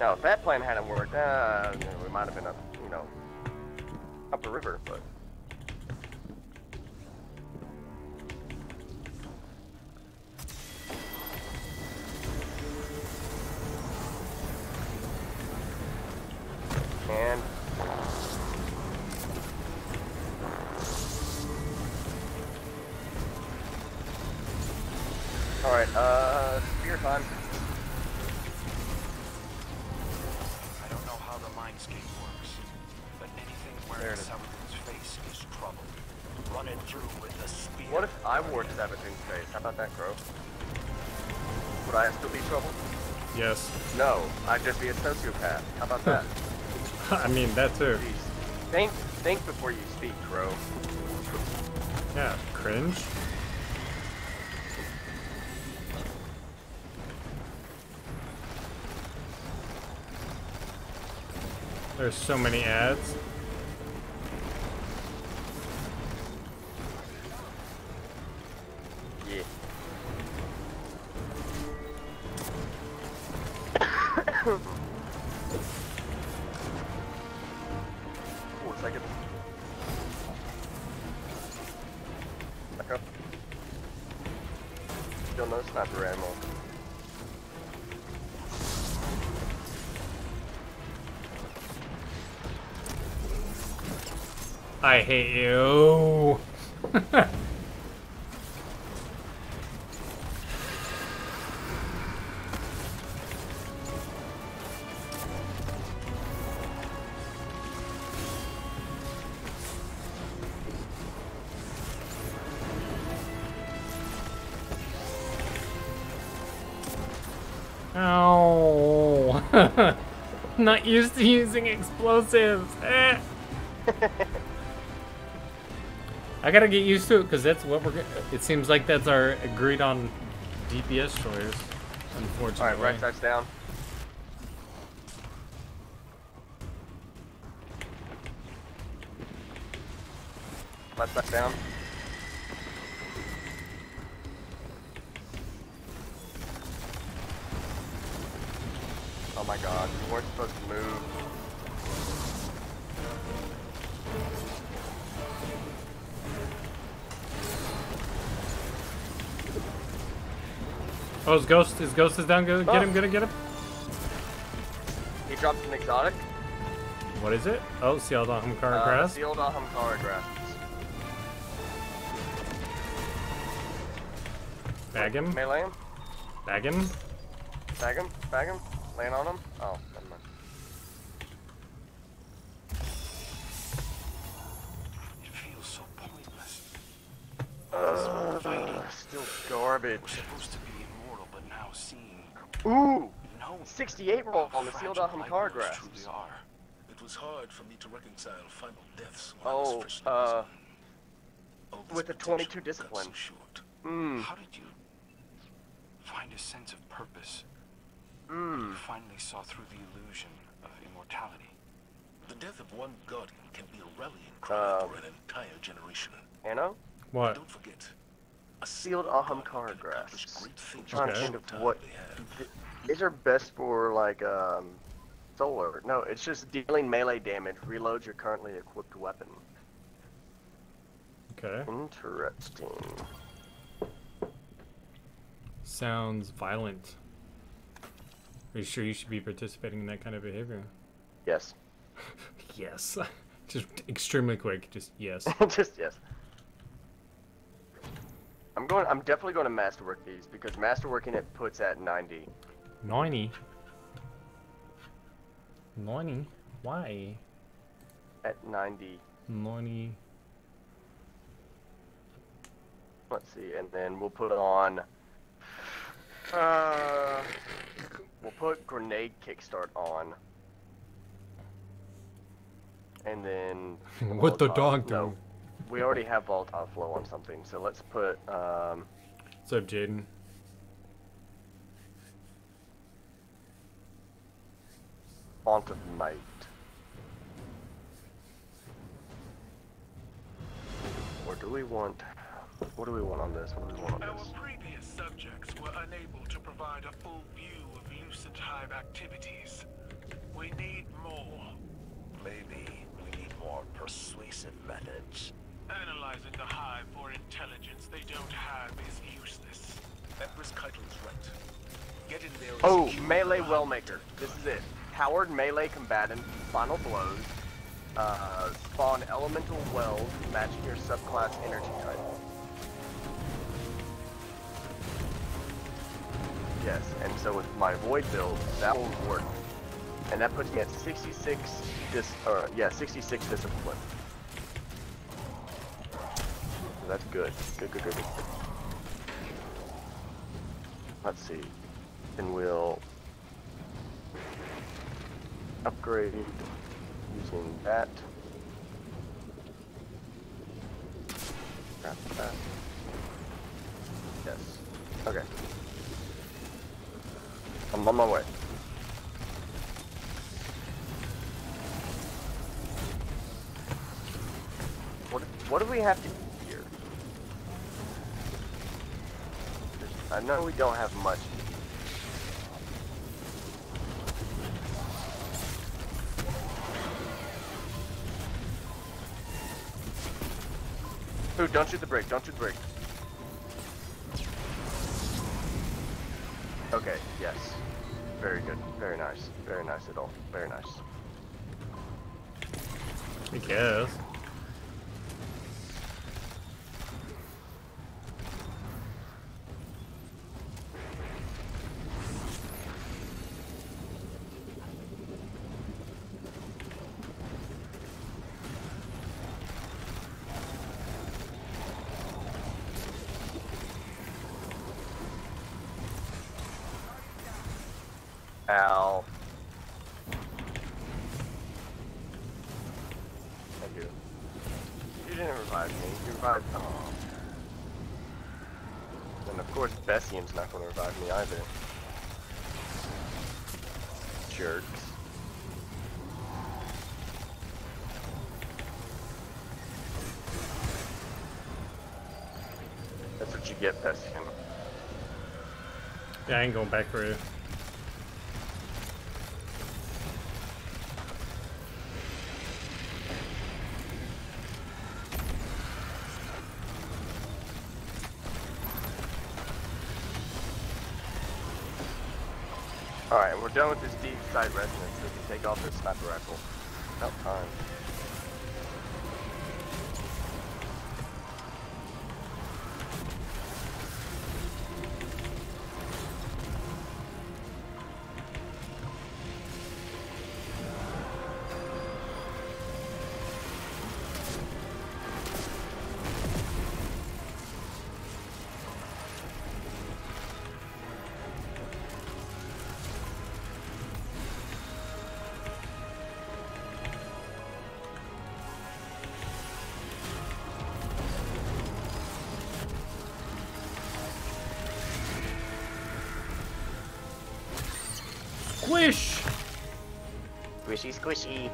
Now, if that plan hadn't worked, uh, we might have been up, you know, up the river, but. What if I wore Savathun's face? How about that, Crow? Would I still be trouble? Yes. No, I'd just be a sociopath. How about that? I mean, that too. Jeez. Think, think before you speak, Crow. Yeah, cringe. There's so many ads. I hate you. Not used to using explosives. Eh. I gotta get used to it because that's what we're. It seems like that's our agreed on DPS choice. Unfortunately. Alright, right side's down. Left side down. His ghost. His ghost is down. Go get him. Get him. Get him. He dropped an exotic. What is it? Oh, sealed on car Uh, Grasps. Sealed Ahamkara Grasps. Bag him. Melee him. Bag him. Bag him. Bag him. Land on him. 68 roll on the Sealed fragile Ahamkara Grasps. It was hard for me to reconcile final deaths when I Oh, was fresh uh, prison. All this with the potential 22 cut discipline. so short. Mmm. How did you find a sense of purpose? Mmm. You finally saw through the illusion of immortality. The death of one guardian can be a rallying cry Uh, for an entire generation. Anno? What? Don't forget, a Sealed single Ahamkara guardian can accomplish grass. great things trying to think of what- time they have. Th- These are best for, like, um, solar. No, it's just dealing melee damage. Reload your currently equipped weapon. Okay. Interesting. Sounds violent. Are you sure you should be participating in that kind of behavior? Yes. Yes. Just extremely quick. Just yes. just yes. I'm going. I'm definitely going to masterwork these because masterworking it puts at 90. 90. 90? Why? At 90. 90. Let's see, and then we'll put on. Uh, we'll put grenade kickstart on. And then. What the dog do? No, we already have volatile flow on something, so let's put um. What's up, Jaden? Font of Might. Or do we want... What do we want on this? What do we want on Our this? previous subjects were unable to provide a full view of Lucent Hive activities. We need more. Maybe we need more persuasive methods. Analyzing the Hive for intelligence they don't have is useless. Empress Caiatl is right. Get in there. Oh, secure melee the Hive Wellmaker. This is it. Powered melee combatant, final blows. Uh, spawn elemental wells matching your subclass energy type. Yes, and so with my void build, that will work. And that puts me at 66 dis or yeah, 66 discipline. So that's good. Good, good, good, good. Let's see. And we'll upgrade using that. Grab that. Yes. Okay. I'm on my way. What what do we have to do here? I know we don't have much. Ooh, don't shoot the brake, don't shoot the brake. Okay, yes. Very good. Very nice. Very nice at all. Very nice. I guess. Ow. Thank you. You didn't revive me. You revived. Oh. And of course, Bessian's not going to revive me either. Jerks. That's what you get, Bessian. Yeah, I ain't going back for you. Alright, we're done with this deep side resonance. We can take off this sniper rifle. About time. Squish! Squishy, squishy.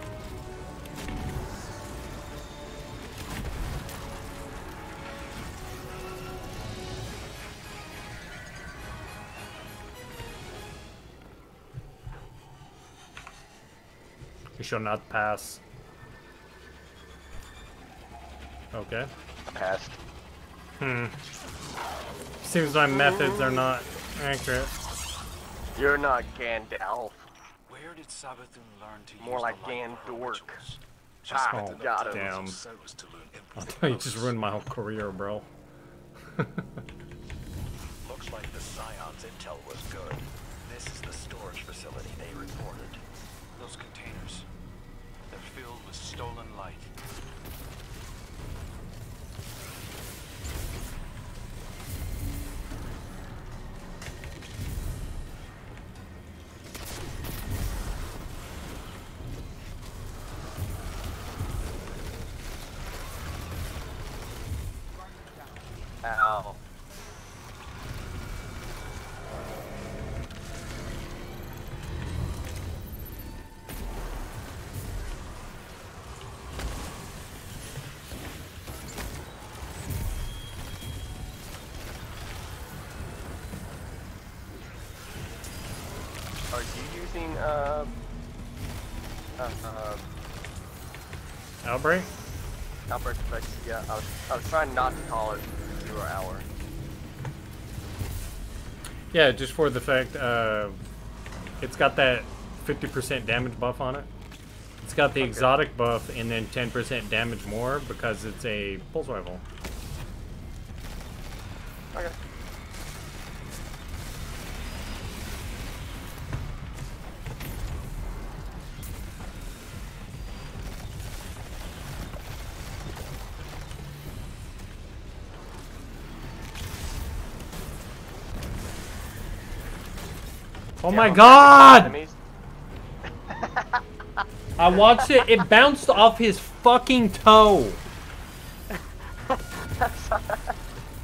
You shall not pass. Okay. Passed. Hmm. Seems my methods are not accurate. You're not Gandalf. Where did Savathun learn to More use like the light Gandork. rituals? Ah, Oh, got him. damn. Cyrus I thought you just ruined my whole career, bro. Looks like the Scion's intel was good. This is the storage facility they reported. Those containers. They're filled with stolen light. Uh, uh, uh Outbreak? effects? Yeah, I was, I was trying not to call it zero hour. Yeah, just for the fact, uh, it's got that 50% damage buff on it. It's got the exotic buff and then 10% damage more because it's a pulse rifle. Oh my god! I watched it. It bounced off his fucking toe.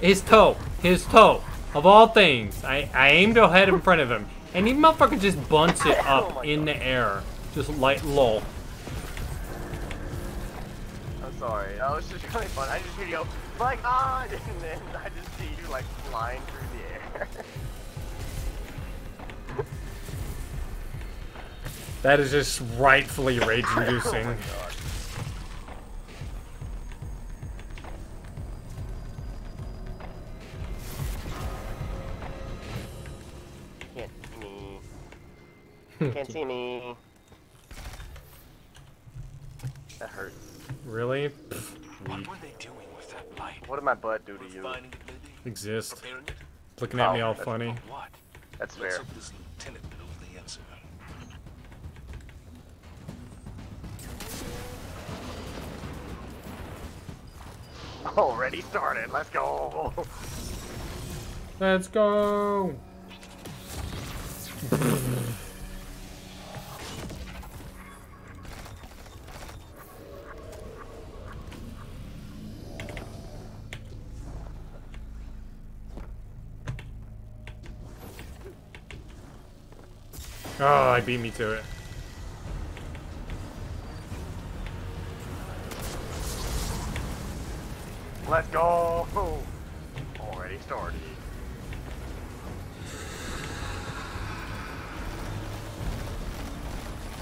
His toe. His toe. Of all things. I, I aimed to head in front of him. And he motherfucker just bunts it Oh up my in the air. Just light lol. I'm sorry. That was just really fun. I just hear you go, oh my god! And then I just see you like flying through the air. That is just rightfully rage oh my inducing. god. Can't see me. Can't see me. That hurt. really? Pfft, What were they doing with that light? What did my butt do to you? Refining it, maybe? Exist. Looking at me Oh, all funny. What? That's Let's fair. Already started. Let's go. Let's go. Oh, I beat me to it. Let's go. Already started.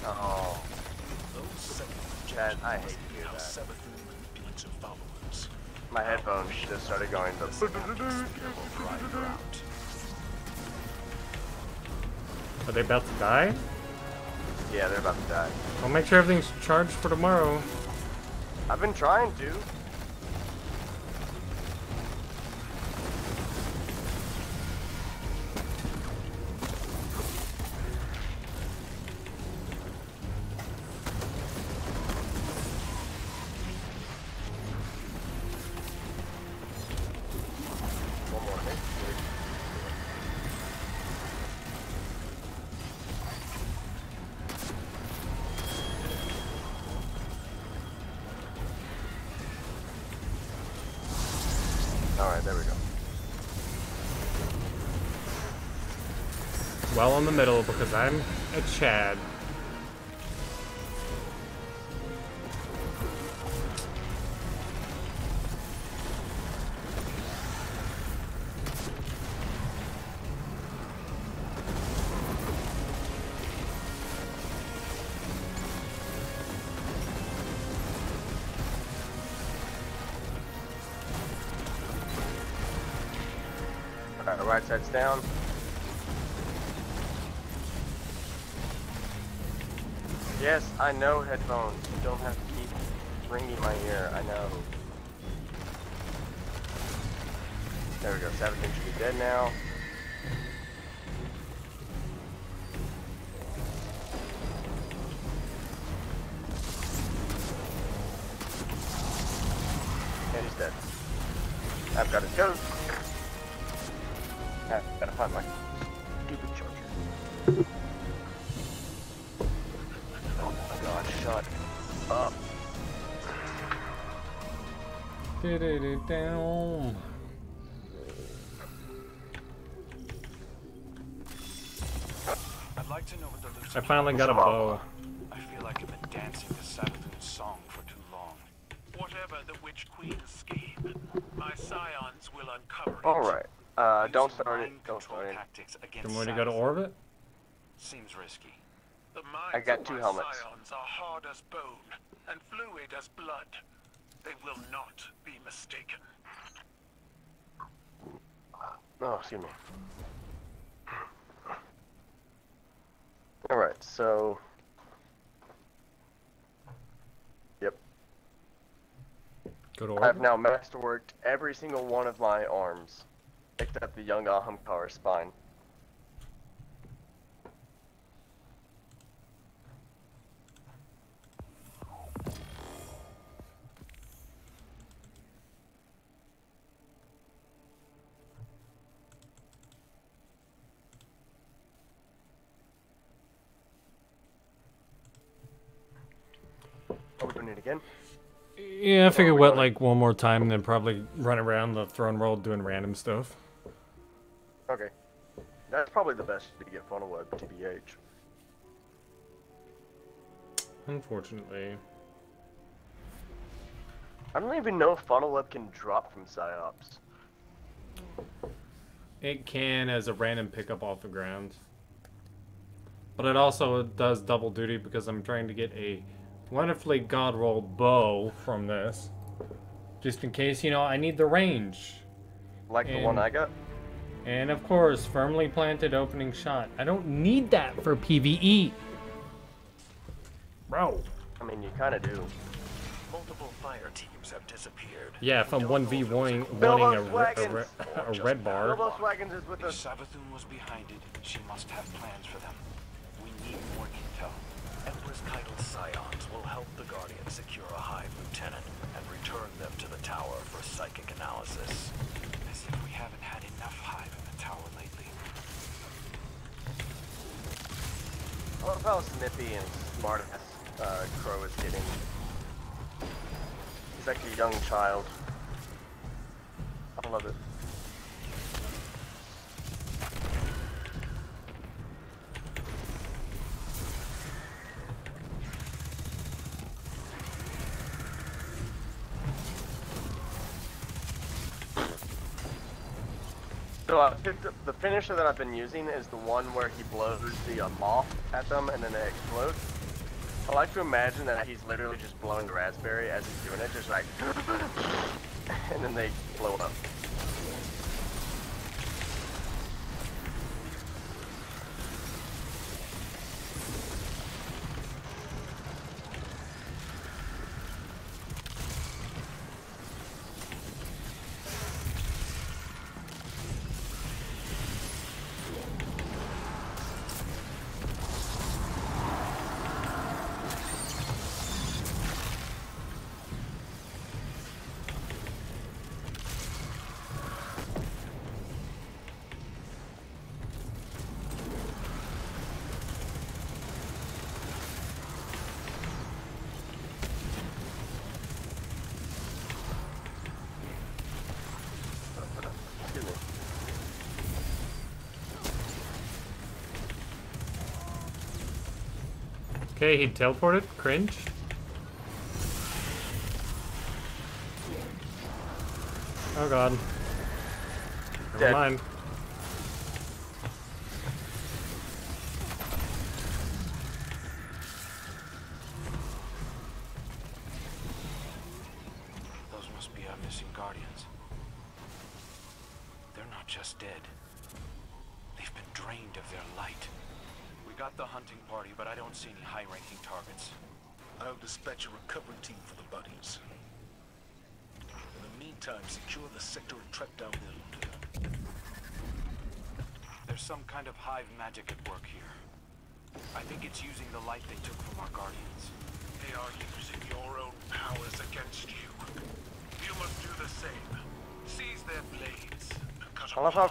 Oh, Chad, I hate to hear that. Savathun manipulates her followers. my headphones just started going to. synaptics will drive her out. Are they about to die? Yeah, they're about to die. I'll make sure everything's charged for tomorrow. I've been trying to. Middle because I'm a Chad. Alright, right side's down. Yes, I know headphones. You don't have to keep ringing my ear. I know. There we go. Sabotage should be dead now. And he's dead. I've got his coat. Finally got a bow. I feel like I've been dancing to Savathun's song for too long. Whatever the Witch Queen's scheme, my scions will uncover it. Alright. Uh, don't start it. mind Don't start it. tactics Then against when you go to orbit? Seems risky. The I got two helmets. scions are hard as bone and fluid as blood. They will not be mistaken. Oh, excuse me. Alright, so. Yep. Go to I've now masterworked every single one of my arms, except the young Ahamkara spine. doing it again. Yeah, I figured wet like one more time and then probably run around the throne world doing random stuff. Okay. That's probably the best to get Funnelweb, TBH. Unfortunately. I don't even know if Funnelweb can drop from PsiOps. It can as a random pickup off the ground. But it also does double duty because I'm trying to get a wonderfully god roll bow from this. Just in case, you know, I need the range. Like the one I got? And of course, firmly planted opening shot. I don't need that for PvE. Bro. I mean, you kind of do. Multiple fire teams have disappeared. Yeah, if I'm 1v wanting, Bilbo wanting a, re- a, a red bar. Bilbo Swaggins is with If us. Savathun was behind it, she must have plans for them. We need more Empress Caiatl's scions will help the Guardians secure a Hive lieutenant and return them to the tower for psychic analysis. As if we haven't had enough hive in the tower lately. I love how snippy and smart ass uh, Crow is getting. He's like a young child. I love it. So I picked up, the finisher that I've been using is the one where he blows the uh, moth at them and then they explode. I like to imagine that he's literally just blowing the raspberry as he's doing it, just like, and then they blow up. Okay, he teleported. Cringe. Oh god. Never Dead. mind.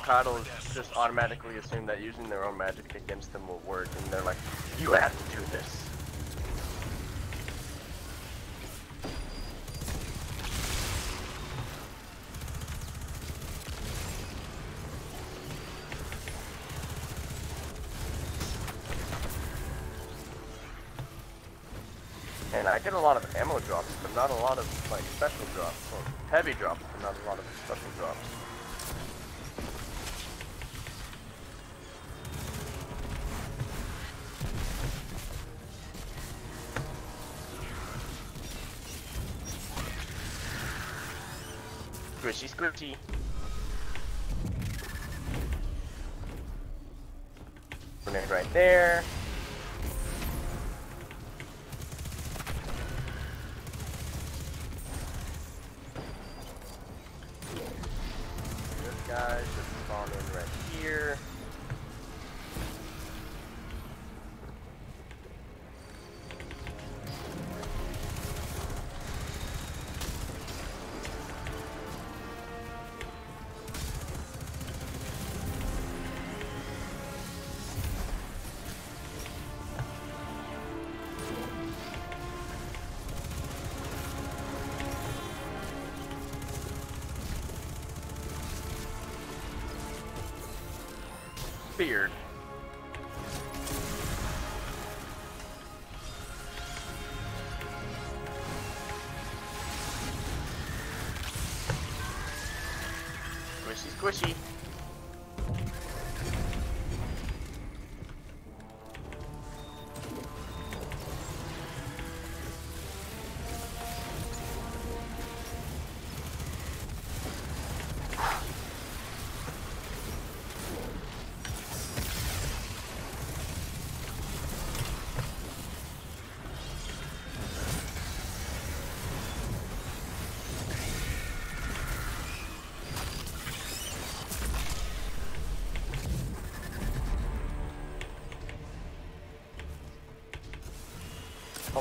Their just automatically assume that using their own magic against them will work, and they're like, you have to do this. And I get a lot of ammo drops, but not a lot of like special drops. Or heavy drops, Squishy,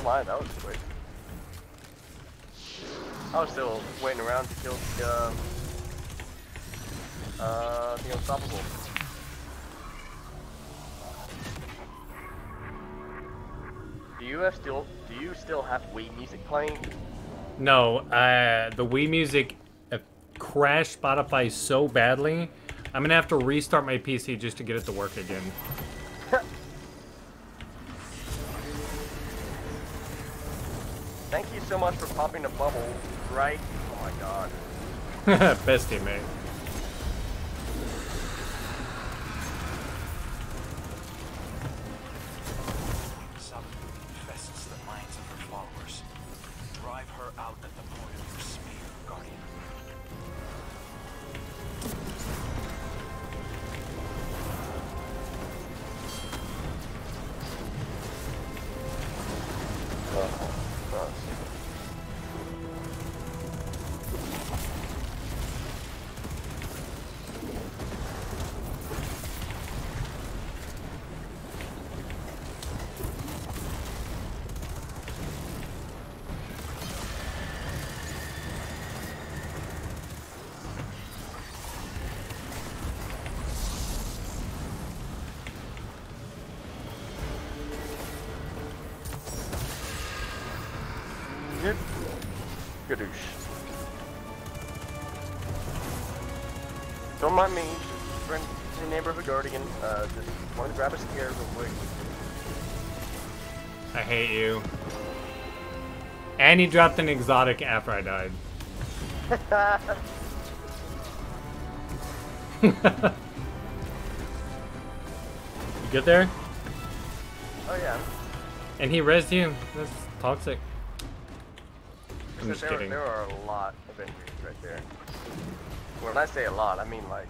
That was quick. I was still waiting around to kill the, uh, uh, the unstoppable. Do you have still, do you still have Wii music playing? No, uh, the Wii music uh, crashed Spotify so badly, I'm gonna have to restart my PC just to get it to work again. A bubble, right? Oh my god. Best teammate. Don't mind me, just friend, the neighborhood guardian. Uh, just wanted to grab a scare real quick. I hate you. And he dropped an exotic after I died. You get there? oh yeah. And he rezzed you? That's toxic. I'm just there, kidding. there are a lot of injuries right there. When I say a lot, I mean like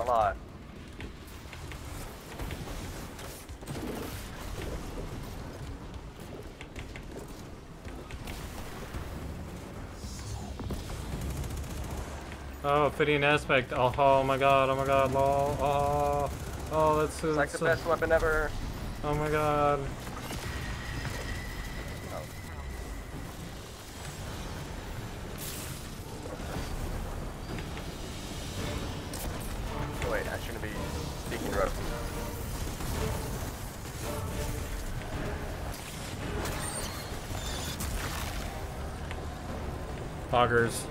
a lot. Oh, fitting aspect. Oh, oh my god, oh my god, lol. Oh, oh, that's so. It's like the so- best weapon ever. Oh my god. Poggers.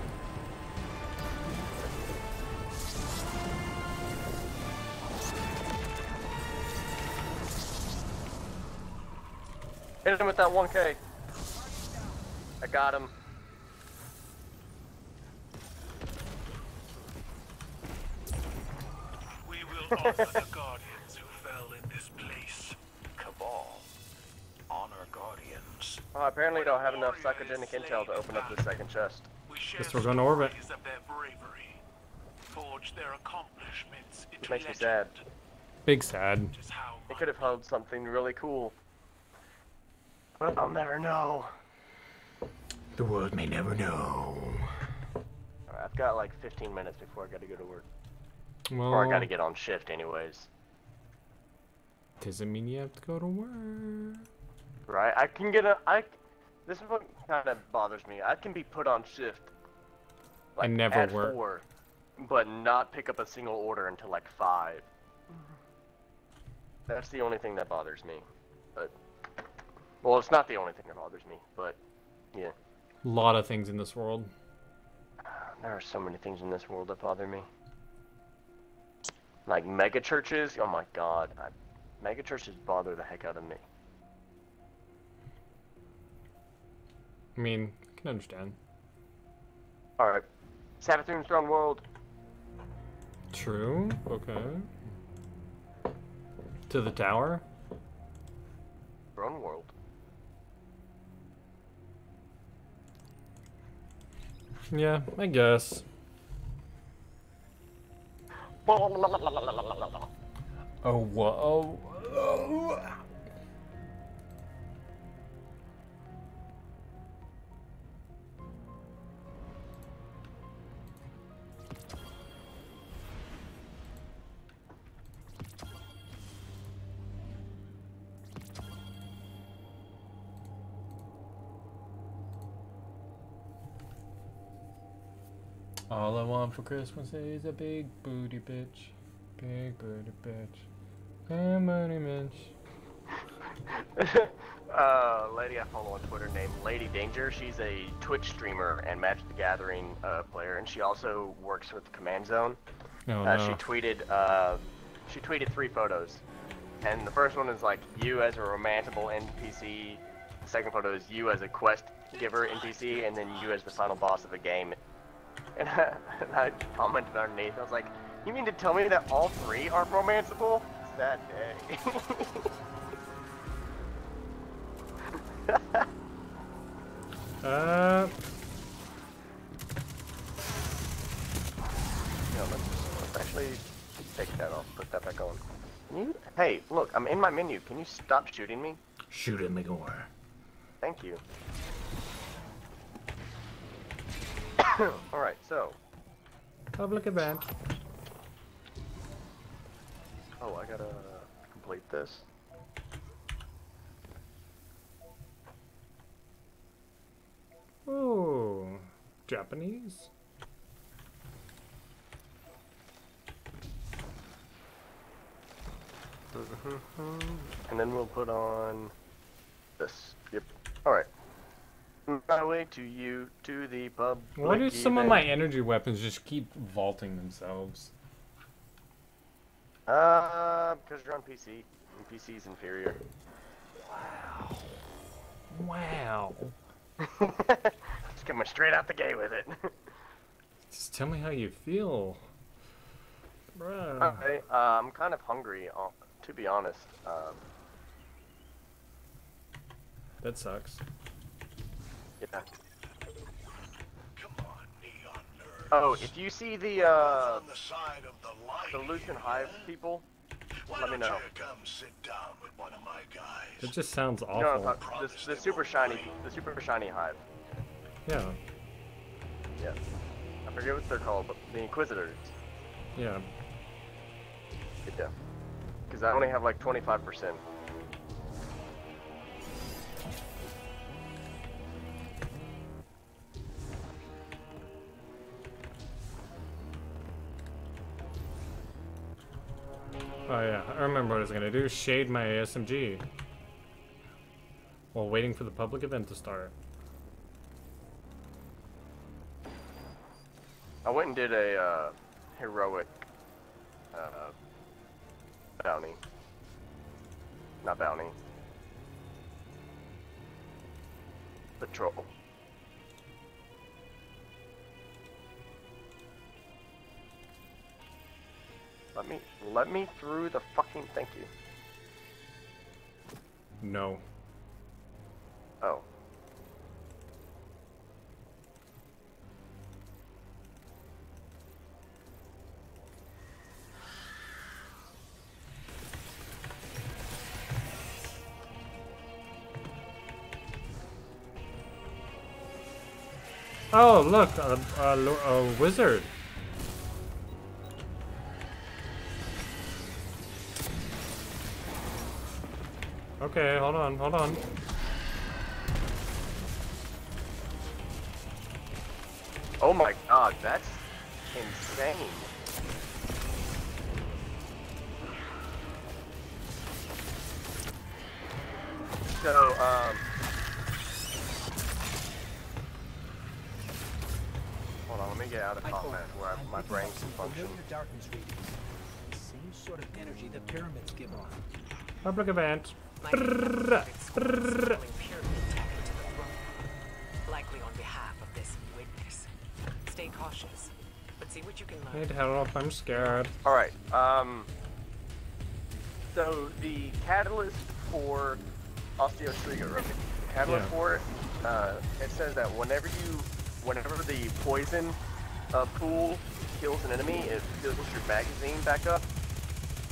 Hit him with that 1k. I got him. We will honor the guardians who fell in this place. Cabal. Honor Guardians. Oh, apparently I don't have enough psychogenic intel to open up the second chest. We share Guess we're going to orbit. of their bravery, forge their accomplishments It into makes me sad. Big sad. Just how It could have held something really cool. But I'll never know. The world may never know. Alright, I've got like 15 minutes before I gotta go to work. Well, Or I gotta get on shift anyways. doesn't mean you have to go to work. Right? I can get a I this is what kind of bothers me. I can be put on shift like never at work. four, but not pick up a single order until like five. That's the only thing that bothers me. But well, it's not the only thing that bothers me, but yeah. A lot of things in this world. There are so many things in this world that bother me. Like mega churches, oh my god, I, mega churches bother the heck out of me. I mean, I can understand. All right, Savathun's Throne World. True. Okay. To the tower. Throne World. Yeah, I guess. Oh, whoa. Oh. All I want for Christmas is a big booty bitch. Big booty bitch. Hey, money bitch. uh, lady I follow on Twitter named Lady Danger. She's a Twitch streamer and Magic the Gathering uh, player, and she also works with Command Zone. Oh, uh, no. She tweeted, uh, she tweeted three photos, and the first one is like you as a romantable NPC. The second photo is you as a quest giver NPC, and then you as the final boss of a game. And I, and I commented underneath. I was like, "You mean to tell me that all three are romanceable?" That day. Uh, You know, let's, let's actually take that off, put that back on. Can you? Hey, look, I'm in my menu. Can you stop shooting me? shoot at Megor. Thank you. Alright, so. Public event. Oh, I gotta complete this. Oh, Japanese. Mm-hmm. And then we'll put on this. Yep. Alright. My way to you, to the pub. Why do some of my energy weapons just keep vaulting themselves? Uh, because you're on PC. And PC's inferior. Wow. Wow. Just coming straight out the gate with it. Just tell me how you feel. Bruh. okay, uh, I'm kind of hungry, uh, to be honest. Um, That sucks. Yeah. Oh, if you see the, uh, the side the Lucent Hive people, let me know. you come sit down with one of my guys? It just sounds You know what I'm awful. talking- the, the super shiny, the super shiny hive. Yeah, Yeah. I forget what they're called, but the Inquisitors. yeah. Yeah. Because I only have like 25%. Oh yeah, I remember what I was gonna do. Shade my SMG. While waiting for the public event to start. I went and did a uh, heroic uh, bounty. Not bounty. Patrol. Let me let me through the fucking thank you. No. Oh. Oh, look, a, a, a wizard. Okay, hold on, hold on. Oh my god, that's insane. So, um... Hold on, let me get out of combat where I, my brain can function. Familiar darkness reading. Same sort of energy the pyramids give off. Public event. Likely on behalf of this witness. Stay cautious, but see what you can learn. Need help. I'm scared. All right. Um. So the catalyst for Osteostriga, right? The catalyst Yeah. for it, uh, it says that whenever you, whenever the poison uh, pool kills an enemy, it fills your magazine back up.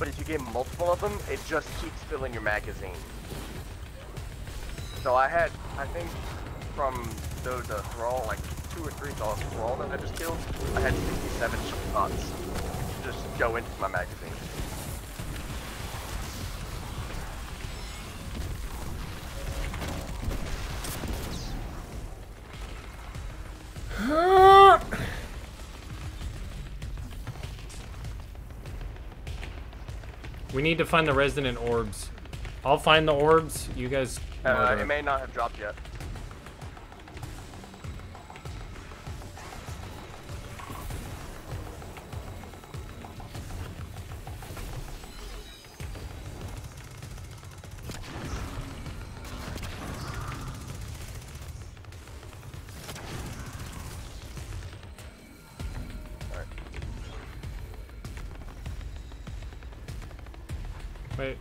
But if you get multiple of them, it just keeps filling your magazine. So I had, I think, from those uh, thrall, like two or three thrall thrall that I just killed, I had 67 shots just go into my magazine. Need to find the resident orbs. I'll find the orbs. You guys. Uh, it may not have dropped yet.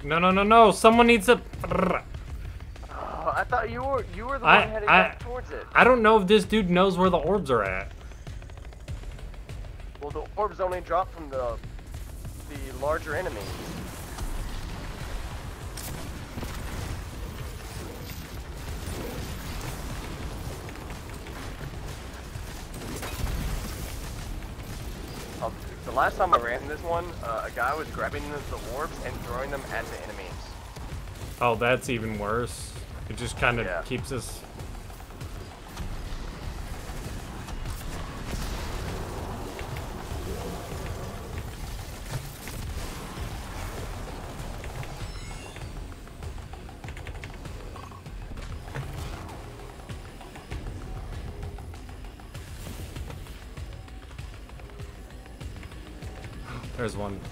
No, no, no, no. Someone needs to. Oh, I thought you were you were the I- one heading I- back towards it. I don't know if this dude knows where the orbs are at. Well, the orbs only drop from the the larger enemies. Last time I ran this one, uh, a guy was grabbing the, the orbs and throwing them at the enemies. Oh, that's even worse. It just kind of Yeah. keeps us.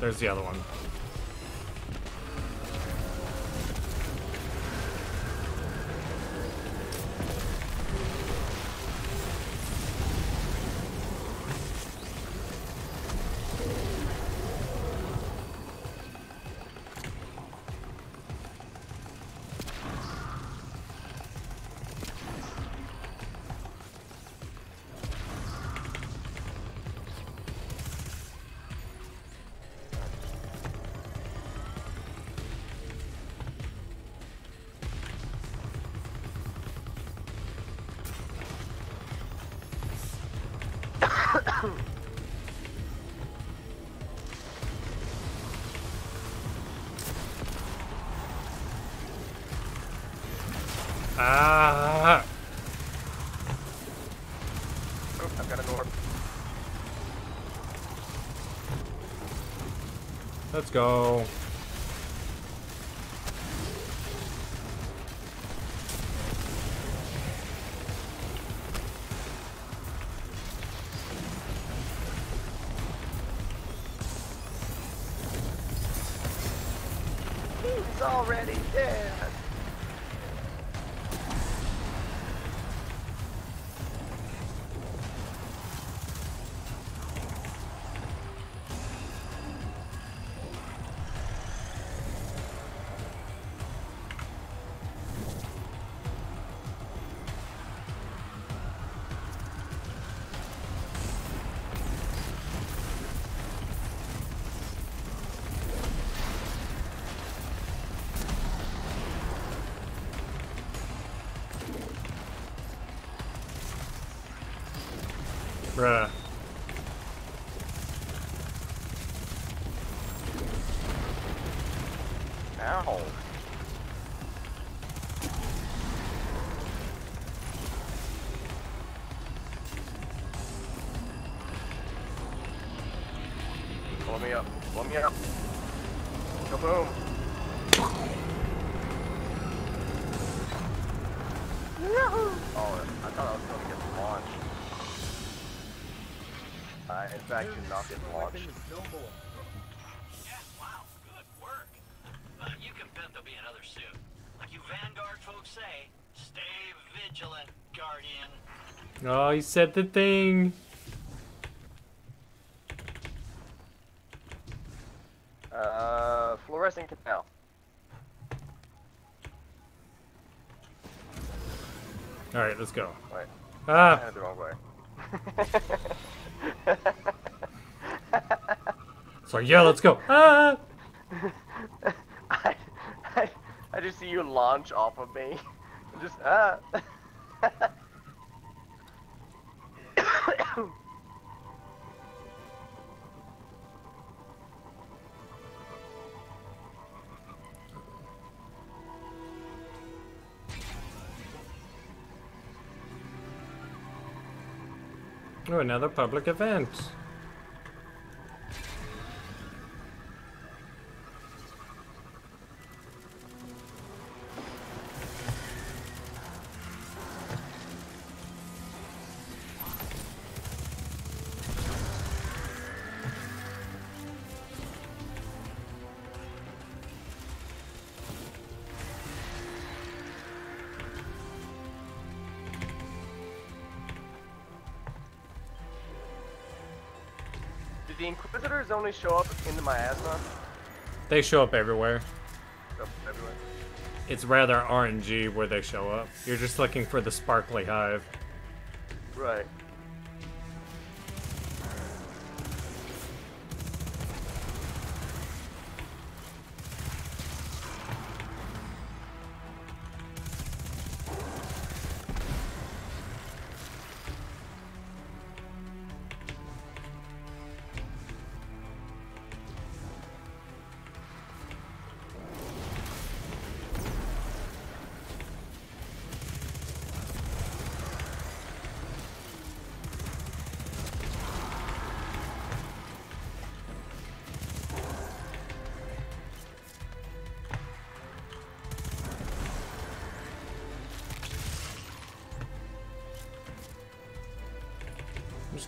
There's the other one. Go. Oh, he said the thing. Uh, Florescent Canal. All right, let's go. Wait. I Ah, had it the wrong way. so yeah, let's go. Ah. I, I, I just see you launch off of me. Just ah. Oh, another public event. Only show up in the miasma? They show up everywhere. Show up everywhere. It's rather RNG where they show up. You're just looking for the sparkly hive.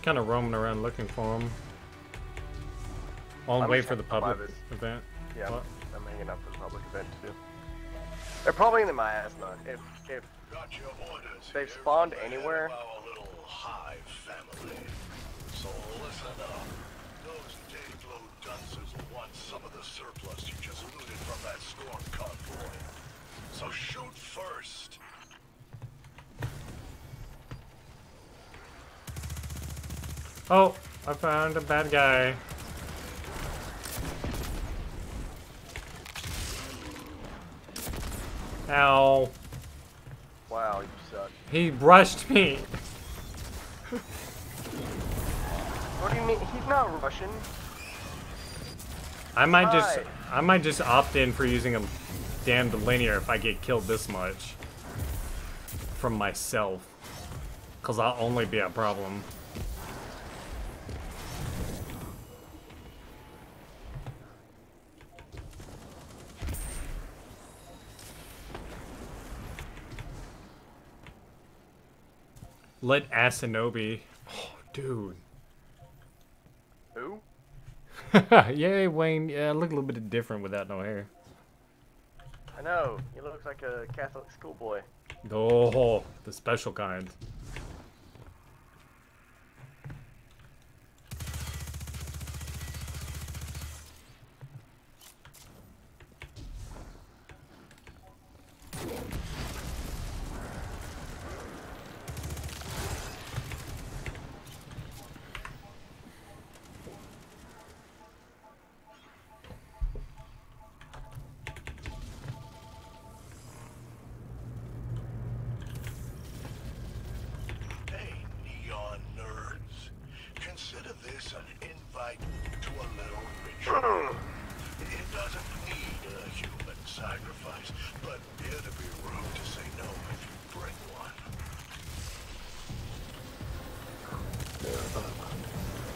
Just kind of roaming around looking for them. I'll I'm wait for the public by event. Yeah, What? I'm hanging out for the public event too. They're probably in the miasma. If if Got your orders they've spawned from the anywhere, Oh, I found a bad guy. Ow. wow, you suck. He brushed me. What do you mean? He's not Russian. I might just I might just opt in for using a damned linear if I get killed this much. From myself. Cause I'll only be a problem. Let Asinobi. Oh, dude. Who? Yay, Wayne. Yeah, look a little bit different without no hair. I know. He looks like a Catholic schoolboy. Oh, the special kind.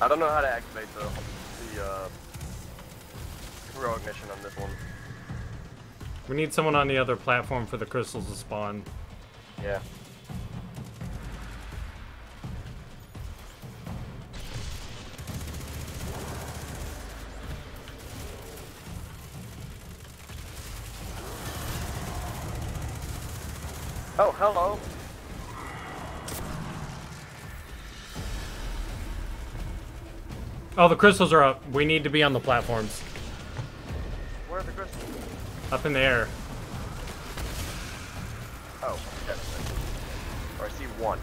I don't know how to activate the the uh, heroic mission on this one. We need someone on the other platform for the crystals to spawn. Yeah. Oh, the crystals are up. We need to be on the platforms. Where are the crystals? Up in the air. Oh, definitely. Or I see one.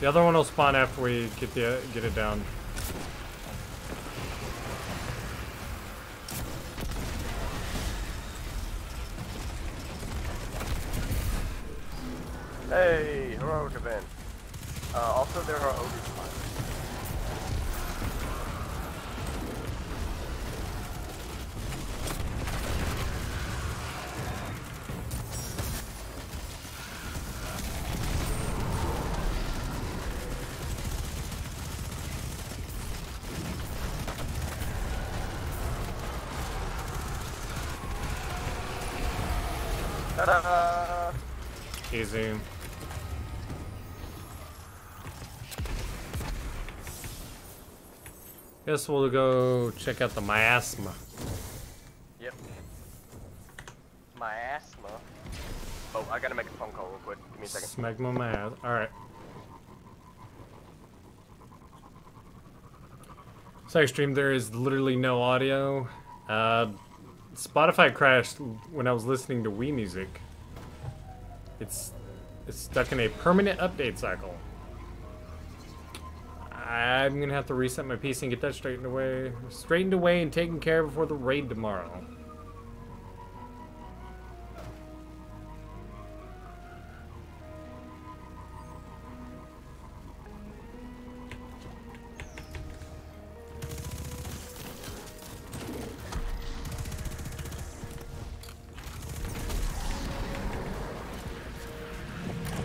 The other one will spawn after we get the get it down. Guess we'll go check out the miasma. Yep. My asthma. Oh, I gotta make a phone call real quick. Give me a second. Smegma miasma. Alright. Sorry, stream. There is literally no audio. Uh, Spotify crashed when I was listening to Wii music. It's it's stuck in a permanent update cycle. I'm gonna have to reset my PC and get that straightened away, straightened away and taken care of before the raid tomorrow.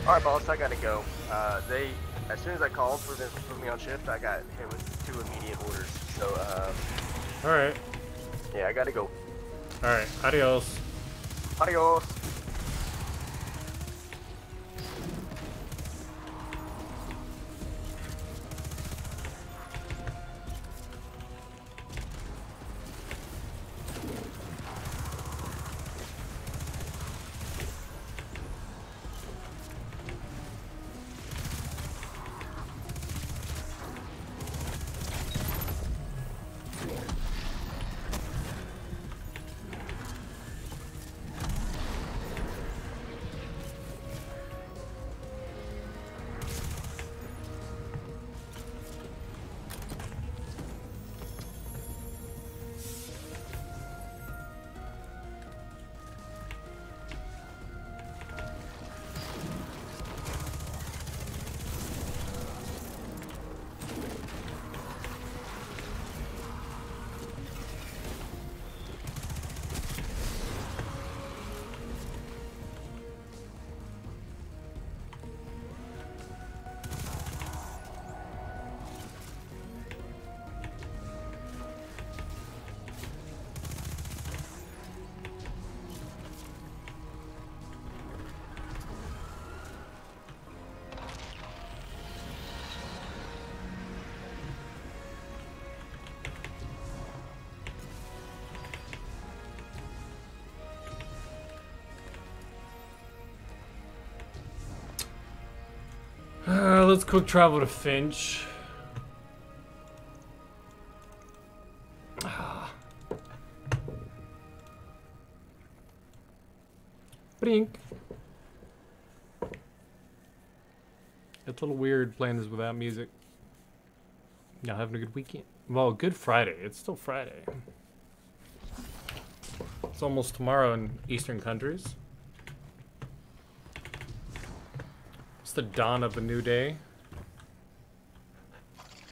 Alright, boss, I gotta go. Uh, they, as soon as I called for them to put me on shift, I got hit with two immediate orders. So, uh, All right, yeah, I gotta go. all right. Adios. Adios. Let's quick travel to Fynch. Ah. Brink. It's a little weird playing this without music. Y'all having a good weekend? Well, good Friday. It's still Friday. It's almost tomorrow in Eastern countries. It's the dawn of a new day.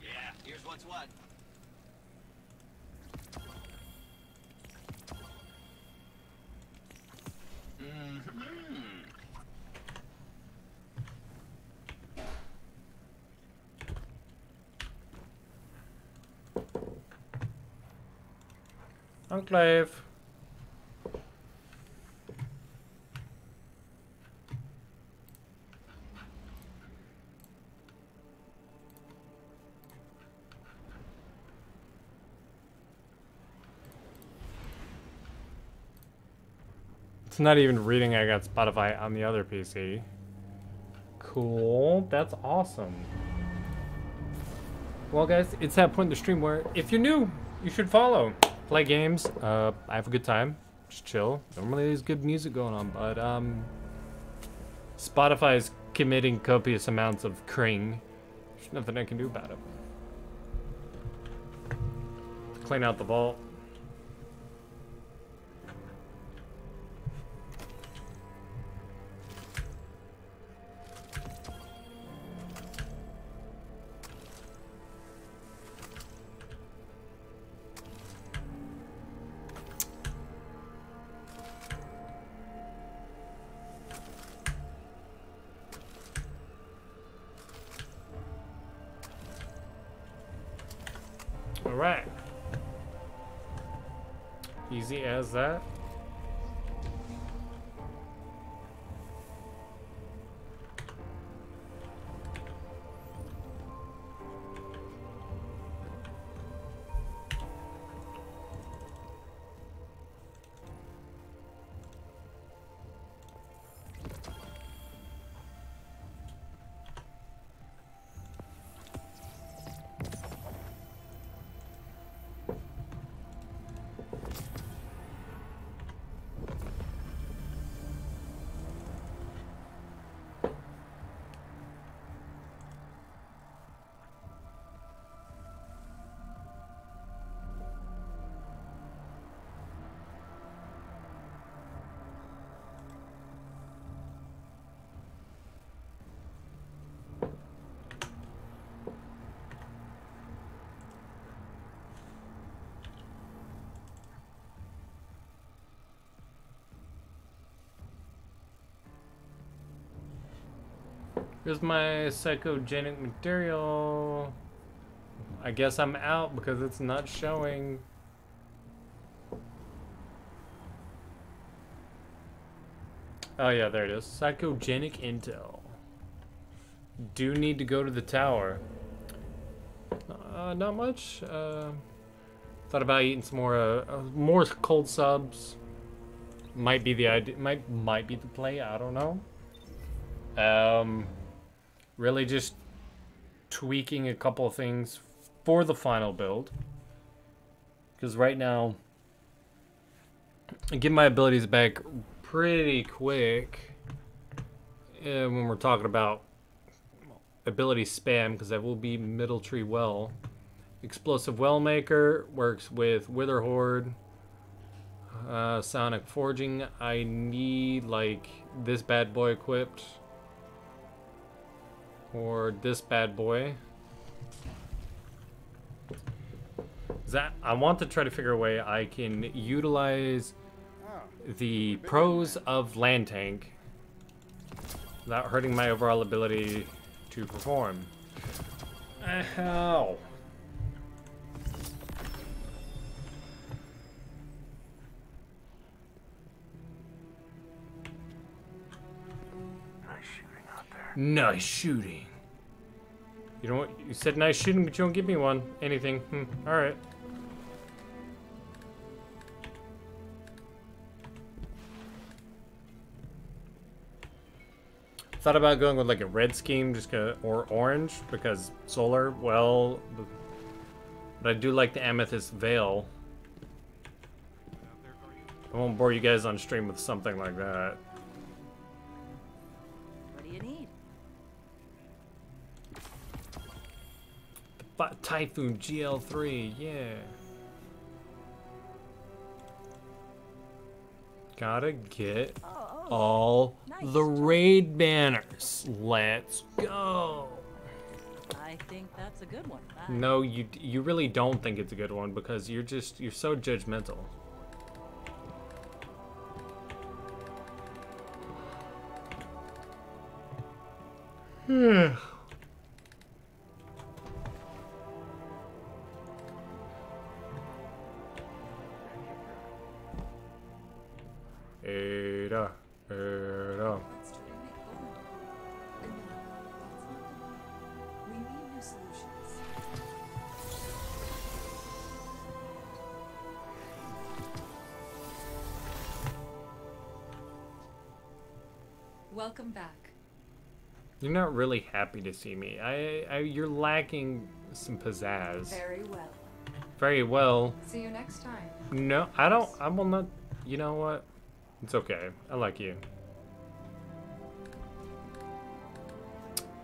Yeah, here's what's what. Enclave. It's not even reading I got Spotify on the other PC. Cool. That's awesome. Well, guys, it's that point in the stream where if you're new, you should follow. Play games. Uh, I have a good time. Just chill. Normally there's good music going on, but um, Spotify is committing copious amounts of cring. There's nothing I can do about it. Clean out the vault. Alright. Easy as that. Here's my psychogenic material. I guess I'm out because it's not showing. Oh yeah, there it is. Psychogenic intel. Do need to go to the tower. Uh, not much. Uh, thought about eating some more, uh, uh, more cold subs. Might be the idea. Might might be the play. I don't know. Um, really just tweaking a couple of things for the final build. Because right now, I get my abilities back pretty quick uh, when we're talking about ability spam, because that will be Middle Tree Well. Explosive Well Maker works with Witherhoard. Uh, Sonic Forging, I need like this bad boy equipped. Or this bad boy. That I want to try to figure a way I can utilize the pros of land tank without hurting my overall ability to perform. Ow. Nice shooting out there. Nice shooting You don't. You said nice shooting, but you don't give me one. Anything. Hmm. All right. Thought about going with like a red scheme, just or orange because solar. Well, but I do like the amethyst veil. I won't bore you guys on stream with something like that. Typhoon GL3, yeah. Gotta get Oh, all the raid banners. Let's go. I think that's a good one. I- No, you you really don't think it's a good one because you're just you're so judgmental. Hmm. Ada, Ada. We need new solutions. Welcome back. You're not really happy to see me. I, I you're lacking some pizzazz. Very well. Very well. See you next time. No, I don't. I will not. You know what? It's okay. I like you.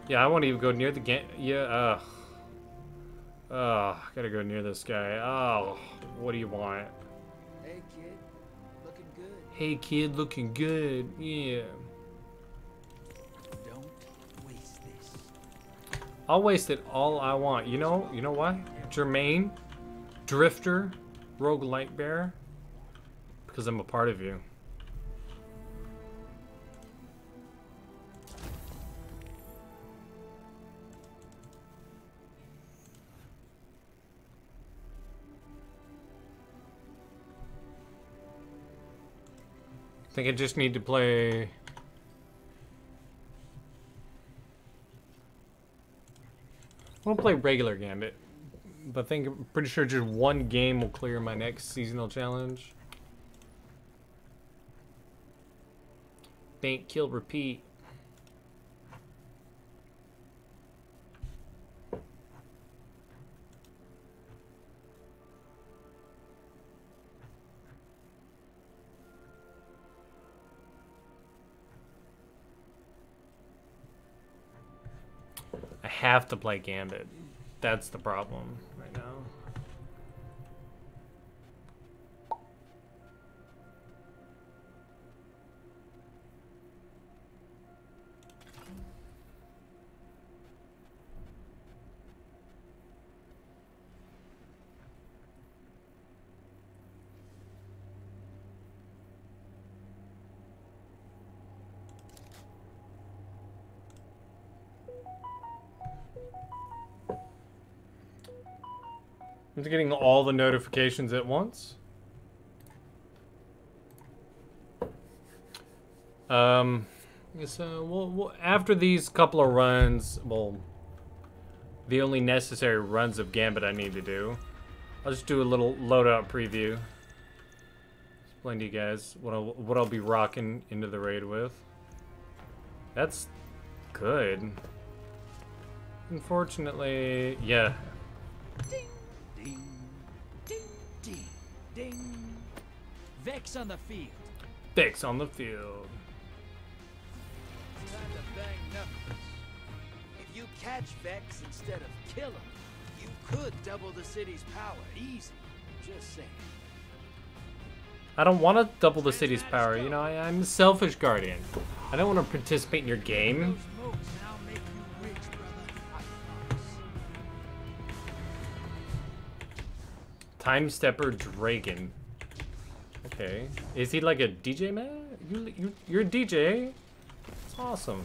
Yeah, I won't even go near the game. Yeah, uh. Oh, gotta go near this guy. Oh, what do you want? Hey kid, looking good. Hey kid, looking good. Yeah. Don't waste this. I'll waste it all I want. You know, you know why? Jermaine, Drifter, Rogue Light Bear. Because I'm a part of you. Think I just need to play I'll play regular Gambit, but I think I'm pretty sure just one game will clear my next seasonal challenge. Think, kill, repeat. Have to play Gambit. That's the problem I'm getting all the notifications at once. Um, so we'll, we'll, after these couple of runs, well, the only necessary runs of Gambit I need to do, I'll just do a little loadout preview. Explain to you guys what I'll, what I'll be rocking into the raid with. That's good. Unfortunately, yeah, Ding, ding. Vex on the field. Vex on the field. Time to bang knuckles. If you catch Vex instead of kill him, you could double the city's power easy. Just saying. I don't want to double the city's power. You know, I, I'm a selfish guardian. I don't want to participate in your game. Time Stepper Dragon. Okay. Is he like a DJ man? You, you, you're a DJ? It's awesome.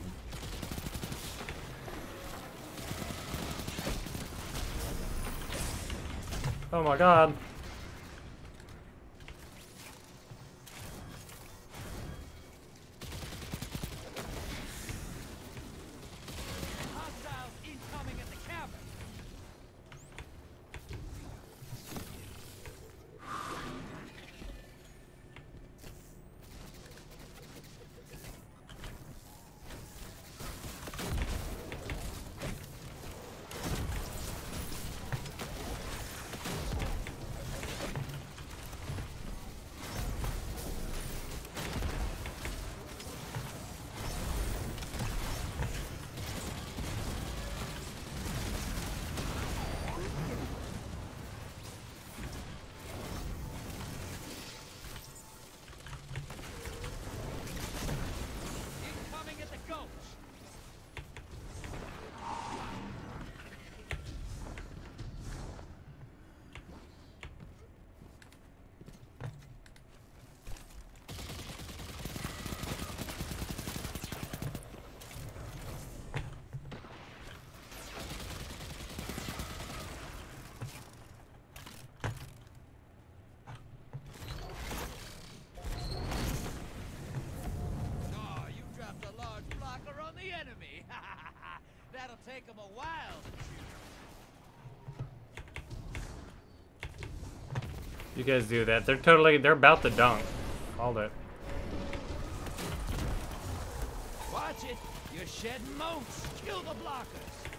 Oh my god. You guys do that. They're totally, they're about to dunk. Hold it. Watch it. You're shedding moats. Kill the blockers.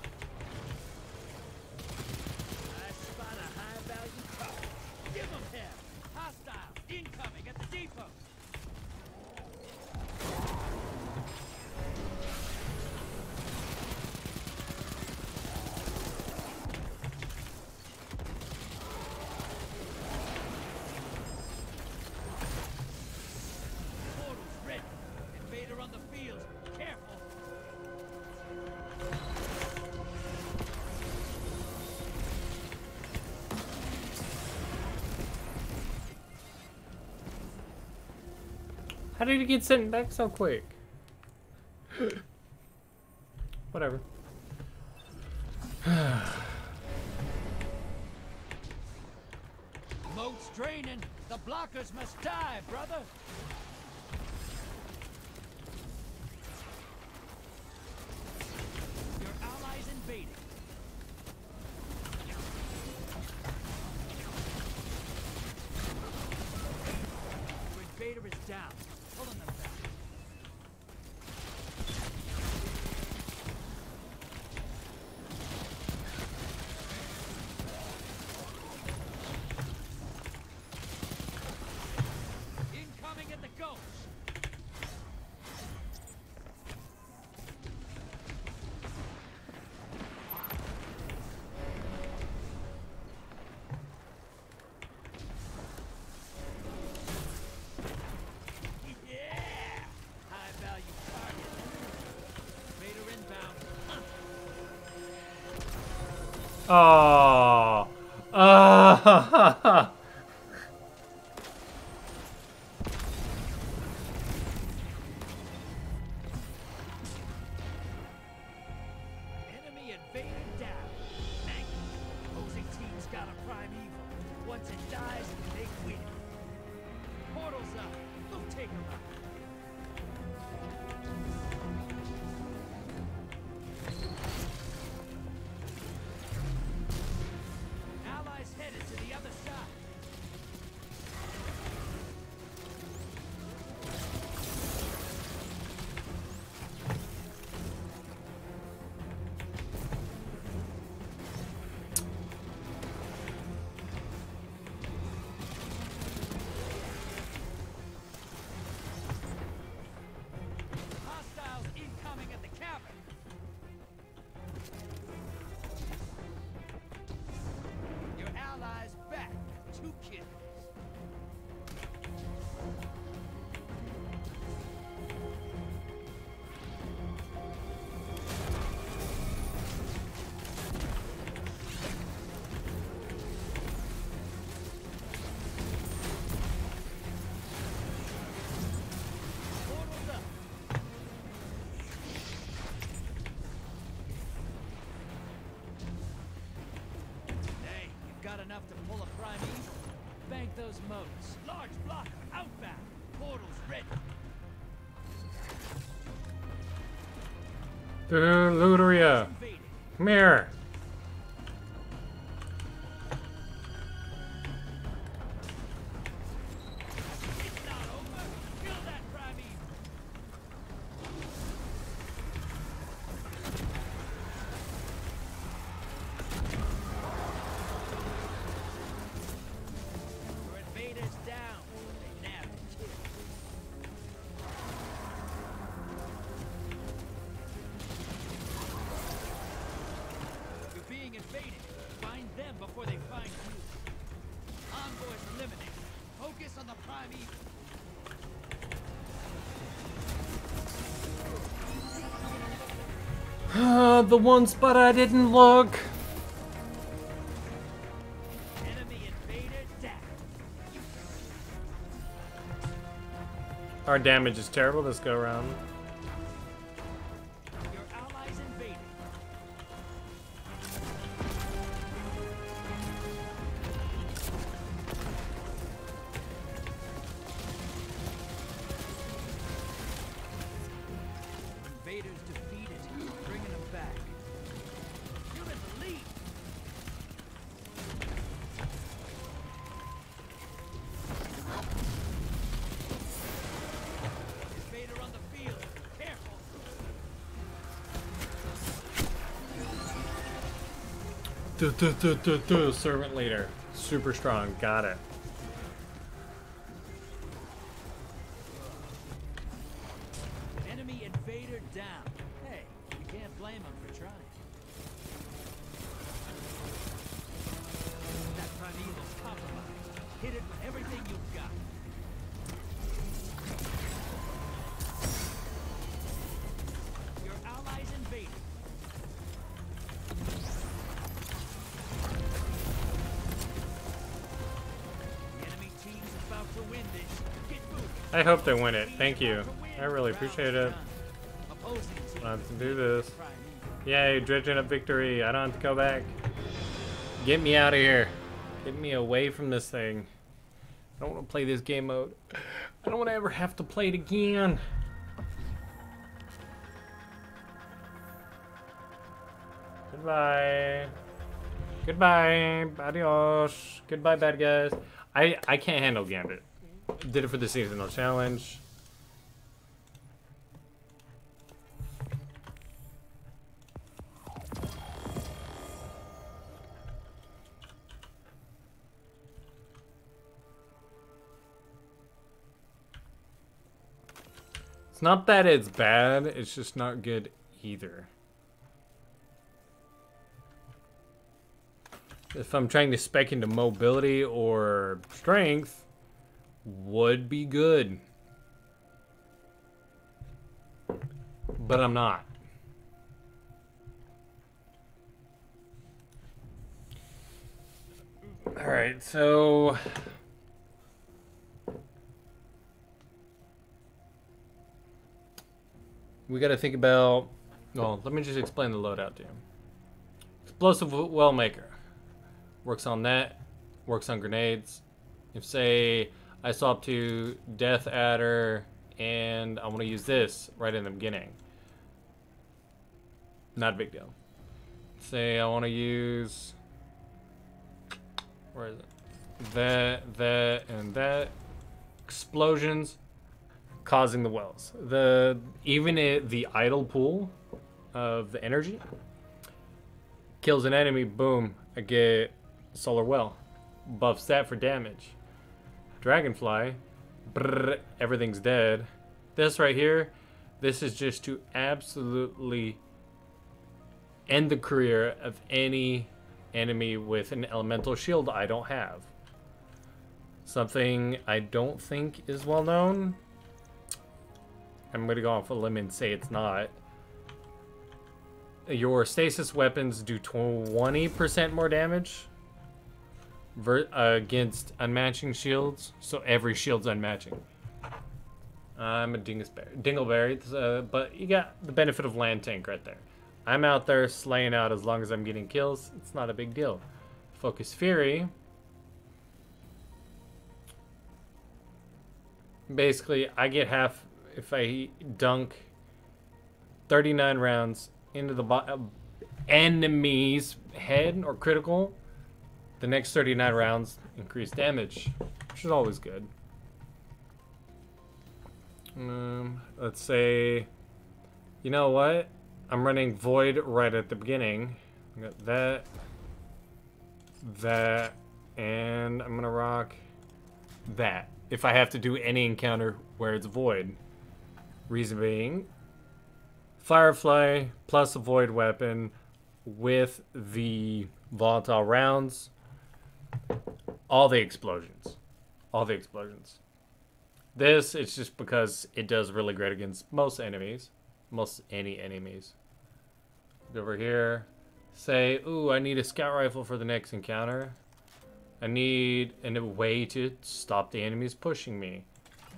How did he get sent back so quick? Whatever. Moat's draining. The blockers must die, brother. Oh. Those moats. Large blocker, outbound. Portals ready. The Luteria. Come here. The ones, but I didn't look. Our damage is terrible this go round. Servant leader. Super strong. Got it. Hope they win it. Thank you. I really appreciate it. I have to do this. Yay, dredging up victory. I don't have to go back. Get me out of here. Get me away from this thing. I don't want to play this game mode. I don't want to ever have to play it again. Goodbye. Goodbye. Adios. Goodbye, bad guys. I, I can't handle Gambit. Did it for the seasonal challenge. It's not that it's bad, it's just not good either. If I'm trying to spec into mobility or strength, would be good. But I'm not. Alright, so we got to think about. Well, let me just explain the loadout to you. Explosive well maker works on that, works on grenades. If say I swap to Death Adder and I want to use this right in the beginning, not a big deal. Say I want to use where is it? That, that, and that explosions causing the wells. The even it, the idle pool of the energy kills an enemy. Boom! I get solar well. Buffs that for damage. Dragonfly. Everything's dead. This right here, this is just to absolutely end the career of any enemy with an elemental shield I don't have. Something I don't think is well known. I'm going to go off a limb and say it's not. Your stasis weapons do 20% more damage ver- uh, against unmatching shields, so every shield's unmatching. I'm a dingleberry, dingleberry uh, but you got the benefit of land tank right there. I'm out there slaying out as long as I'm getting kills. It's not a big deal. Focused Fury. Basically, I get half if I dunk 39 rounds into the uh, enemy's head or critical. The next 39 rounds increase damage, which is always good. Um, let's say, you know what? I'm running Void right at the beginning. I got that, that, and I'm gonna rock that. If I have to do any encounter where it's Void. Reason being, Firefly plus a Void weapon with the volatile rounds, all the explosions. All the explosions. This, it's just because it does really great against most enemies. Most any enemies. Over here. Say, ooh, I need a scout rifle for the next encounter. I need a way to stop the enemies pushing me.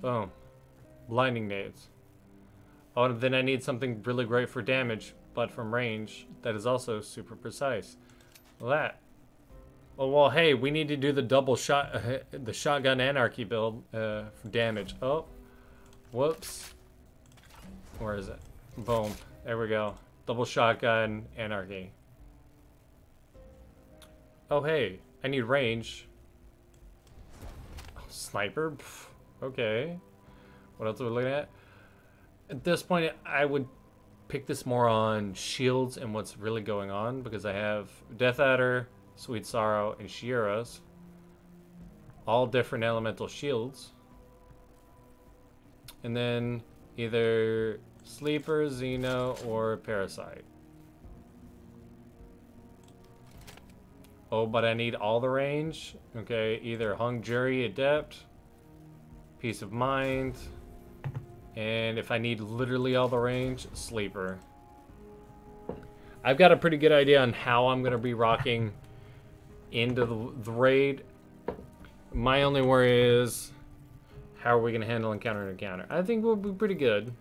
Boom. Blinding nades. Oh, and then I need something really great for damage, but from range that is also super precise. Well, that. Oh, well, hey, we need to do the double shot, uh, the shotgun anarchy build uh, for damage. Oh, whoops. Where is it? Boom. There we go. Double shotgun anarchy. Oh, hey, I need range. Oh, sniper? Okay. What else are we looking at? At this point, I would pick this more on shields and what's really going on because I have Death Adder, Sweet Sorrow, and Shieros. All different elemental shields. And then either Sleeper, Xeno, or Parasite. Oh, but I need all the range. Okay, either Hung Jury, Adept, Peace of Mind, and if I need literally all the range, Sleeper. I've got a pretty good idea on how I'm going to be rocking into the, the raid. My only worry is how are we going to handle encounter and encounter. I think we'll be pretty good.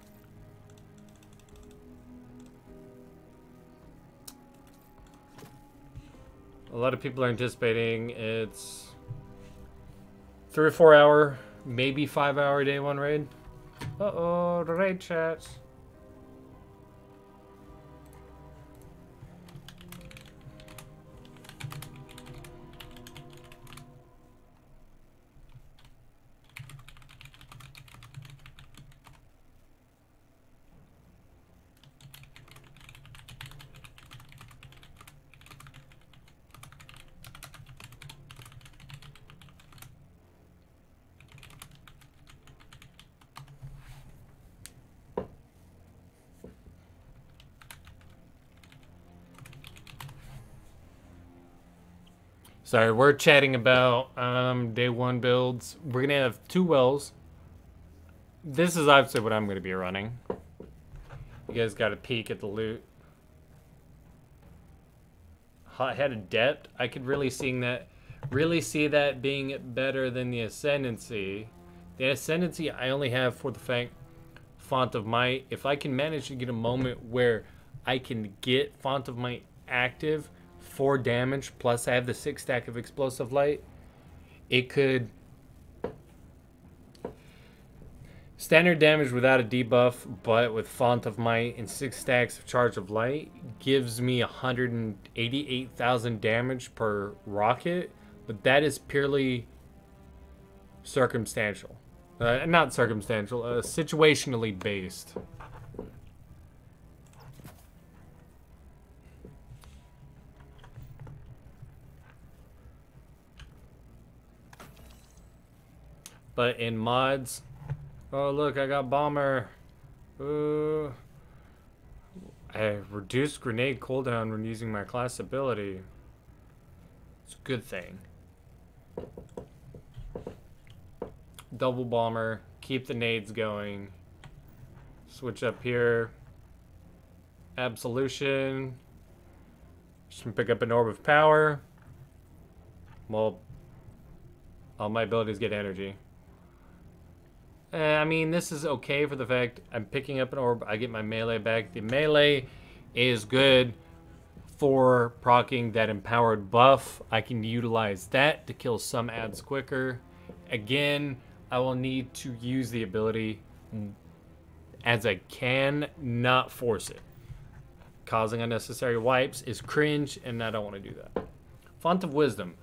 A lot of people are anticipating it's three or four hour, maybe five hour day one raid. Uh-oh, raid chats. Sorry, we're chatting about um, day one builds. We're going to have two wells. This is obviously what I'm going to be running. You guys got a peek at the loot. Hothead adept. I could really seeing that, really see that being better than the ascendancy. The ascendancy I only have for the fact font of might. If I can manage to get a moment where I can get font of might active, four damage, plus I have the six stack of explosive light, it could standard damage without a debuff, but with font of might and six stacks of charge of light gives me 188,000 damage per rocket, but that is purely circumstantial. Uh, not circumstantial, uh, situationally based. But in mods, oh look, I got bomber. Ooh. I reduced grenade cooldown when using my class ability. It's a good thing. Double bomber, keep the nades going. Switch up here. Absolution. Just pick up an orb of power. Well, all my abilities get energy. Uh, I mean, this is okay for the fact I'm picking up an orb. I get my melee back. The melee is good for procking that empowered buff. I can utilize that to kill some ads quicker. Again, I will need to use the ability as I can, not force it. Causing unnecessary wipes is cringe, and I don't want to do that. Font of Wisdom.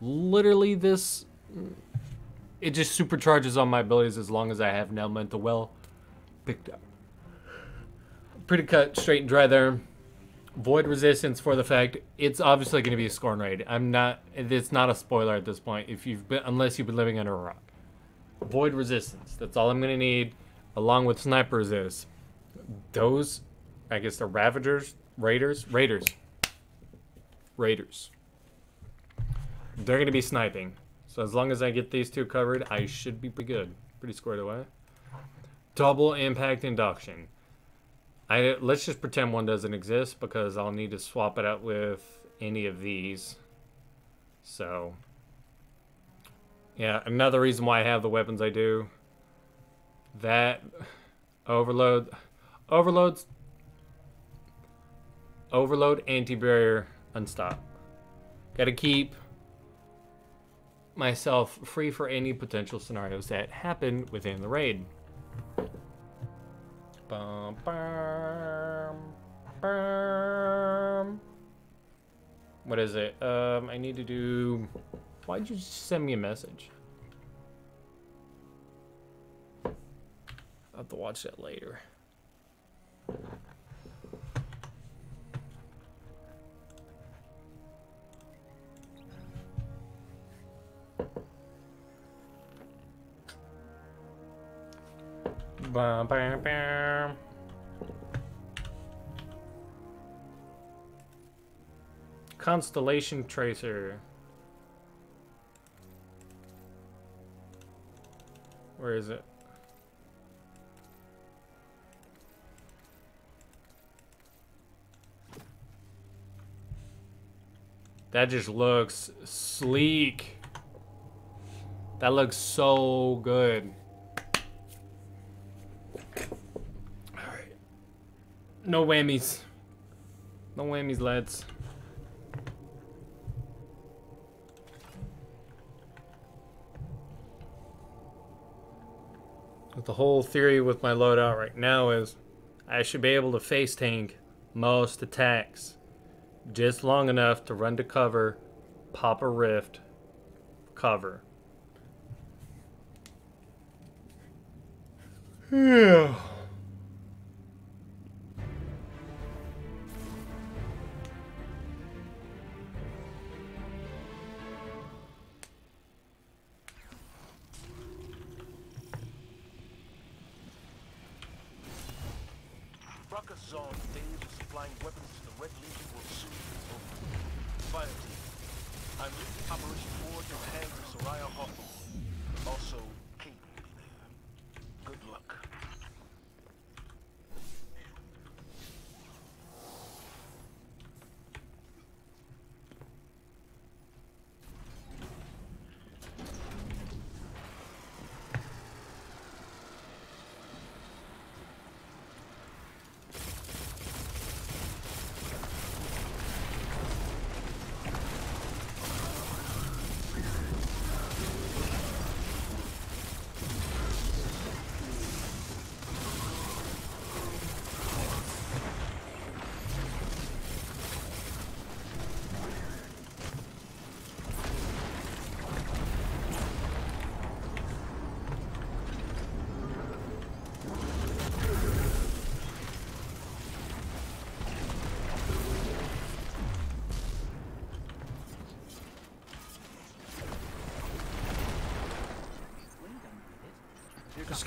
Literally, this it just supercharges on my abilities as long as I have an elemental well picked up. Pretty cut, straight and dry there. Void resistance for the fact it's obviously going to be a scorn raid. I'm not. It's not a spoiler at this point. If you've been, unless you've been living under a rock. Void resistance. That's all I'm going to need, along with sniper resist. Those, I guess, they're ravagers, raiders, raiders, raiders. They're going to be sniping. So as long as I get these two covered, I should be pretty good. Pretty squared away. Double impact induction. I Let's just pretend one doesn't exist because I'll need to swap it out with any of these. So, yeah, another reason why I have the weapons I do. That, overload, overloads, overload, anti-barrier, unstop. Gotta keep myself free for any potential scenarios that happen within the raid. Bum, bum, bum. What is it? Um, I need to do... Why'd you send me a message? I'll have to watch that later. Bum, bum, bum. Constellation Tracer. Where is it? That just looks sleek. That looks so good. No whammies. No whammies, lads. But the whole theory with my loadout right now is I should be able to face tank most attacks just long enough to run to cover, pop a rift, cover. Yeah.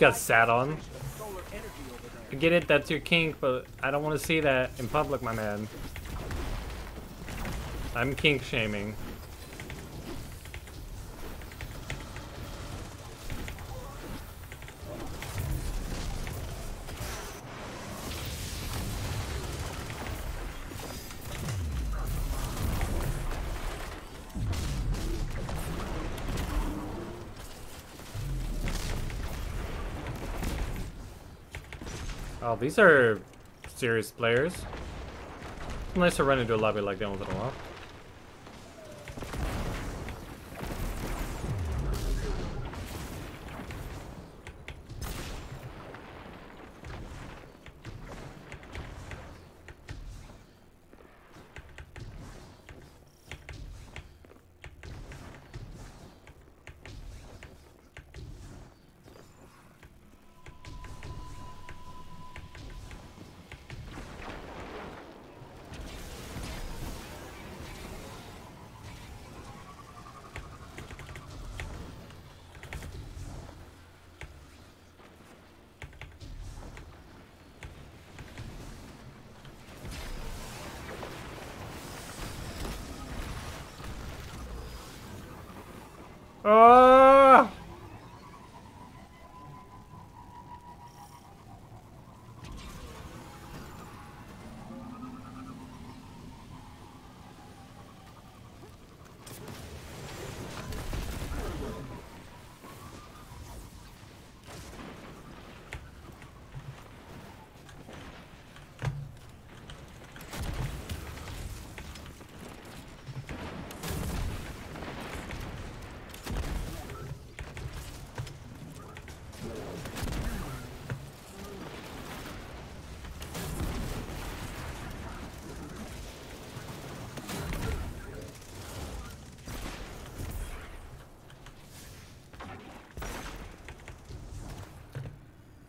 Got sat on. I get it, that's your kink, but I don't want to see that in public, my man. I'm kink shaming. These are serious players. Nice to run into a lobby like that once in a while.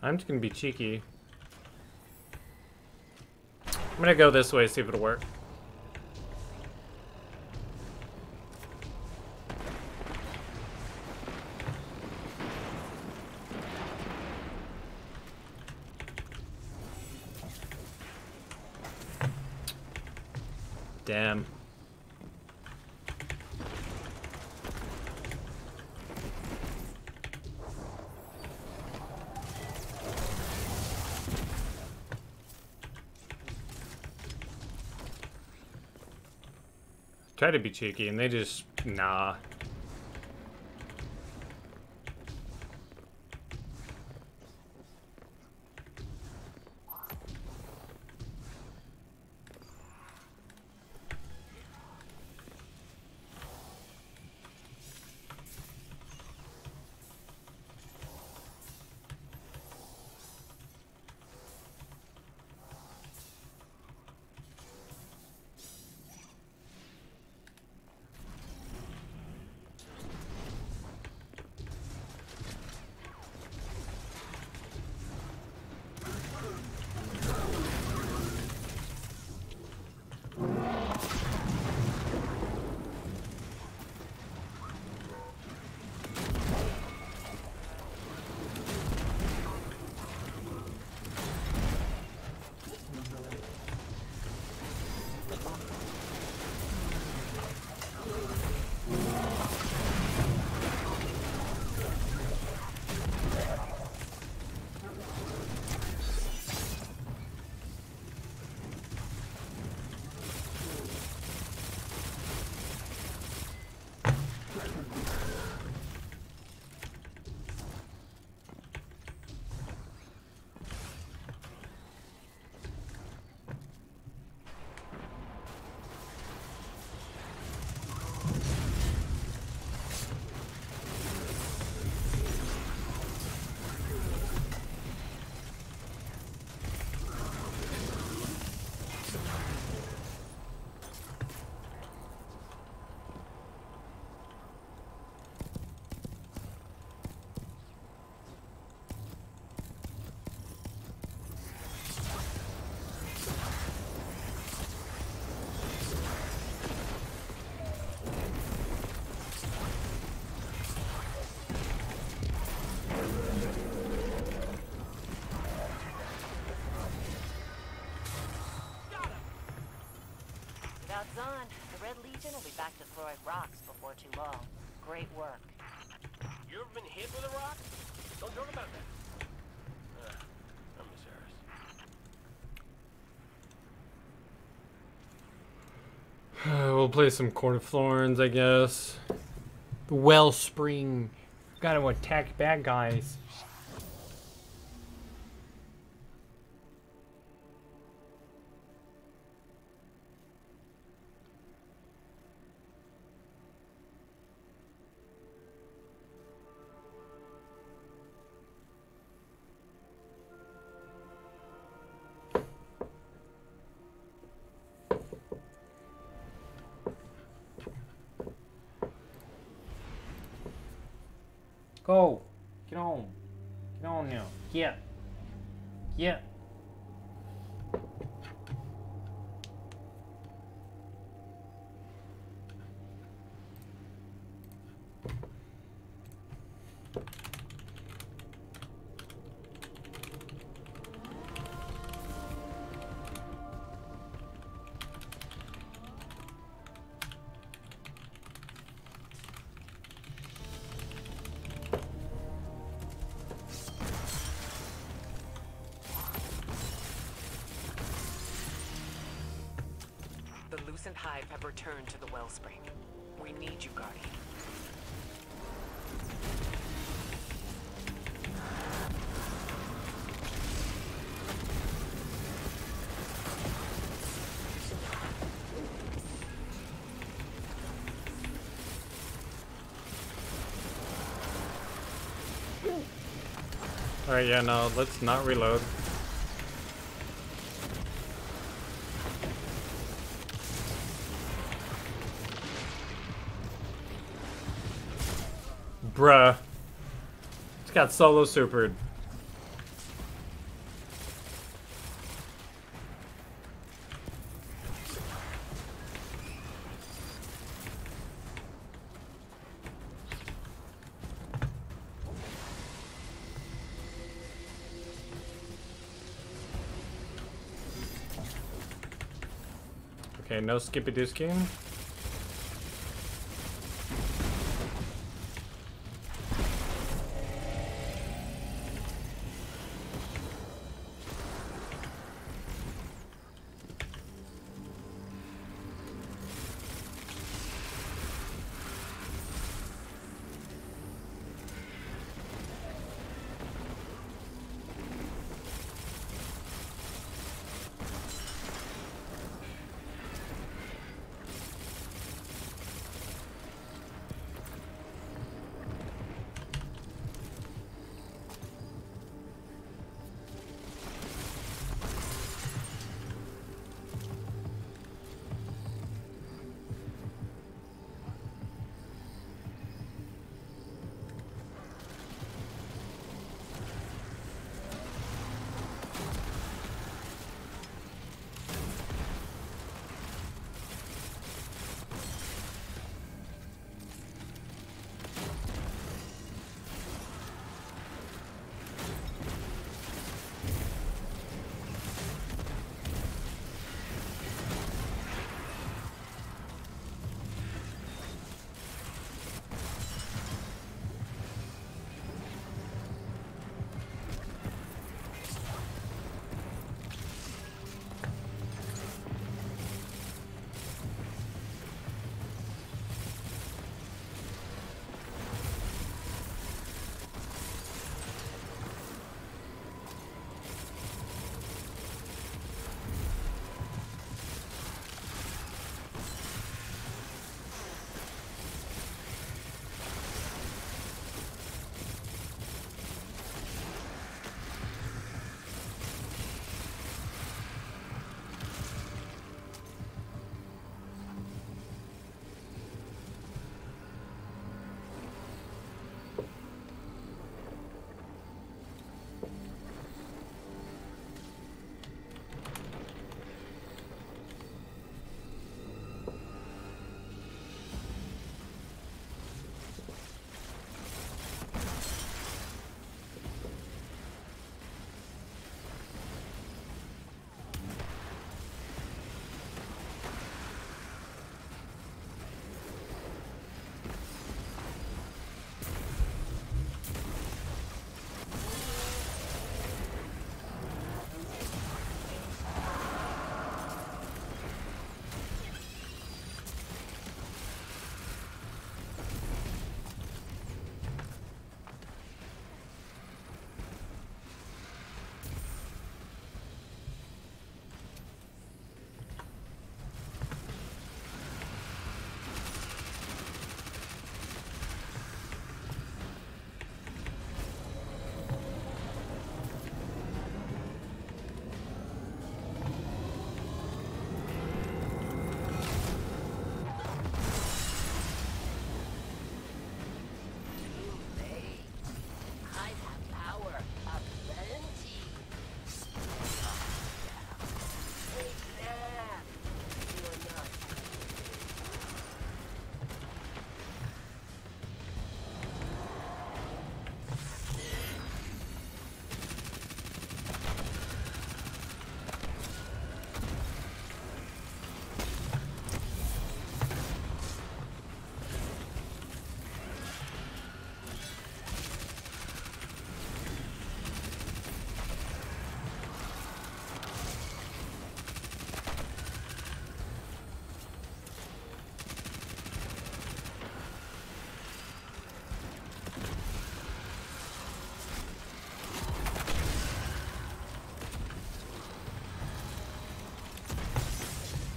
I'm just gonna be cheeky. I'm gonna go this way, see if it'll work. Damn. Try to be cheeky and they just nah. Without Zahn, the Red Legion will be back to Throid Rocks before too long. Great work. You ever been hit with a rock? Don't joke about that. Uh, I miss Eris. we'll play some Court of Thorns, I guess. The Wellspring. Gotta attack bad guys. Returned to the Wellspring. We need you, Guardian. Alright, yeah, no, let's not reload. Bruh. It's got solo supered. Okay, no skippy disking.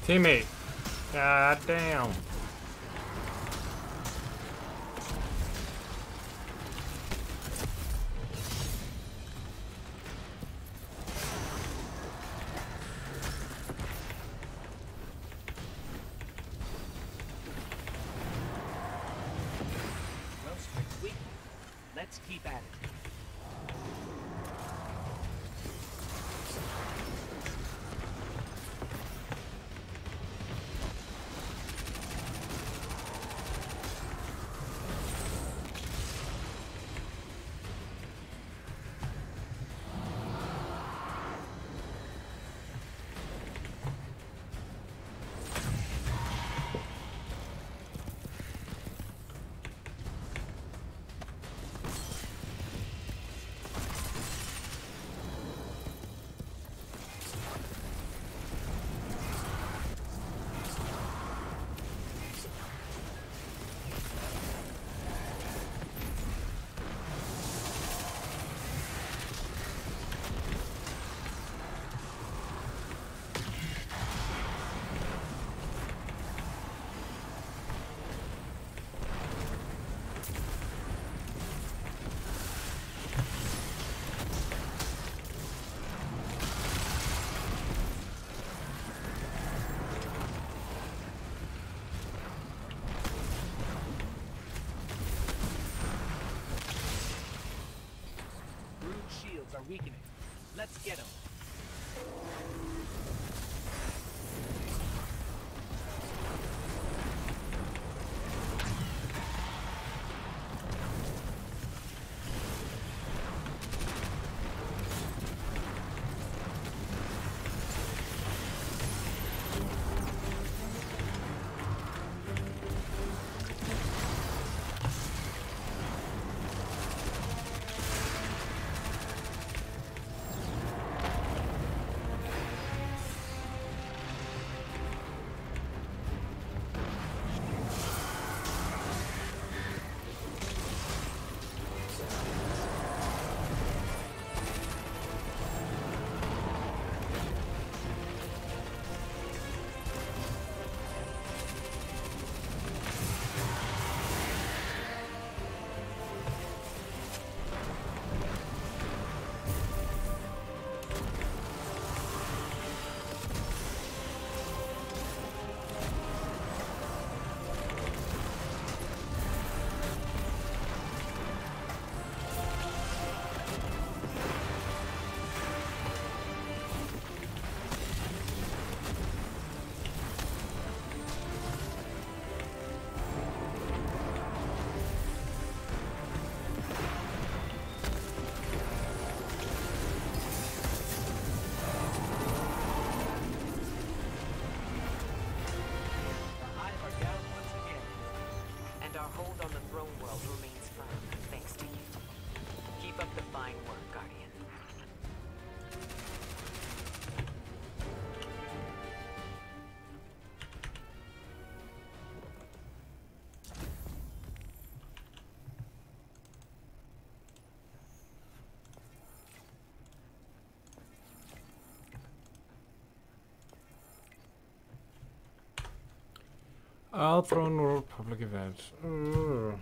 Teammate. God damn. I'll throw World Public Events. Ugh. Mm.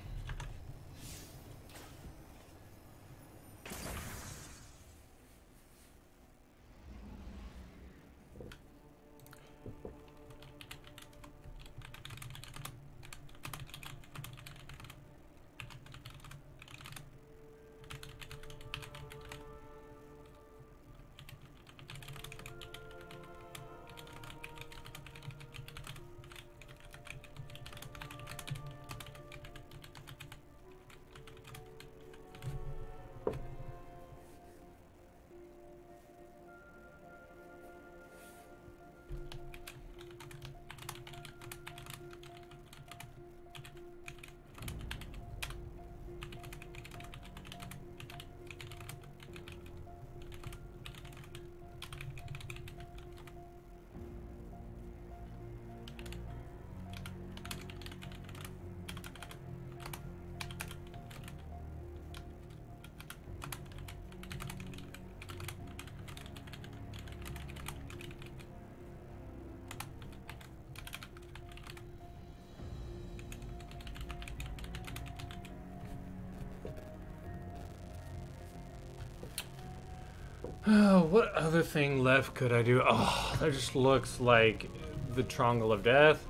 What other thing left could I do? Oh, that just looks like the Triangle of Death.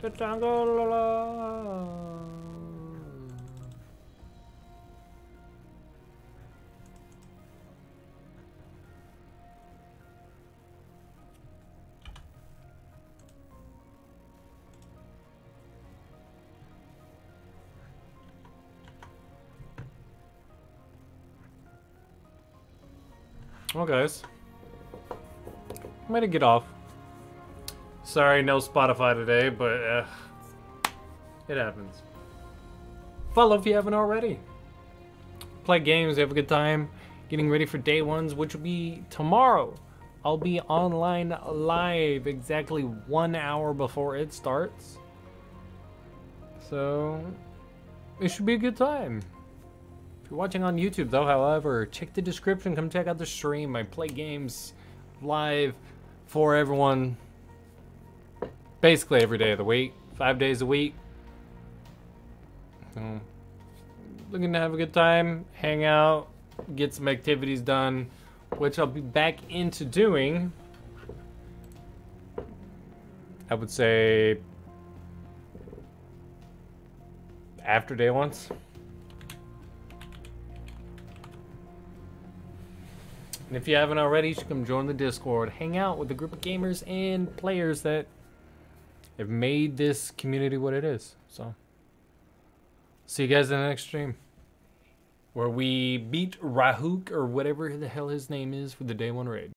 The Triangle. Well, guys, I'm gonna get off. Sorry, no Spotify today, but uh, it happens. Follow if you haven't already. Play games, have a good time. Getting ready for day ones, which will be tomorrow. I'll be online live exactly one hour before it starts. So, it should be a good time. You're watching on YouTube, though, however, check the description. Come check out the stream. I play games live for everyone basically every day of the week, five days a week. So, looking to have a good time, hang out, get some activities done, which I'll be back into doing. I would say after day ones. And if you haven't already, you should come join the Discord, hang out with a group of gamers and players that have made this community what it is. So, see you guys in the next stream. Where we beat Rahuk or whatever the hell his name is for the day one raid.